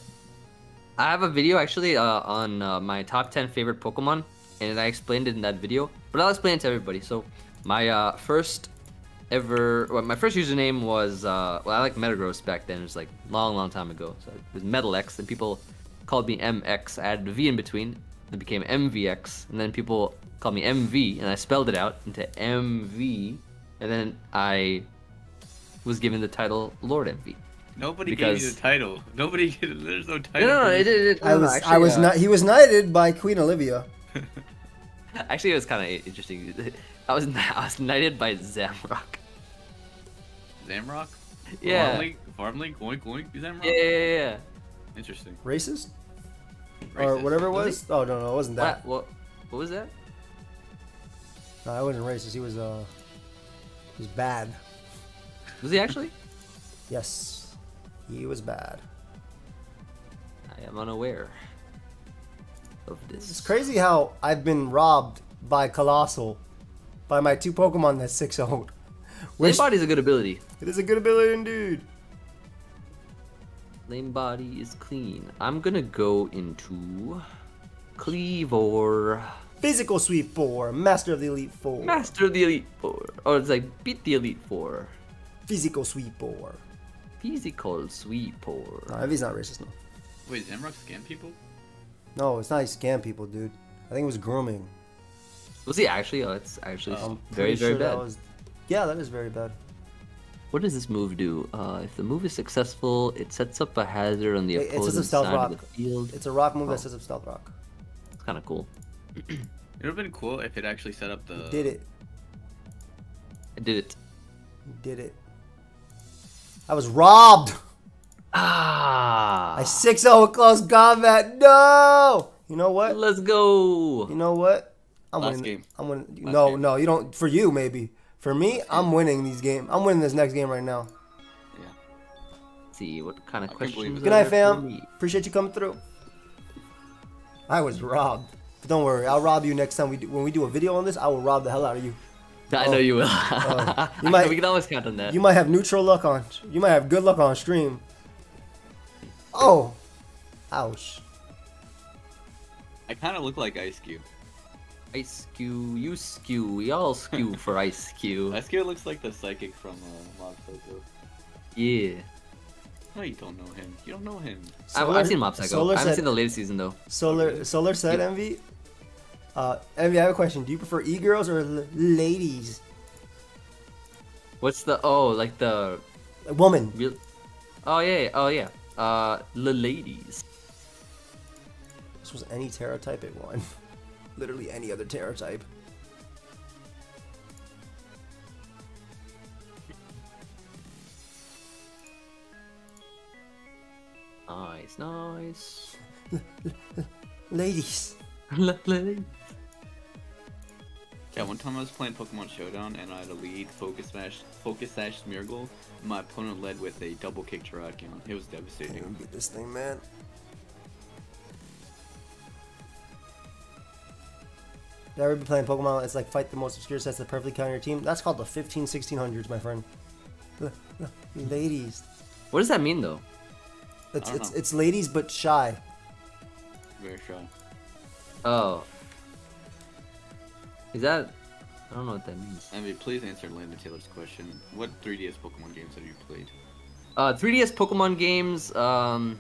I have a video actually uh, on uh, my top 10 favorite Pokemon, and I explained it in that video. But I'll explain it to everybody. So, my uh, first ever, well, my first username was, uh, well, I like Metagross back then. It was like long, long time ago. So it was Metal X, and people called me MX. I added a V in between. It became MVX, and then people called me MV, and I spelled it out into MV, and then I was given the title Lord MV. Nobody gave you Because- the title. Nobody. There's no No, title. no, no, for it, this. it, it, I no, no, was. I actually, was uh, not. He was knighted by Queen Olivia. [LAUGHS] Actually, it was kind of interesting. [LAUGHS] I was I was knighted by Zamrock. Zamrock. Yeah. Farmlink. Farmlink. Oink oink. Zamrock. Yeah, yeah, yeah. Interesting. Racist or whatever it Was was. Oh no, no, it wasn't What, that. what? What was that? No, I wasn't racist. He was. Uh, he was bad. Was he actually? [LAUGHS] Yes, he was bad. I am unaware of this. It's crazy how I've been robbed by Coalossal, by my two Pokemon that's 6 [LAUGHS] 0 Lame body's a good ability. It is a good ability indeed. Lame body is clean. I'm gonna go into Kleavor. Physical Sweep 4, Master of the Elite 4. Master of the Elite Four. Or it's like beat the Elite Four. Physical Sweep 4. Physical Sweep Four. No, Emvee's not racist, no. Wait, Zamrock scam people? No, it's not he scam people, dude. I think it was grooming. Was he actually? Oh, it's actually very, very sure that bad. was- Yeah, that is very bad. What does this move do? Uh, if the move is successful, it sets up a hazard on the It- it sets up opposing Stealth side Rock. of the field. It's a rock move Oh. that sets up Stealth Rock. It's kind of cool. [CLEARS THROAT] It would have been cool if it actually set up the. Did it. I did it. Did it. I was robbed! Ah! I 6 0 close combat. No! You know what? Let's go. You know what? I'm Last winning. game. I'm winning. Last no, game. no, you don't. For you, maybe. For me, I'm winning these games. I'm winning this next game right now. Yeah. Let's see what kind of I can't questions. Good night, there for fam. me? Appreciate you coming through. I was robbed. But don't worry, I'll rob you next time we do. When we do a video on this, I will rob the hell out of you. [LAUGHS] I Oh. know you will. Oh. [LAUGHS] You might- know we can always count on that. You might have neutral luck on. You might have good luck on stream. Oh, ouch. I kind of look like Ice Cube. Ice Cube, you skew, we all skew [LAUGHS] for Ice Cube. Ice Cube looks like the psychic from uh, Mob Psycho. Yeah. No, you don't know him. You don't know him. I've, I've seen Mob Psycho. Solar I haven't said, seen the latest season though. Solar, Solar said, Yeah. Emvee. Uh, Emvee, I have a question. Do you prefer e-girls or l- ladies? What's the oh like the A woman. real? Oh yeah, yeah, oh yeah. Uh, the ladies. This was any Tera type it won. [LAUGHS] Literally any other Tera type. Nice, nice. [LAUGHS] Ladies. [LAUGHS] Ladies. Yeah, one time I was playing Pokemon Showdown and I had a lead Focus Sash, Focus Sash Smeargle. My opponent led with a double kick Terrakion. It was Can't devastating. beat this thing, man. You ever be playing Pokemon? It's like fight the most obscure sets that perfectly count your team. That's called the 15, 1600s, my friend. L- l- Ladies. What does that mean though? It's, I don't it's, know. it's ladies but shy. Very shy. Oh. Is that? I don't know what that means. Emvee, please answer Landon Taylor's question. What 3DS Pokemon games have you played? Uh, 3DS Pokemon games. Um,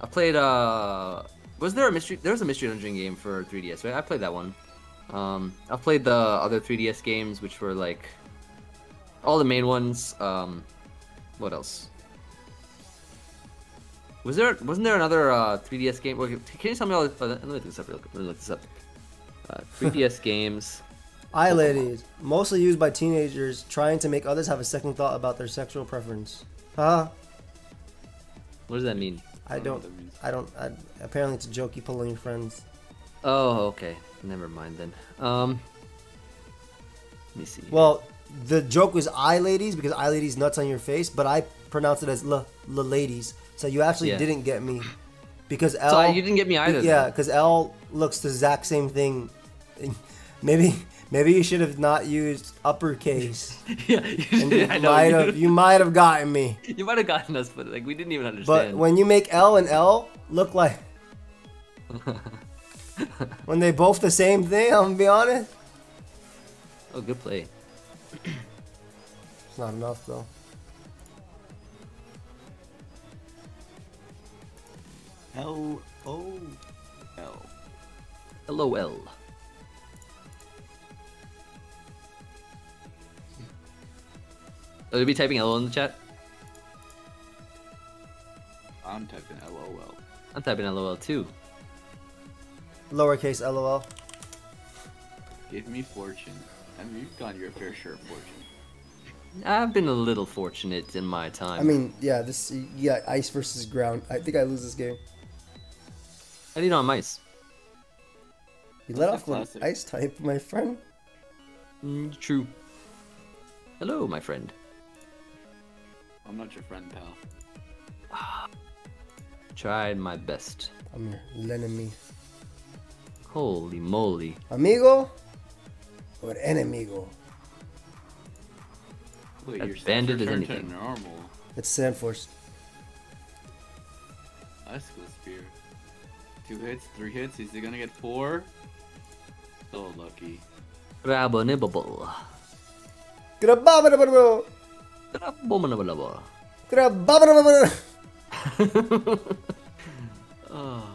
I played. Uh, was there a mystery? There was a mystery dungeon game for 3DS, right? I played that one. Um, I played the other 3DS games, which were like all the main ones. Um, what else? Was there? Wasn't there another uh, 3DS game? Can you tell me all? The, uh, let me look this up. Real quick. Let me look this up. [LAUGHS] Uh, 3DS games. Eye ladies, mostly used by teenagers trying to make others have a second thought about their sexual preference. Huh? What does that mean? I don't. what that means. I don't. I, apparently, it's a joke you pull on your friends. Oh, okay. Never mind then. Um, let me see. Well, the joke was eye ladies because eye ladies nuts on your face, but I pronounced it as l l ladies. So you actually Yeah. didn't get me [LAUGHS] because L. so I, you didn't get me either. Yeah, because L looks the exact same thing. [LAUGHS] Maybe maybe you should have not used uppercase. [LAUGHS] yeah. And you I know. might you- have you might have gotten me. [LAUGHS] You might have gotten us, but like we didn't even understand. But when you make L and L look like when they both the same thing, I'm gonna be honest. oh, good play. It's not enough though. L O L. LOL. Oh, you'll be typing LOL in the chat. I'm typing L O L. I'm typing LOL too. Lowercase LOL. Give me fortune. I mean, you've gotten your fair share of fortune. I've been a little fortunate in my time. I mean, yeah, this yeah, ice versus ground. I think I lose this game. how do you know I'm ice? You let That's off a an ice type, my friend. Mm, true. Hello, my friend. I'm not your friend, pal. Tried my best. I'm your enemy. Holy moly. Amigo or enemigo? Wait, As your stats banded as returned to anything. normal. It's Sand Force. Icicle Spear. Two hits, three hits. Is he gonna get four? So lucky. Grabbable. Grabababababab. Grabbable. Grabababababab. oh.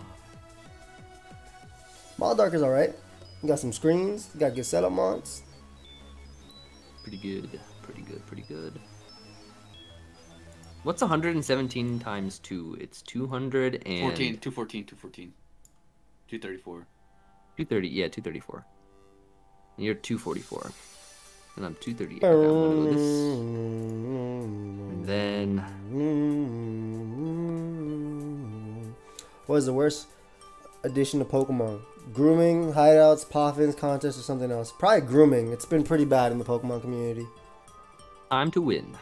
Maldark is alright. You got some screens. Got good setup mods. Pretty good. Pretty good. Pretty good. What's 117 times 2? It's 200 and 14, 214, 214. 234. 230. Yeah, 234. And you're 244. And I'm 238. Okay, I'm gonna go this. And then What is the worst addition to Pokemon? Grooming, hideouts, poffins, contests, or something else? Probably grooming. It's been pretty bad in the Pokemon community. time to win.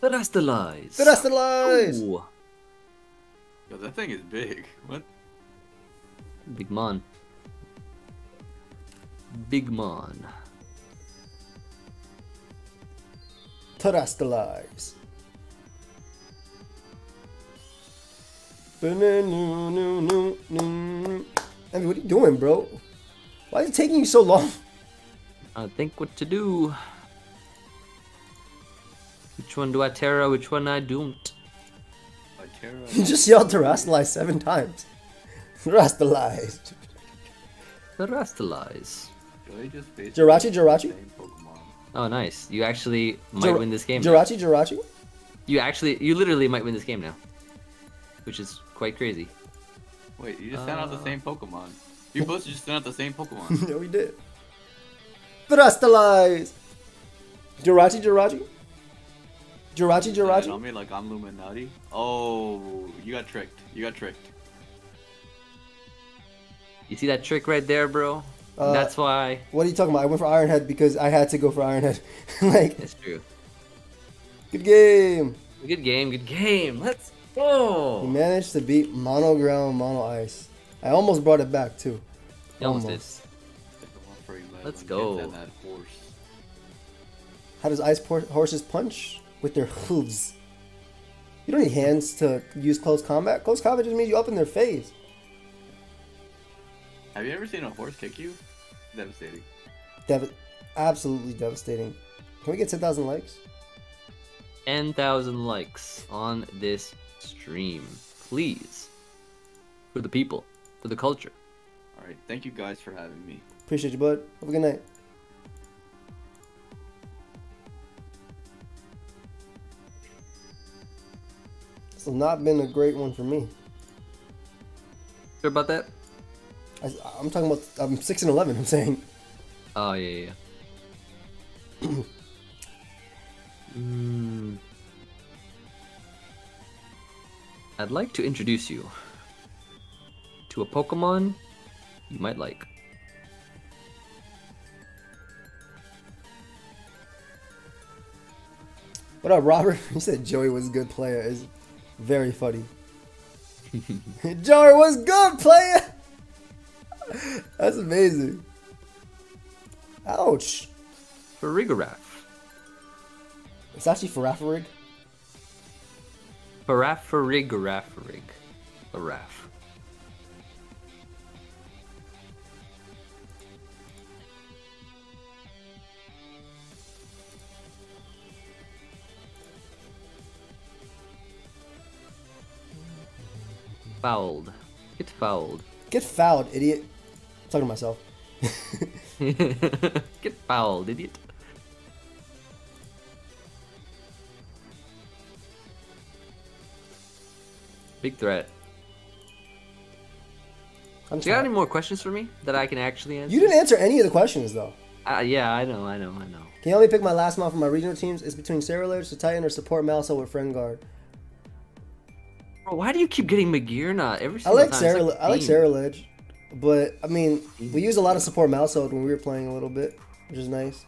The rest of lies. The rest of the lies! Ooh, Yo, that thing is big. What? Big Mon. Big Mon. Terastallize. Emvee, what are you doing, bro? Why is it taking you so long? I think what to do. Which one do I terra? Which one I don't? Lytera? [LAUGHS] You just yelled Terastallize seven times. [LAUGHS] Terastallize. The rest of lies. Yo, they just basically Jirachi, Jirachi? Pokemon. Oh, nice. You actually might Jir- win this game. now. Jirachi, Jirachi? You actually, you literally might win this game now, which is quite crazy. Wait, you just sent out the Uh. same Pokemon. You both just sent out the same Pokemon. [LAUGHS] yeah, we did. Terastallize. Jirachi, Jirachi? Jirachi, Tell Jirachi? me like I'm Luminati? Oh, you got tricked. You got tricked. You see that trick right there, bro? Uh, That's why. What are you talking about? I went for Iron Head because I had to go for Iron Head. [LAUGHS] like, It's true. good game. Good game. Good game. Let's go. He managed to beat Mono Ground, Mono Ice. I almost brought it back too. You almost. Almost. Let's go. Ken's on that horse. How does ice por- horses punch? With their hooves. You don't need hands to use close combat. Close combat just means you up in their face. Have you ever seen a horse kick you? Devastating. Dev- absolutely devastating. Can we get 10,000 likes? 10,000 likes on this stream. Please. For the people. For the culture. All right, thank you guys for having me. Appreciate you, bud. Have a good night. This has not been a great one for me. Sure about that? I, I'm talking about. I'm six and eleven. I'm saying. Oh, yeah, yeah. [CLEARS THROAT] mm. I'd like to introduce you to a Pokemon you might like. What up, Robert? [LAUGHS] You said Joey was a good player. Is very funny. [LAUGHS] Joey was good player. [LAUGHS] That's amazing. Ouch. Farigiraf. It's actually Farafarig. Parafarigirafarig. Araf. Fouled. Get fouled. Get fouled, idiot. I'm talking to myself. [LAUGHS] Get fouled, idiot. Big threat. I'm Do you got any more questions for me that I can actually answer? You didn't answer any of the questions though. Uh, yeah, I know, I know, I know. Can you help me pick my last mount for my regional teams? It's between Ceruledge, Titan, or support Maushold with Friend Guard. Bro, why do you keep getting Magearna every I single like time? Sarah. Like I like theme. Ceruledge, but I mean, we used a lot of support Maushold when we were playing a little bit, which is nice.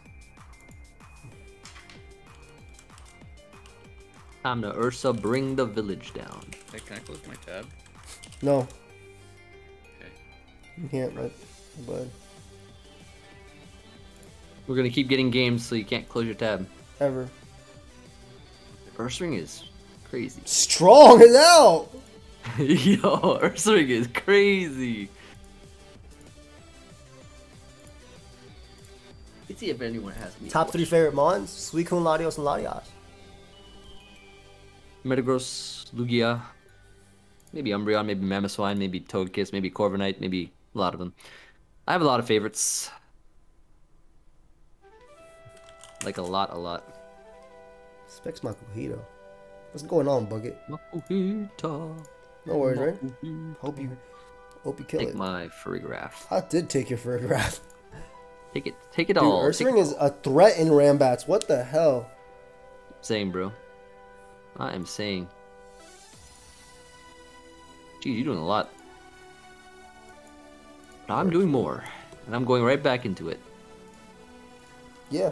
Time to Ursa bring the village down. Hey, can I close my tab? No, Okay. you can't, but, bud. We're gonna keep getting games so you can't close your tab. Ever Ursaring is crazy. strong as hell. [LAUGHS] Yo, Ursaring is crazy. Let's see if anyone has me. Top three favorite mons: Suicune, Latios, and Latias. Metagross, Lugia, maybe Umbreon, maybe Mamoswine, maybe Togekiss, maybe Corviknight, maybe a lot of them. I have a lot of favorites. Like a lot, a lot. Specs Makuhito. What's going on, Bucket? Makuhita. No worries, right? Hope you, hope you kill Take it. Take my Farigiraf. I did take your photograph. [LAUGHS] Take it, take it Dude, all. Ursaring is all. a threat in Randbats. What the hell? Same, bro. I am saying. Geez, you're doing a lot. I'm doing more. And I'm going right back into it. Yeah.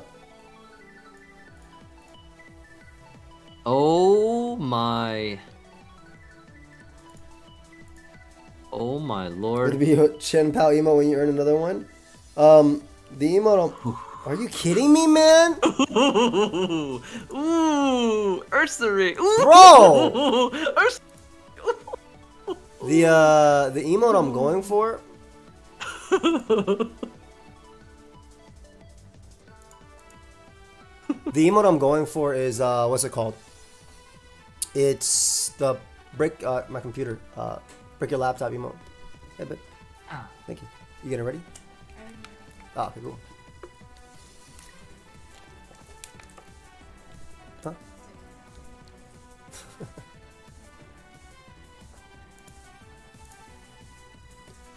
Oh my. Oh my lord. be a Chien-Pao emo when you earn another one? Um, the emo. Are you kidding me, man? [LAUGHS] Ooh, ooh, Ursaring. Ooh, Bro! [LAUGHS] Urs- The uh, the emote I'm going for. [LAUGHS] the emote I'm going for is uh, what's it called? It's the break uh, my computer. Uh, break your laptop emote. Yeah, but thank you. You getting ready? Ah, okay, cool. Huh? [LAUGHS]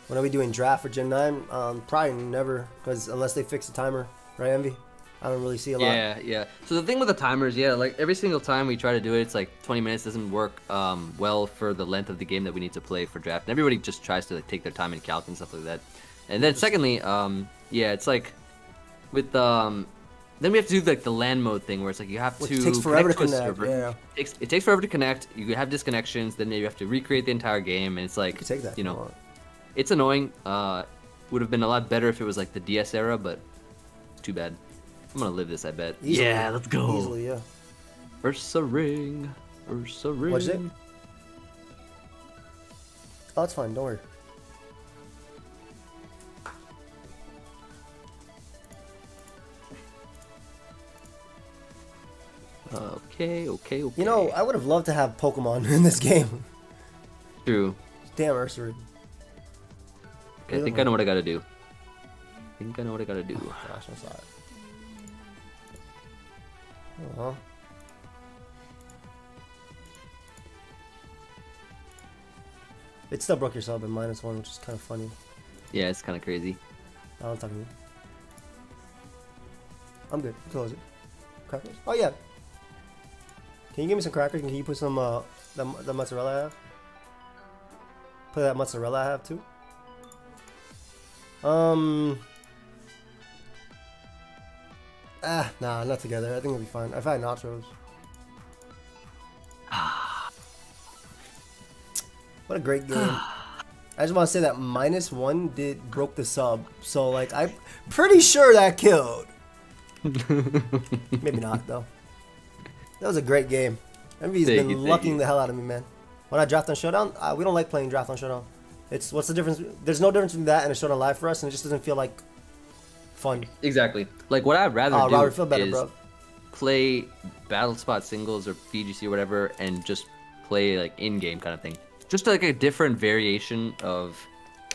When are we doing draft for Gen 9? Um, probably never, because unless they fix the timer, right, Emvee? I don't really see a lot. Yeah, yeah. So the thing with the timers, yeah, like every single time we try to do it, it's like 20 minutes doesn't work um, well for the length of the game that we need to play for draft. And everybody just tries to like, take their time and calc and stuff like that. And then secondly, um, yeah, it's like with um, then we have to do like the land mode thing where it's like you have Which to takes forever to connect a connect, server. yeah. It takes, it takes forever to connect. You have disconnections, then you have to recreate the entire game, and it's like You take that. you know, want. It's annoying. Uh, would have been a lot better if it was like the DS era, but too bad. I'm gonna live this, I bet. Easily. Yeah, let's go. Easily, yeah. Ursaring, Ursa ring. What'd you? Oh, it's fine. Don't worry. Okay, okay, okay. You know, I would have loved to have Pokemon [LAUGHS] in this game. true. Damn, Ursaring. Okay, I think I know what I gotta do. I think I know what I gotta do. Oh, gosh, I'm sorry. Oh, It still broke your sub at minus one, which is kind of funny. Yeah, it's kind of crazy. I don't talk to you. I'm good. Close it. Crackers. Oh yeah. Can you give me some crackers? Can you put some uh the, the mozzarella I have? Put that mozzarella I have too. Um. Ah, nah, not together. I think it'll be fine. I've had nachos. [SIGHS] what a great game. [SIGHS] I just want to say that minus one did broke the sub, so like I'm pretty sure that killed. [LAUGHS] Maybe not though. That was a great game. Emvee's Thank been you, lucking you. the hell out of me, man. When I draft on Showdown, uh, we don't like playing draft on Showdown. It's what's the difference? There's no difference between that and a Showdown live for us, and it just doesn't feel like fun. Exactly. Like what I'd rather Oh, do Robert, feel better, is bro. play battle spot singles or VGC or whatever, and just play like in-game kind of thing. Just like a different variation of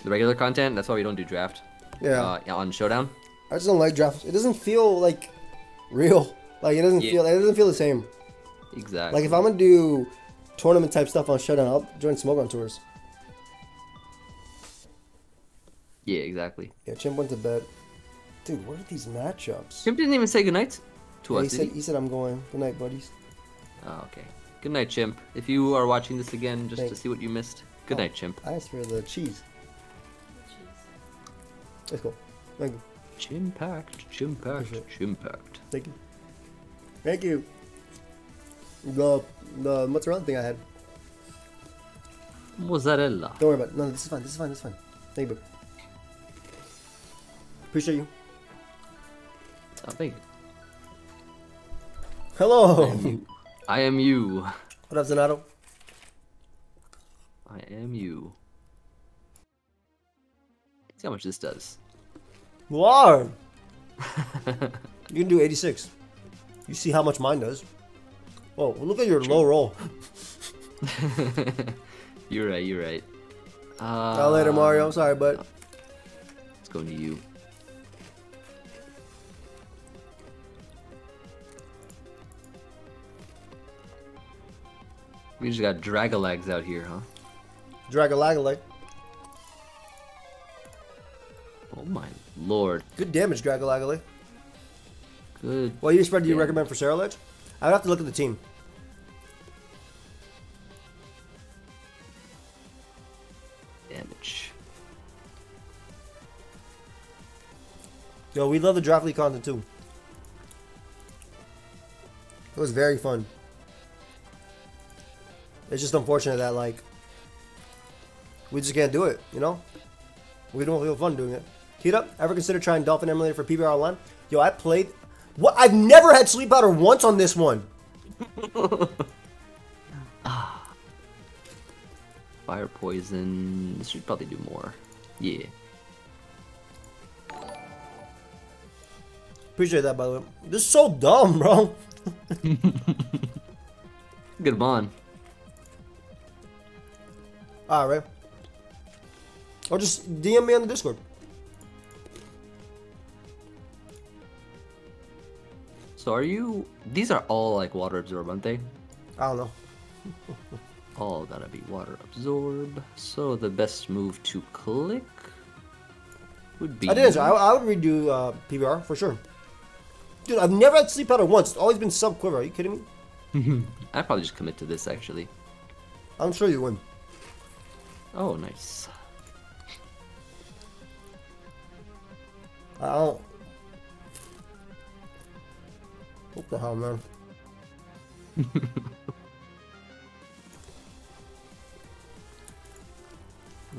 the regular content. That's why we don't do draft. Yeah. Uh, on Showdown. I just don't like draft. It doesn't feel like real. Like it doesn't Yeah. feel. It doesn't feel the same. Exactly. Like if I'm gonna do tournament type stuff on Showdown, I'll join Smogon tours. Yeah, exactly. Yeah, Chimp went to bed. Dude, what are these matchups? Chimp didn't even say goodnight to Yeah, he us. did said he? he said I'm going. Good night, buddies. Oh, okay. Good night, Chimp. If you are watching this again just to see what you missed, good Oh. night, Chimp. I asked for the cheese. That's cool. Thank you. Chimpact, Chimpact, Chimpact. Thank you. Thank you. The the mozzarella thing I had. Mozzarella. Don't worry about it. No, this is fine. This is fine. This is fine. Thank you. Appreciate you. Oh, thank you. Hello. [LAUGHS] I am you. what up, Zanato? I am you. See how much this does. Wow. [LAUGHS] you can do 86. You see how much mine does. Oh, well, look at your low roll. [LAUGHS] You're right, you're right. Uh, I'll later, Mario. I'm Sorry, but It's going to you. We just got Dragalags out here, huh? drag a lag a leg. Oh my lord. Good damage, drag a lag a leg. Good What year spread do you Yeah. recommend for Ceruledge? I would have to look at the team. damage. Yo, we love the draft league content too. It was very fun. It's just unfortunate that like we just can't do it, you know? We don't feel fun doing it. Kita, ever consider trying Dolphin Emulator for PBR Online? Yo, I played what I've never had sleep powder once on this one. [LAUGHS] Ah. Fire poison. This should probably do more. Yeah. Appreciate that by the way. This is so dumb, bro. [LAUGHS] Good bond. Alright. Or just DM me on the Discord. So are you? These are all like water absorb, aren't they? I don't know. [LAUGHS] All gotta be water absorb. So the best move to click would be. I did answer. I, I would redo uh, PBR for sure. Dude, I've never had sleep powder once. It's always been sub quiver. Are you kidding me? [LAUGHS] I'd probably just commit to this actually. I'm sure you win. Oh, nice. I don't. What the hell, man? [LAUGHS]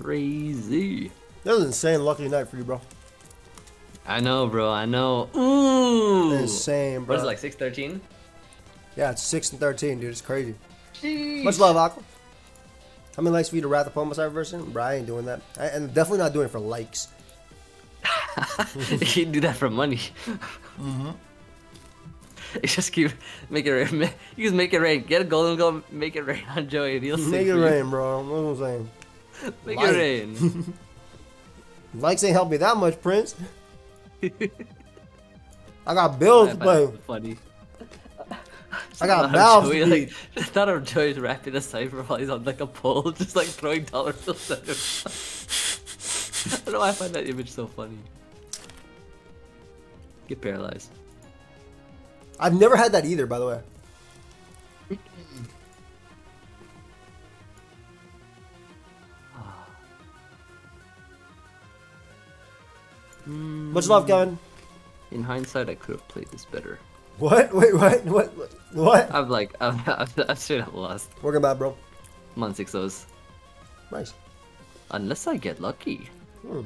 Crazy. That was an insane lucky night for you, bro. I know, bro. I know. Ooh. Insane, bro. What is it, like six thirteen? Yeah, it's six and thirteen, dude. It's crazy. Much love, Aqua. How many likes for you to Wrath of Poma Cyber version? Bro, I ain't doing that. I, and definitely not doing it for likes. [LAUGHS] you can do that for money. [LAUGHS] Mm-hmm. You [LAUGHS] just keep make it rain. [LAUGHS] You just make it rain. Get a Gholdengo, make it rain [LAUGHS] on Joey, and he'll sing Make it rain, bro. That's what I'm saying. Make Light. it rain. Likes ain't helped me that much, Prince. I got bills to I pay. funny. I got Thought of mouths to Joey, like, feed. just thought of Joey's rapping a cipher while he's on like a pole, just like throwing dollar bills at him. I don't know why I find that image so funny. Get paralyzed. I've never had that either, by the way. Much love, Kevin. In hindsight, I could have played this better. What? Wait, what? What? What? I'm like, I'm, I'm, I'm straight up lost. Working bad, bro. I'm on six O's. Nice. Unless I get lucky. Hmm.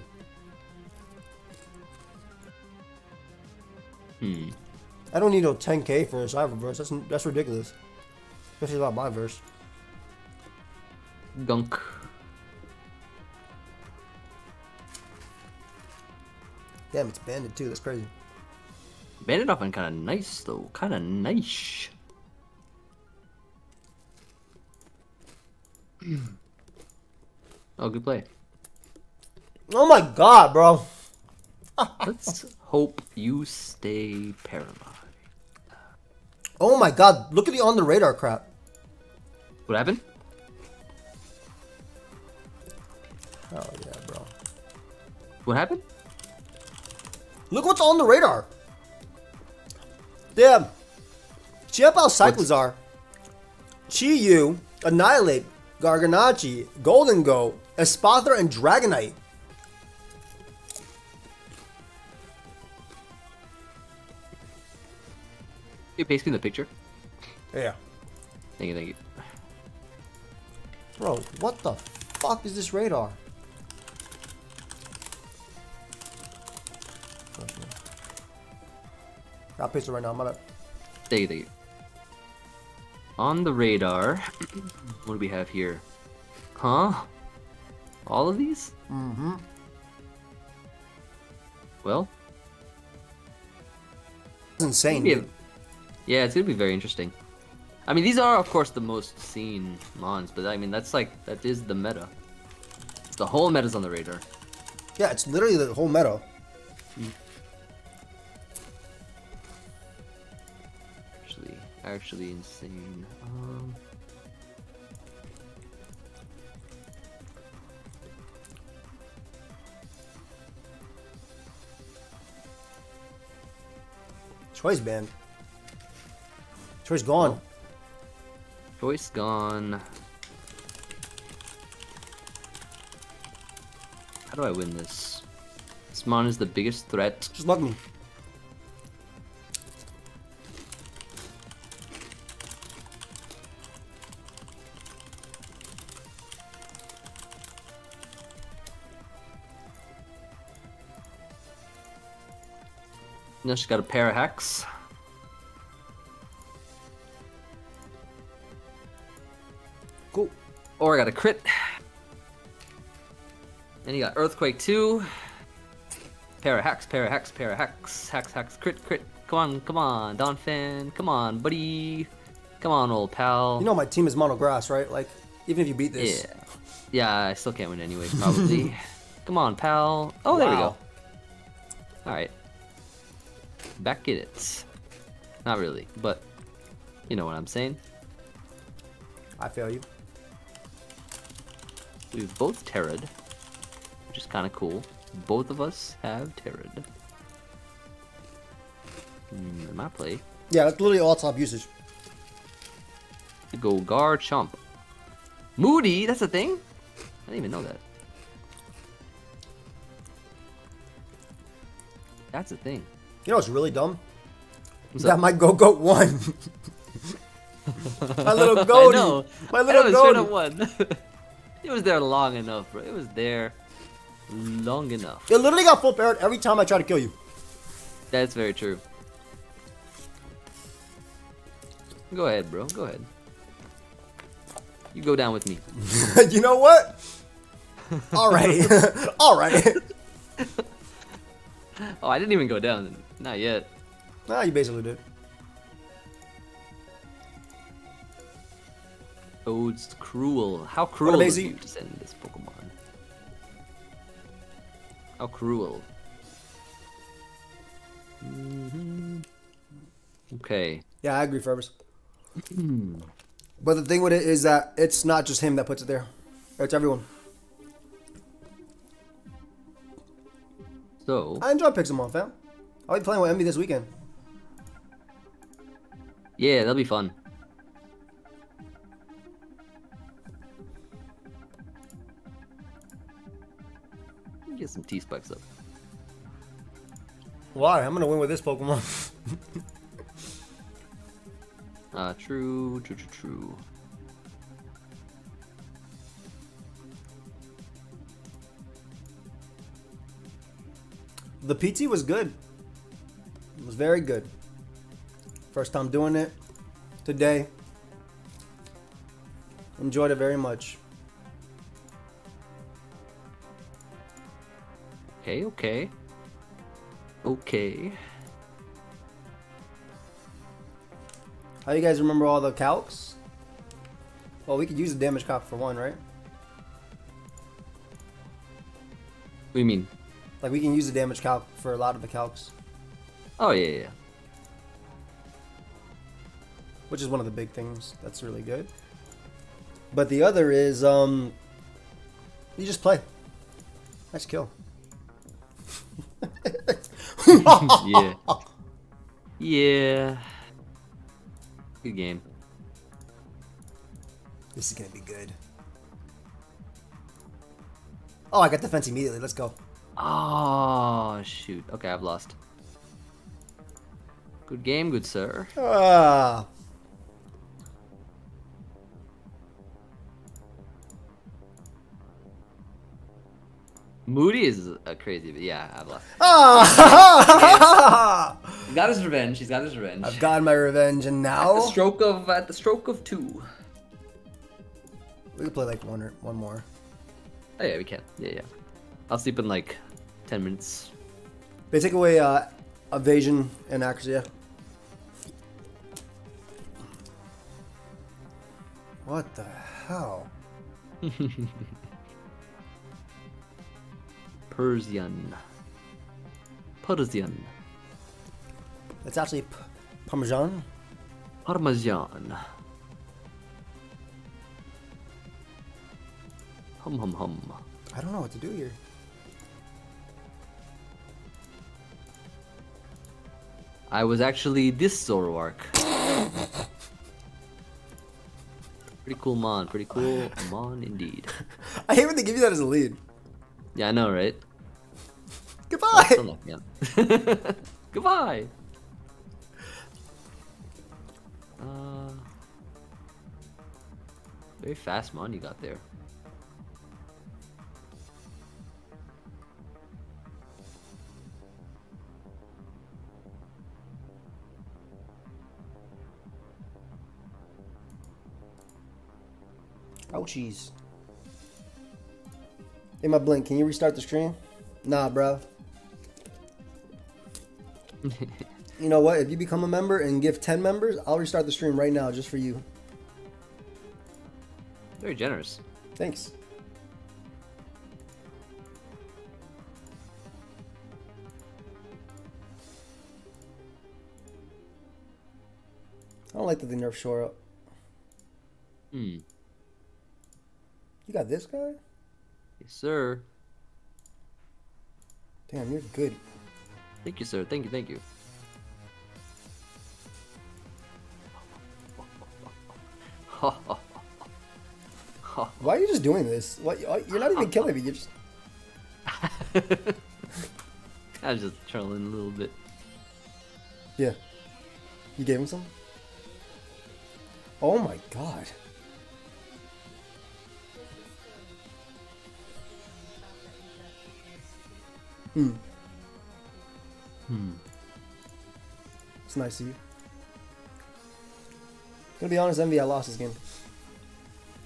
Hmm. I don't need no 10k for a cyber verse. That's that's ridiculous. Especially about my verse. Gunk. Damn, it's banded too. That's crazy. Banded off and kind of nice though. Kind of nice. [CLEARS THROAT] oh, good play. Oh my god, bro. Let's hope you stay paralyzed. Oh my god. Look at the on the radar crap. What happened? Oh yeah, bro. What happened? Look what's on the radar. Damn. Chien-Pao Cyclizar. Chi-Yu, Annihilape, Garganacl, Golden Go, Espathra, and Dragonite. You pasting the picture? Yeah. Thank you, thank you. Bro, what the fuck is this radar? I'll paste it right now, my bad. Thank you, thank you. On the radar, [CLEARS THROAT] what do we have here? Huh? All of these? Mm-hmm. Well, It's insane, Yeah. it's gonna be very interesting. I mean, these are of course the most seen mons, but I mean that's like that is the meta. The whole meta's on the radar. Yeah, it's literally the whole meta. Actually, actually insane. Um, Choice banned. Choice gone. Oh. choice gone. How do I win this? This mon is the biggest threat. Just love me. Now she's got a pair of hacks. Or I got a crit. And you got Earthquake 2. Pair of hacks, pair of hacks, pair of hacks. Hacks, hacks, crit, crit. Come on, come on, Donphan. Come on, buddy. Come on, old pal. You know my team is mono grass, right? Like, even if you beat this. yeah. Yeah, I still can't win anyway, probably. [LAUGHS] come on, pal. Oh, there we go. Alright. Back at it. Not really, but you know what I'm saying. I fail you. We've both terrored, which is kind of cool. Both of us have terrored. Hmm, my play. Yeah, that's literally all top usage. Go Garchomp. Moody, that's a thing? I didn't even know that. That's a thing. You know what's really dumb? What's that up? my go goat won. [LAUGHS] my little know. My little know, it's straight up goatee. one. [LAUGHS] It was there long enough, bro. It was there long enough. It literally got full parrot every time I try to kill you. That's very true. Go ahead, bro. Go ahead. You go down with me. [LAUGHS] you know what? [LAUGHS] All right. [LAUGHS] All right. Oh, I didn't even go down. Not yet. nah, you basically did. It's cruel. How cruel you to send this Pokemon. How cruel. Mhm. Okay. Yeah, I agree, Fergus. but the thing with it is that it's not just him that puts it there. It's everyone. So, I enjoy Pixelmon, fam. I'll be playing with Emvee this weekend. yeah, that'll be fun. Get some T-Spikes up. Why? I'm gonna win with this Pokemon. [LAUGHS] Uh, true, true, true, true. the PT was good. It was very good. First time doing it today. Enjoyed it very much. Okay, okay. Okay. How you guys remember all the calcs? Well, we could use the damage calc for one, right? What do you mean? Like we can use the damage calc for a lot of the calcs, Oh, yeah, yeah. which is one of the big things. That's really good. But the other is um, you just play. Nice kill. [LAUGHS] yeah. Yeah. Good game. This is gonna be good. Oh, I got defense immediately. Let's go. Oh, shoot. Okay, I've lost. Good game, good sir. Ah. Moody is a crazy, but yeah, I've lost. [LAUGHS] Ah. He got his revenge. He's got his revenge. I've gotten my revenge, and At now the stroke of at the stroke of two. we can play like one or one more. Oh yeah, we can. Yeah, yeah. I'll sleep in like ten minutes. They take away uh, evasion and accuracy. yeah. What the hell? [LAUGHS] Persian. Persian. It's actually p- Parmesan. Parmesan. Hum hum hum. I don't know what to do here. I was actually this Zoroark. pretty cool mon, pretty cool [LAUGHS] mon indeed. I hate when they give you that as a lead. Yeah, I know, right? Goodbye. Don't lock me. [LAUGHS] Goodbye. Uh, very fast mon you got there. Ouchies. Hey, my blink. Can you restart the stream? Nah, bro. [LAUGHS] you know what? If you become a member and give 10 members, I'll restart the stream right now just for you. Very generous. Thanks. I don't like that they nerf shore up. Hmm. You got this guy? Yes, sir. Damn, you're good. Thank you, sir. Thank you, thank you. [LAUGHS] Why are you just doing this? What, you're not even killing me. You're just. [LAUGHS] I was just trolling a little bit. Yeah. You gave him some? Oh my god. Hmm. Hmm. It's nice of you. Gonna be honest, Emvee, I lost this game.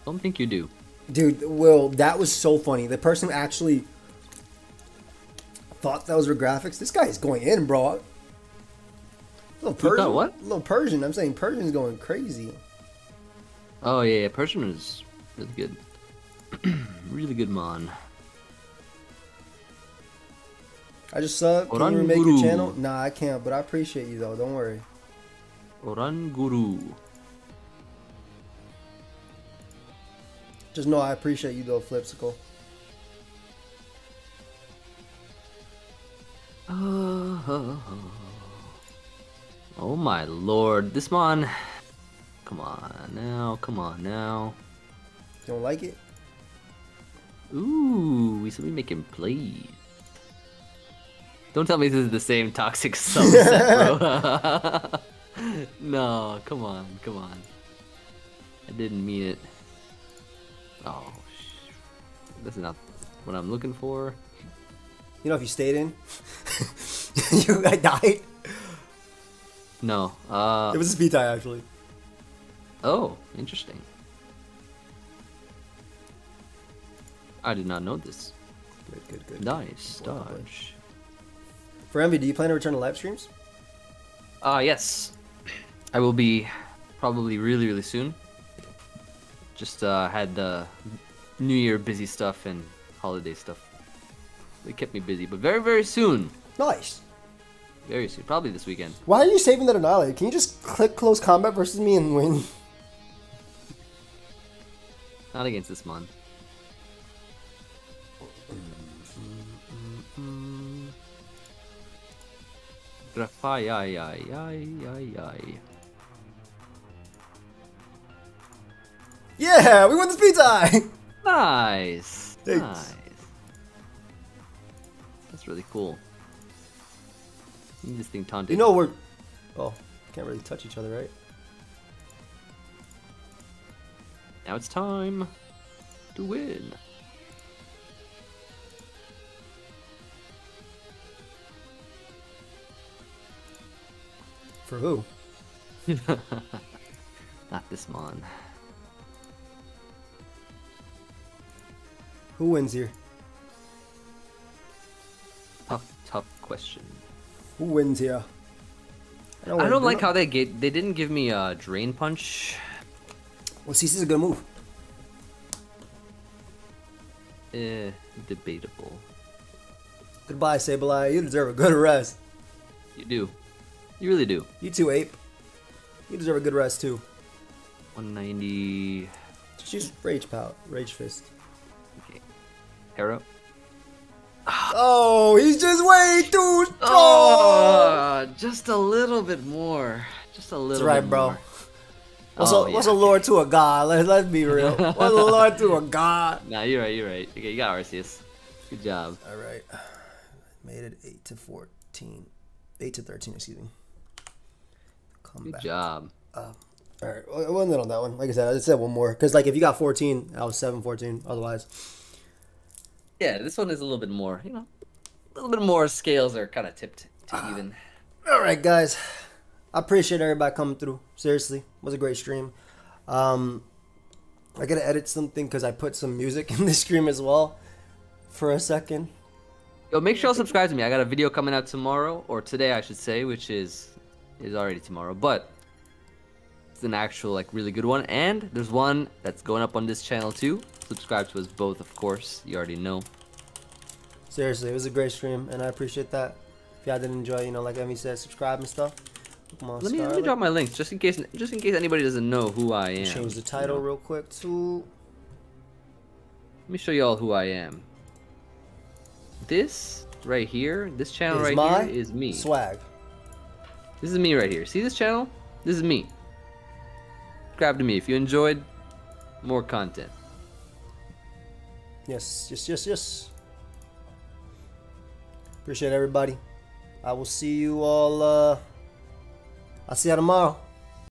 Don't think you do. Dude, Will, that was so funny. The person actually thought those were graphics. This guy is going in, bro. Little Persian. what? Little Persian. I'm saying Persian's going crazy. Oh yeah, yeah. Persian is really good. [CLEARS THROAT] really good mon. I just suck. Can Oran you remake your Guru. channel? Nah, I can't, but I appreciate you though. Don't worry. Oranguru. Just know I appreciate you though, Flipsicle. [SIGHS] Oh my lord, this mon. Come on now, come on now. You don't like it? Ooh, we should be making plays. Don't tell me this is the same toxic subset, bro. [LAUGHS] no, come on, come on. I didn't mean it. Oh, is not what I'm looking for. You know, if you stayed in, [LAUGHS] you I died. No. Uh. It was a speed tie actually. Oh, interesting. I did not know this. Good, good, good. Nice dodge. For Emvee, do you plan to return to live streams? Uh, yes. I will be probably really, really soon. Just uh, had the New Year busy stuff and holiday stuff. They kept me busy, but very, very soon. Nice. Very soon. Probably this weekend. Why are you saving that Annihilape? Can you just click close combat versus me and win? Not against this mon. Grafai, ay, ay, ay, ay, ay. Yeah, we won the speed tie. [LAUGHS] Nice. Thanks. Nice. That's really cool. This thing taunted. You know we're. Oh, can't really touch each other, right? now it's time to win. For who? [LAUGHS] Not this mon. Who wins here? Tough, tough question. Who wins here? I don't they're like not- how they get. They didn't give me a drain punch. Well, Is a good move. Eh, debatable. Goodbye, Sableye. You deserve a good rest. You do. You really do. You too, Ape. You deserve a good rest too. 190. Just use Rage Pout, Rage Fist. Okay. Hero. Oh, he's just way too strong. Oh, just a little bit more. Just a little. That's right, bit bro. more. What's, Oh, a, what's a lord to a god? Let's, let's be real. [LAUGHS] What's a lord to a god? Nah, you're right. You're right. Okay, you got Arceus. Good job. All right, made it eight to 14. 8 to thirteen. Excuse me. Come Good back. job. All right, well, it wasn't on that one. Like I said, I just said one more because like if you got fourteen, I was seven fourteen. Otherwise, Yeah, this one is a little bit more. You know, a little bit more scales are kind of tipped Ah. to even. all right, guys. I appreciate everybody coming through. Seriously, it was a great stream. Um, I gotta edit something because I put some music [LAUGHS] in the stream as well. For a second. Yo, make sure you subscribe to me. I got a video coming out tomorrow, or today, I should say, which is is already tomorrow, but it's an actual like really good one. And there's one that's going up on this channel too. Subscribe to us both, of course. You already know. Seriously, it was a great stream, and I appreciate that. If y'all did enjoy, you know, like Emvee said, subscribe and stuff. Come on, Let me, let me drop my links just in case just in case anybody doesn't know who I am. Change the title real quick too. Let me show you all who I am. This right here, this channel Is right my here is me. Swag. This is me right here. See this channel? This is me. Subscribe to me if you enjoyed more content. Yes, yes, yes, yes. Appreciate everybody. I will see you all. uh I'll see you tomorrow.